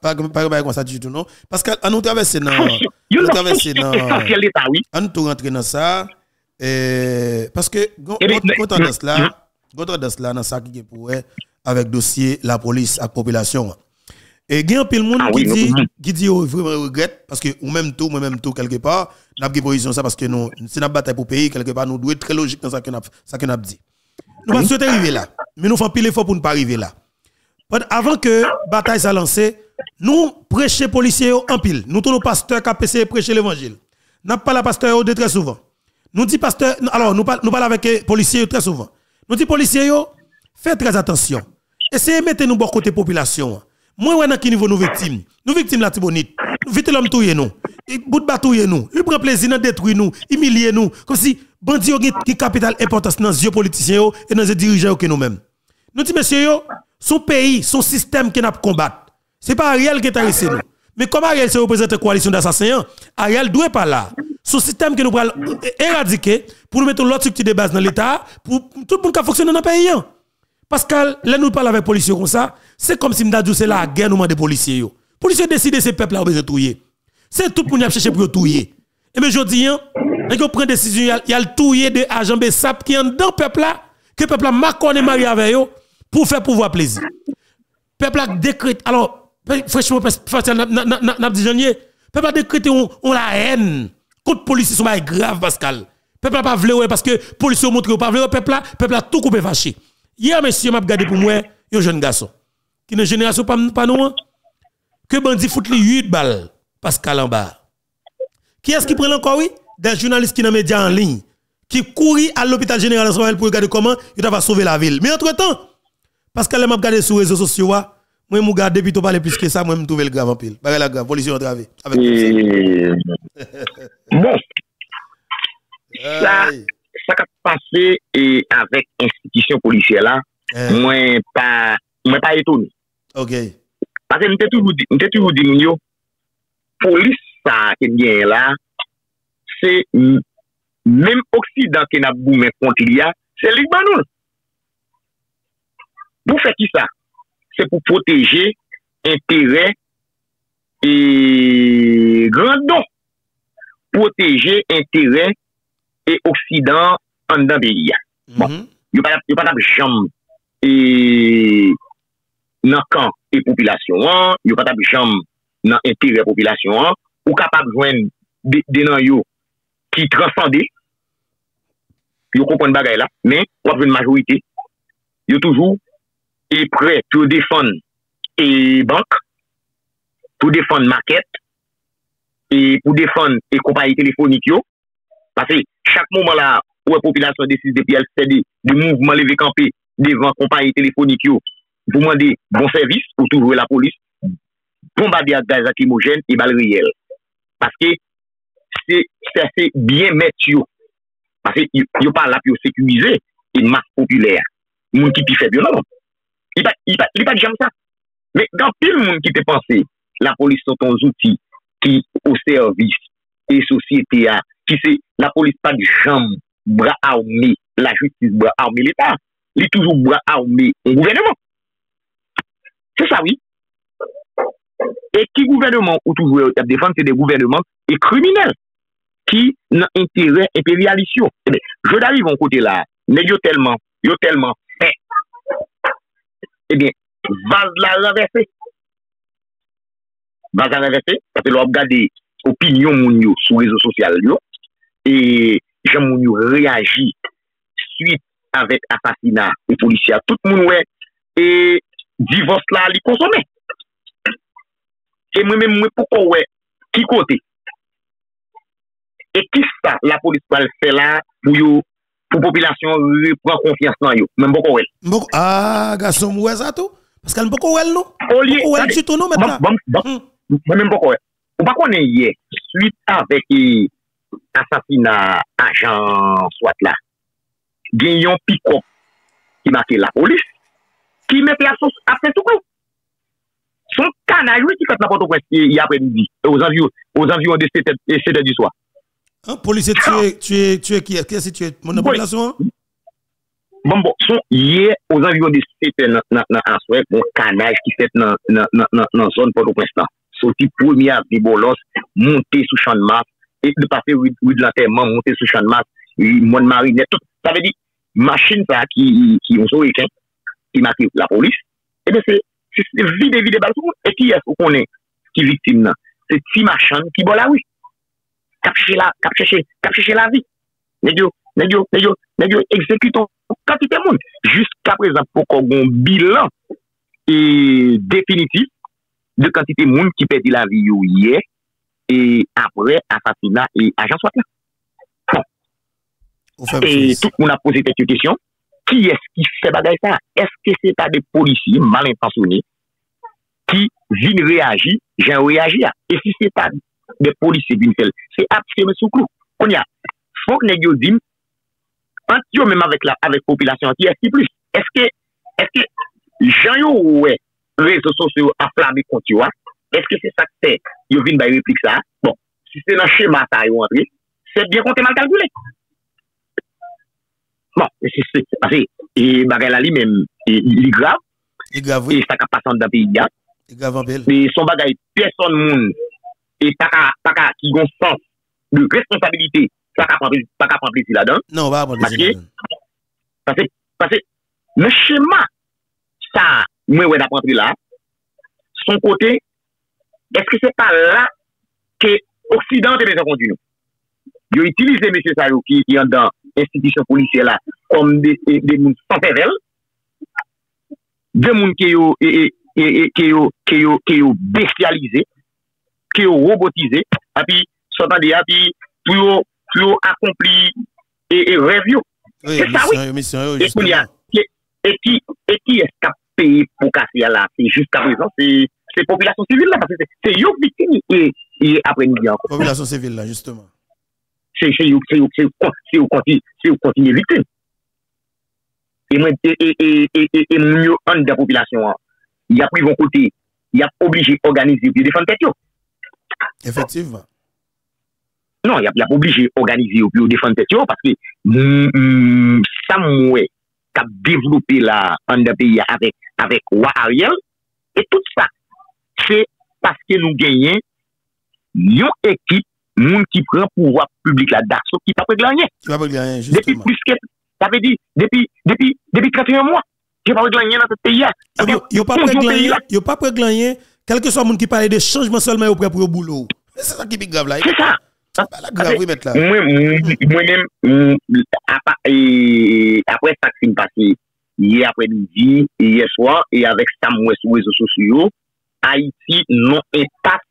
Pas comme ça du tout non? Parce qu'à nous traverser dans une nous traverser dans de l'État, oui. à nous rentrer dans ça euh, parce que Eh quand tendance là, quand tendance là dans ça qui est pour avec dossier la police à population. Et il y a un pile monde Ah qui dit qui dit oh, vraiment regrette parce que ou même tout moi même tout quelque part n'a pas position ça parce que nous c'est une bataille pour pays quelque part nous doit être très logique dans ça que ça que n'a dit. Nous pas souhaiter arriver là, mais nous faisons pile effort pour ne pas arriver là. Avant que la bataille soit lancée, nous prêchons policiers en pile. Nous tous nos pasteurs qui de prêcher l'évangile. Nous la pasteur de très souvent. Nous dit pasteur, alors nous parlons parlons avec les policiers très souvent. Nous dit policiers faites très attention. Essayez de mettre nous bon côté population. Moi ouais dans quel niveau nous victimes? Nous victimes la tibonite. Vite l'homme touye nous. bout de nous, il prend plaisir à détruire nous, humilier nous, comme si bandits ont qui capital importance dans les politiciens et dans les dirigeants que nous-mêmes. Nous disons, messieurs, son pays, son système qui n'a pas combattre. Ce n'est pas Ariel qui est intéressé nous. Mais comme Ariel se représente la coalition d'assassins, Ariel doit pas là. Son système que nous allons éradiquer pour nous mettre l'autre structure de base dans l'État, pour tout le monde qui fonctionne dans le pays. Parce que là, nous parlons avec les policiers comme ça, c'est comme si nous c'est la guerre nous des policiers. Les policiers décident ces peuples là besoin de C'est tout le monde qui a cherché pour touiller. Et mais je dis, on prend décision, il y a le touiller de agents Bessap qui est dans le peuple là, que le peuple là m'a marié avec eux pour faire pouvoir plaisir. Peuple a décrété, alors, franchement, n'a dit janvier, décrété on, on la haine contre police, sont grave, Pascal. Peuple pas voulu, parce que police a montré pas voulu, peuple a, peuple a tout coupé fâché. Hier, monsieur, m'a regardé pour moi, un jeune garçon, qui une génération pas, pas nous, hein. que bandit fout les 8 balles, Pascal en bas. Qui est-ce qui prend encore, oui? Des journalistes qui sont médias en ligne, qui courent à l'hôpital général pour regarder comment il va sauver la ville. Mais entre-temps, là, m'a regardé sur les réseaux sociaux, Moi, mon gars, depuis tu parles plus que ça, moi, je me trouve le grave en pile. Bah, la grave, police en travail. Avec et... Eh. [laughs] bon. Ça, ça a passé et avec institution policière là, eh. moi, pas, moi, pas étonné. OK. Parce que je t'ai toujours dit, yo, police, ça, qui bien là, c'est même Occident qui n'a pas boumé contre l'IA, c'est l'Igbanou. Vous faites qui ça? se pou proteje entere e grandon. Proteje entere e oksidan an dan beya. Bon, mm -hmm. yo pa tap jam e nan kan e populasyon an, yo pa tap jam nan entere populasyon an, ou kapap jwen denan de yo ki transande, yo kompon bagay la, men wap jwen majorite, yo toujou est prêt pour défendre et banque, pour défendre market, et pour défendre les compagnies téléphoniques. Parce que chaque moment là, où la population décide depuis elle céder du mouvement levé campé devant compagnies téléphoniques, vous demandez bon service pour toujours la police, bombarder à gaz lacrymogène et balles réelles. Parce que c'est bien mettre Parce que a pas là pour sécuriser une masse populaire. Moun qui fait Il n'y a pas de jamais ça. Mais dans pile monde qui te pensé, la police sont un outil qui au service et société a, qui c'est la police pas de jambe, bras armés, la justice bras armés l'État. Il est toujours bras armés au gouvernement. C'est ça, oui. Et qui gouvernement ou toujours défendre, c'est des gouvernements et criminels qui n'ont intérêt impérialiste. Eh je d'arrive en côté là, mais yo tellement, yo tellement ebyen, vaz la renverse. Vaz la renverse, pati lò ap gade opinyon moun yo sou rezo sosyal yo, e jan moun yo reagi suite avèk apasina ou polisya. Tout moun wè, e divos la li konsome. E mwen mwen mwen pou kon wè, ki kote? E kif sa la polis pal fè la pou yo pou populasyon repran konfians nan yo. Men mboko wèl. Mboko, a, gason mwè e zato? Paskal mboko wèl nou? Mboko wèl sütou nou mèt la? Hmm. Mwen mboko wèl. Ou pa konen ye, suite avèk e asasina ajan swat la, gen yon pikop ki make la polis, ki mèt la sos apre tout kwen. Son kanayou ki fèt la poto kwen y apre midi, e, ou zanvyon de sete du swa. Un policier, tu es, tu es, tu es qui Qu'est-ce que tu es? Mon population Bon, bon, son hier, aux environs de c'était dans un souhait, un canage qui fait dans la zone Port-au-Prince. Sorti premier avenue Bolos, monter sous champ de masse, et de passer rue de l'enterrement, monter sous champ de masse, mon marinette, tout. Ça veut dire, machine ça qui, qui ont sauvé, qui marque la police, et bien c'est vide, vide, et qui est-ce qu'on est qui est victime C'est si machin qui boit la rue cap chercher la, la vie. Nèg yo, nèg yo, nèg yo, quantité monde. Jusqu'à présent, pour qu'on ait un bilan et définitif de quantité de monde qui perdit la vie hier et après assassinat et agent soit là. Et tout le monde a posé cette question. Qui est-ce qui fait bagay ça? Est-ce que c'est pas des policiers mal intentionnés qui viennent réagir, j'ai réagi Et si c'est pas des policiers vin fait. C'est absolument sous clou. On y a, faut que nous disions, yo même avec la avec population, qui est-ce qui plus? Est-ce que, est-ce que, j'en yon ouè, réseaux sociaux afflamés contre yon, est-ce que c'est ça que c'est, yon vin by réplique ça? Bon, si c'est dans le schéma, ça yon entré, c'est bien compté mal calculé. Bon, c'est ce qui s'est passé. Et Bagala même, il est grave. Il est grave, oui. Et ça qui passe dans le hein. il est grave en belle. Et son bagaille, personne ne e paka ki yon sens de responsabilite, paka pran plesi la dan. Non, paka pran plesi la dan. Pase, le chema sa mwen wè da pran plesi la, son kote, eske se pa la ke oksidant e besan kondi nou. Yo itilize M. Sayou ki yon dan institisyon polisye la kom de moun san perel, de moun ke yo bestialize, qui robotisé, e, e et puis, et pour, pour accomplir et, et review. Ça, oui. Et, qui, et qui est capé pour casser là C'est jusqu'à présent, c'est la population civile là, parce que c'est eux victime et, et après-midi encore. Population civile là, justement. C'est eux qui continuent victime. Et moi, et, et, et, et, mieux en de la population, hein. il y a pris vos côté, il y a obligé d'organiser et défendre tête. Effectivement. Non, il n'y a pas obligé d'organiser ou de défendre cette chose parce que mm, mm, ça m'a a développé là en pays avec, avec Ariel et tout ça. C'est parce que nous gagnons une équipe, monde qui prend pouvoir public là, d'Axo, qui n'a pas gagné. Depuis plus que, ça veut dire, depuis, depuis, depuis 31 mois, qui n'a pas gagné dans ce pays. Il n'y a pas gagné, il gagné quel que soit le monde qui parle de changement seulement prêt pour le boulot. C'est ça qui est grave là. C'est ça. Moi-même, mm, après ça qui s'est passé hier après-midi, hier soir, et avec ça, moi, sur les réseaux sociaux, Haïti non impact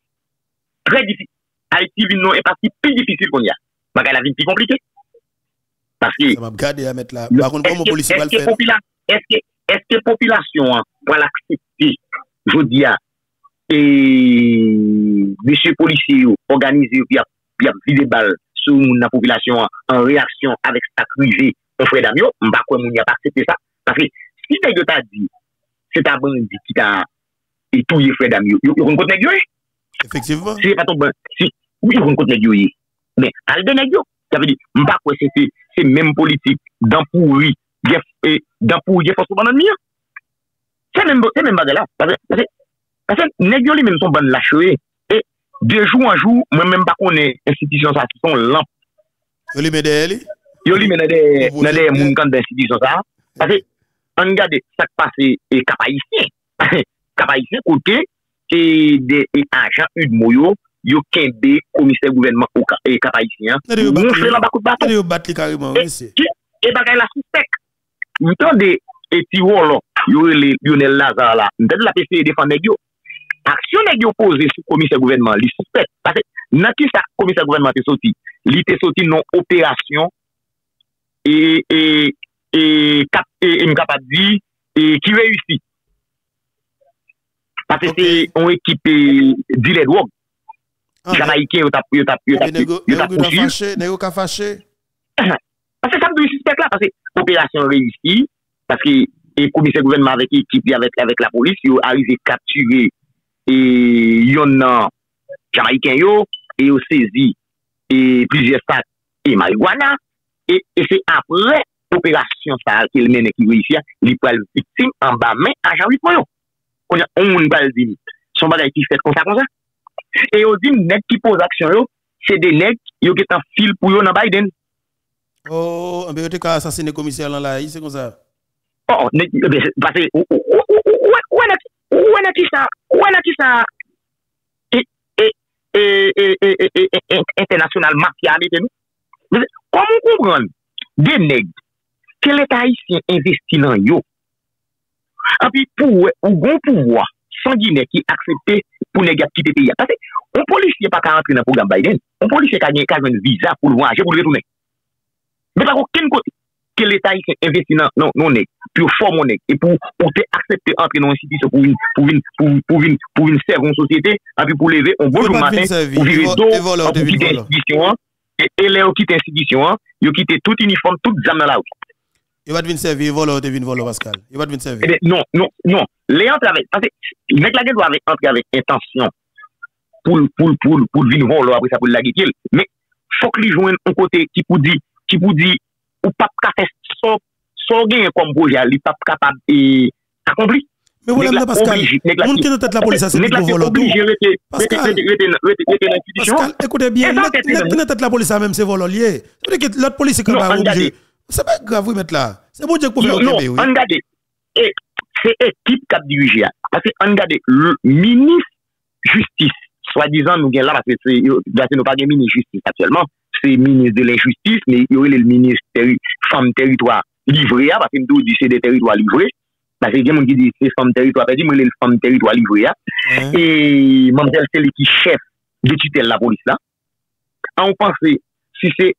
très difficile. Haïti non impact plus difficile qu'on y a. Parce la vie plus compliquée. Parce que, Ça m'a gardé à mettre là. le- Par contre, est-ce comment que- policier va le faire? est-ce que, population, hein, va l'accepter, je dis, à, et, monsieur policier, organisé, puis a, vidé balle sur la population hein, en réaction avec sa privé, on frère d'amio, quoi moun y a pas accepté ça. Parce que, si t'as t'a dit, c'est ta bandit qui t'a, est frère d'amio, yo, kon kote nèg? Effectivement. si pas ton bon, si, oui, on compte nèg. Mais, al de nèg ça veut dire, m'pa quoi c'est, c'est, c'est même politique, dans pourri, dans pourri, force pendant mieux. C'est même, c'est même bagarre là. Parce que, Pasen, negyo li menm son ban lachewe, e de jou an jou, mwen menm pa konen institisyon sa ki son lamp. Yo li mede li? Yo li mede nan de moun kan de institisyon sa. Pasen, an gade sak pase e kapayisyen. Kapayisyen kote, e de ajan ud mouyo, yo kenbe komise gouvenman ou ka, e kapayisyen. Moun fè lan bakout baton. Yo bat li kariman, wè se. E bagay la soupek. Mwen tan de eti wò lò, yo le Lionel Lazar la, mwen tan de la PCE defan negyo. aksyon neg yo pose sou komise gouvernement li suspect. Pase nan ki sa komise gouvernement te soti, li te soti non operasyon e, e, e, kap, e, e mkapap di e, ki reyusi. Pase se on ekip e, di led wog. Jamaike yo tap pousi. Nèyo ka fache? Pase sa mdou suspect la, pase operasyon reyusi, pase ki e komise gouvernement avek ekip avek la polis, yo arize kapture yo yo et la yon nan Jamaïcain yo, et ils ont saisi et plusieurs sacs et marijuana, et, et c'est après l'opération ça qu'il mène qui réussit, il prend victime en bas main à Jean-Louis Poyon. On a on va le dire, son bagage qui fait comme ça comme ça. Et on dit nèg qui pose action yo, c'est des nèg yo qui en fil pour yo dans Biden. Oh, là là, c'est comme ça. Oh, ne, eh ou, ou, ou, ou, ou, ou, ou, ou, yo, ou Ouwe na ki sa, ouwe na ki sa, e, e, e, international mafya meten nou. Kwa moun koubran, den neg, ke leta isyen investi lan yo, api pou ou goun pouwa, san Gine ki aksepte pou neg ap kite peya. Pase, on polisye pa ka antre nan program Biden, on polisye ka gen kajen viza pou lwanje pou lwetounen. Mwen pa kou ken kote. Que l'État investit dans non non pour former et pour pour accepter entrer dans une institution pour une pour une pour pour une pour une servir une société et puis pour lever un bon jour matin pour vivre d'eau pour quitter l'institution et et les quitter l'institution ils quitté tout uniforme tout examen dans la route il va venir servir voler de venir voler Pascal. Il va venir servir. Eh non non non. Les avec parce que les la doit entrer avec intention. Pour pour pour pour venir voler après ça pour la gueule. Mais faut que les joignent un côté qui pour dire qui pour dire ou pas capable gain comme projet il pas capable et accompli mais vous l'avez Pascal monde qui tête la police c'est Pascal. écoutez bien qui tête la police même c'est que l'autre police quand même obligé. c'est pas grave vous mettre là. C'est bon Dieu pour faire non regardez c'est équipe qui dirige parce que regardez le ministre justice soi-disant nous gagnons là parce que c'est nous pas ministre justice actuellement se minis de l'injustis, me yore le minis teri, fam teritwa livre ya, pati mdou di se de teritwa livre, pati gen moun ki di se fam teritwa pedi, mwen le fam teritwa livre ya, mm. e mamzel se li ki chef de titel la polis la, an panse, si se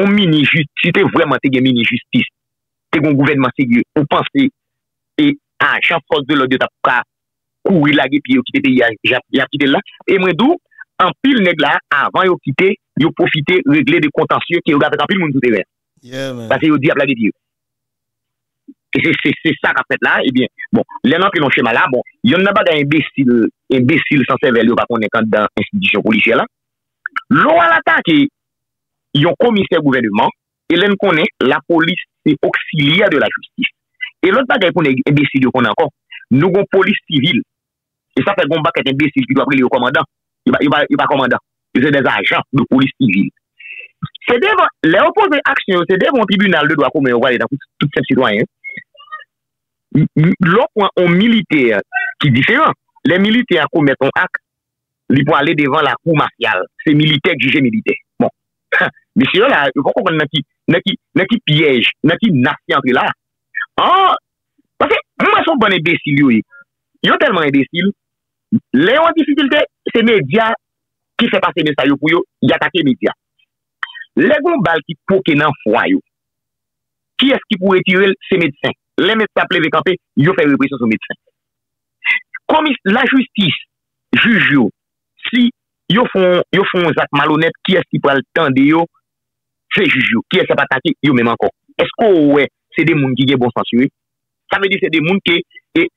on mini justice, si te vreman te gen mini justice, te gen gouvernement segye, on panse, e an, chan fos de lode tap ka, kou ilage pi yo kite te ya, ya kite la, e mwen dou, an pil neg la, avan yo kite, yo profiter régler des contentieux qui gardé en pile monde tout yeah, parce que yo diable la dire c'est ça qu'a fait là et eh bien bon les gens qui l'ont schéma là bon il y en a pas d'imbécile imbécile sans cerveau yo pas connaît quand dans institution policière là. L'on a l'attaqué yon commissaire gouvernement et l'on connaît la police c'est auxiliaire de la justice. Et l'autre bagaille qu'on est imbécile qu'on a encore nous avons police civile. Et ça fait qu'on bac imbécile qui doit appeler le commandant. Il va, il va commandant. C'est des agents de police civile. C'est devant, les opposés actions, c'est devant le tribunal de droit commun, on va dans tous ces citoyens. L'autre on militaire qui est différent. Les militaires commettent un acte, ils vont aller devant la cour martiale. C'est militaire jugé militaire. Bon. [laughs] Monsieur, là, il faut qu'on qui, qui, piège, qui nation entre là. Ah, parce que moi, je suis un bon imbécile, ils sont tellement imbéciles, les en difficulté, c'est médias qui font passer des messages pour eux, ils les médias. Les balles qui poquent dans le foie, qui est-ce qui pourrait tirer ces médecins? Les médecins pleuvent camper, ils font répression les médecins. Comme la justice juge, si ils font, ils un acte malhonnête, qui est-ce qui prend le temps de C'est juge, qui est-ce qui va attaquer, eux même encore. Est-ce que ouais, c'est des gens qui ont bon sens Ça veut dire que c'est des gens qui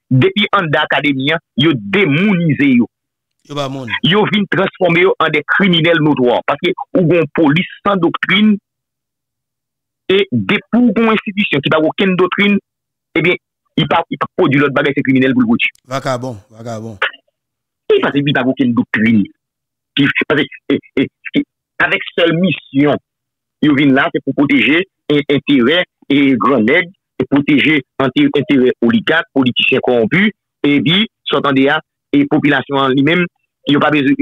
depuis en d'académie, ils démonisé yo. Yo vin transformer en des criminels notoires parce que ou une police sans doctrine et des pour une institution qui n'a aucune doctrine, eh bien, il pas il pas produit l'autre bagage c'est criminel pour le Vagabond, vagabond. Et parce qu'il n'a aucune doctrine. Qui, parce que, et, et, avec seule mission, ils viennent là, c'est pour protéger et grand aide protéger intérêt oligarques, politiciens corrompus, et puis, s'entendez à, et population lui-même, a pas besoin,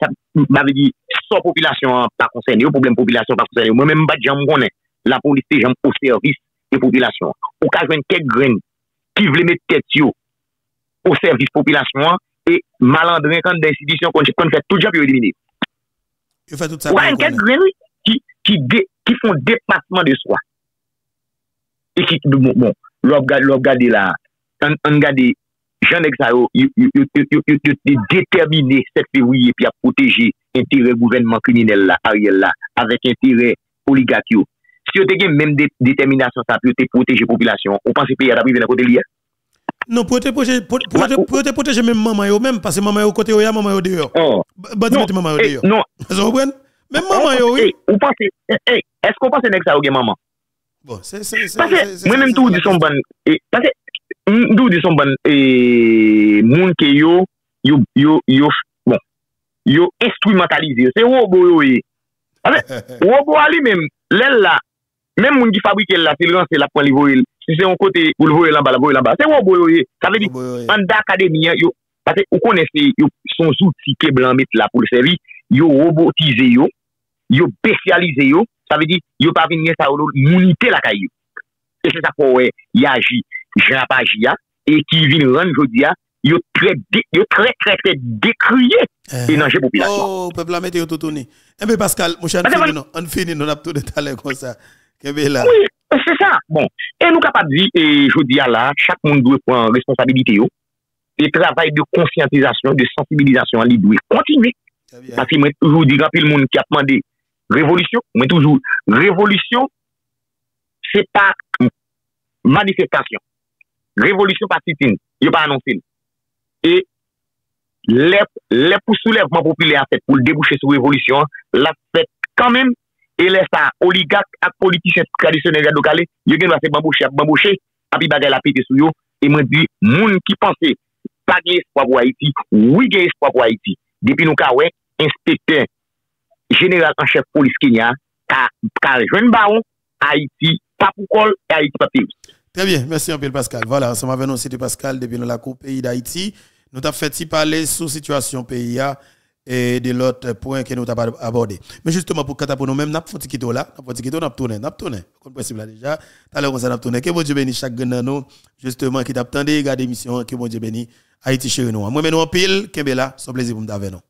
ça m'avait dit, sans population pas concernée, problème population pas concernée. Moi-même, pas j'aime connais la police, j'aime au service des populations. Au cas où quelques graines qui veulent mettre tête au service population, et malandrin quand d'institutions qu'on fait tout le job, éliminer. Il fait tout ça. Ouais, quelques graines qui, qui, qui font dépassement de soi et qui, bon, bon, l'on regarde là, on regarde, Jean Exao, il déterminé 7 février puis à protéger l'intérêt gouvernement criminel là, Ariel là, avec intérêt oligarque. Si on a même détermination, ça peut protéger la population, on pense que le pays a privé dans côté lié. Non, pour te protéger, pour, te protéger même maman même, parce que maman côté, ya maman dehors. Oh. Bah, non, maman eh, dehors. Non. Vous comprenez? Même maman yo, oui. Ou pensez, est-ce qu'on pense que ça ou maman? Bon, c'est c'est c'est moi-même tout dit son bon parce que Ndou di son ban e, moun ke yo yo, yo, yo, bon, yo instrumentalize. Se wobo yo ye. Ase, [laughs] wobo a li men, lèl la, men moun ki fabrike la, se lan se la pon li voye, si se yon kote ou l voye lan ba, la voye lan ba. Se wobo yo ye. Sa ve di, e. an da akademi yo, pate ou konen se yo son zouti ke blan met la pou l seri, yo robotize yo, yo bestialize yo, sa ve di, yo pa vinye sa ou loun, mounite la kay yo. E se sa pou we, yaji. Jean Pagia, et qui vient rendre aujourd'hui, il est très, très, très, très décrié et dans la population. Oh, peuple, la météo tout tourné. Eh bien, Pascal, mon cher, on finit, on a tout détaillé comme ça. Oui, c'est ça. Bon, et nous capables de dire, et je dis à là, chaque monde doit prendre responsabilité. Et travail de conscientisation, de sensibilisation, il doit continuer. Parce que moi, toujours dire, le monde qui a demandé révolution, moi, toujours, révolution, c'est pas manifestation. revolisyon pati tin, yo pa anonsin. E, le, le pou soulevman popile a fet pou l debouche sou revolisyon, la fet kanmen, e le sa oligak ak politisyen tradisyonel gado kale, yo gen wase bambouche ak bambouche, api bagay la pete sou yo, e mwen di, moun ki panse, pa gen espwa pou Haiti, oui gen espwa pou Haiti. Depi nou ka we, inspektè, general an chef polis Kenya, ka, ka jwen baron, Haiti pa pou kol, Haiti pa peyous. Très bien, merci un peu Pascal. Voilà, ça m'a venu de Pascal depuis la Coupe pays d'Haïti. Nous avons fait parler sous situation pays et de l'autre point que nous avons abordé. Mais justement, pour pour nous-mêmes, nous avons fait un là, nous avons fait nous avons nous avons possible déjà, tout à l'heure, nous avons. Que bon Dieu bénisse chaque nous, justement, qui t'a attendu, regarder l'émission, que bon Dieu bénisse Haïti chez nous. Moi, nous en pile, Kembela, c'est un plaisir pour nous d'avoir nous.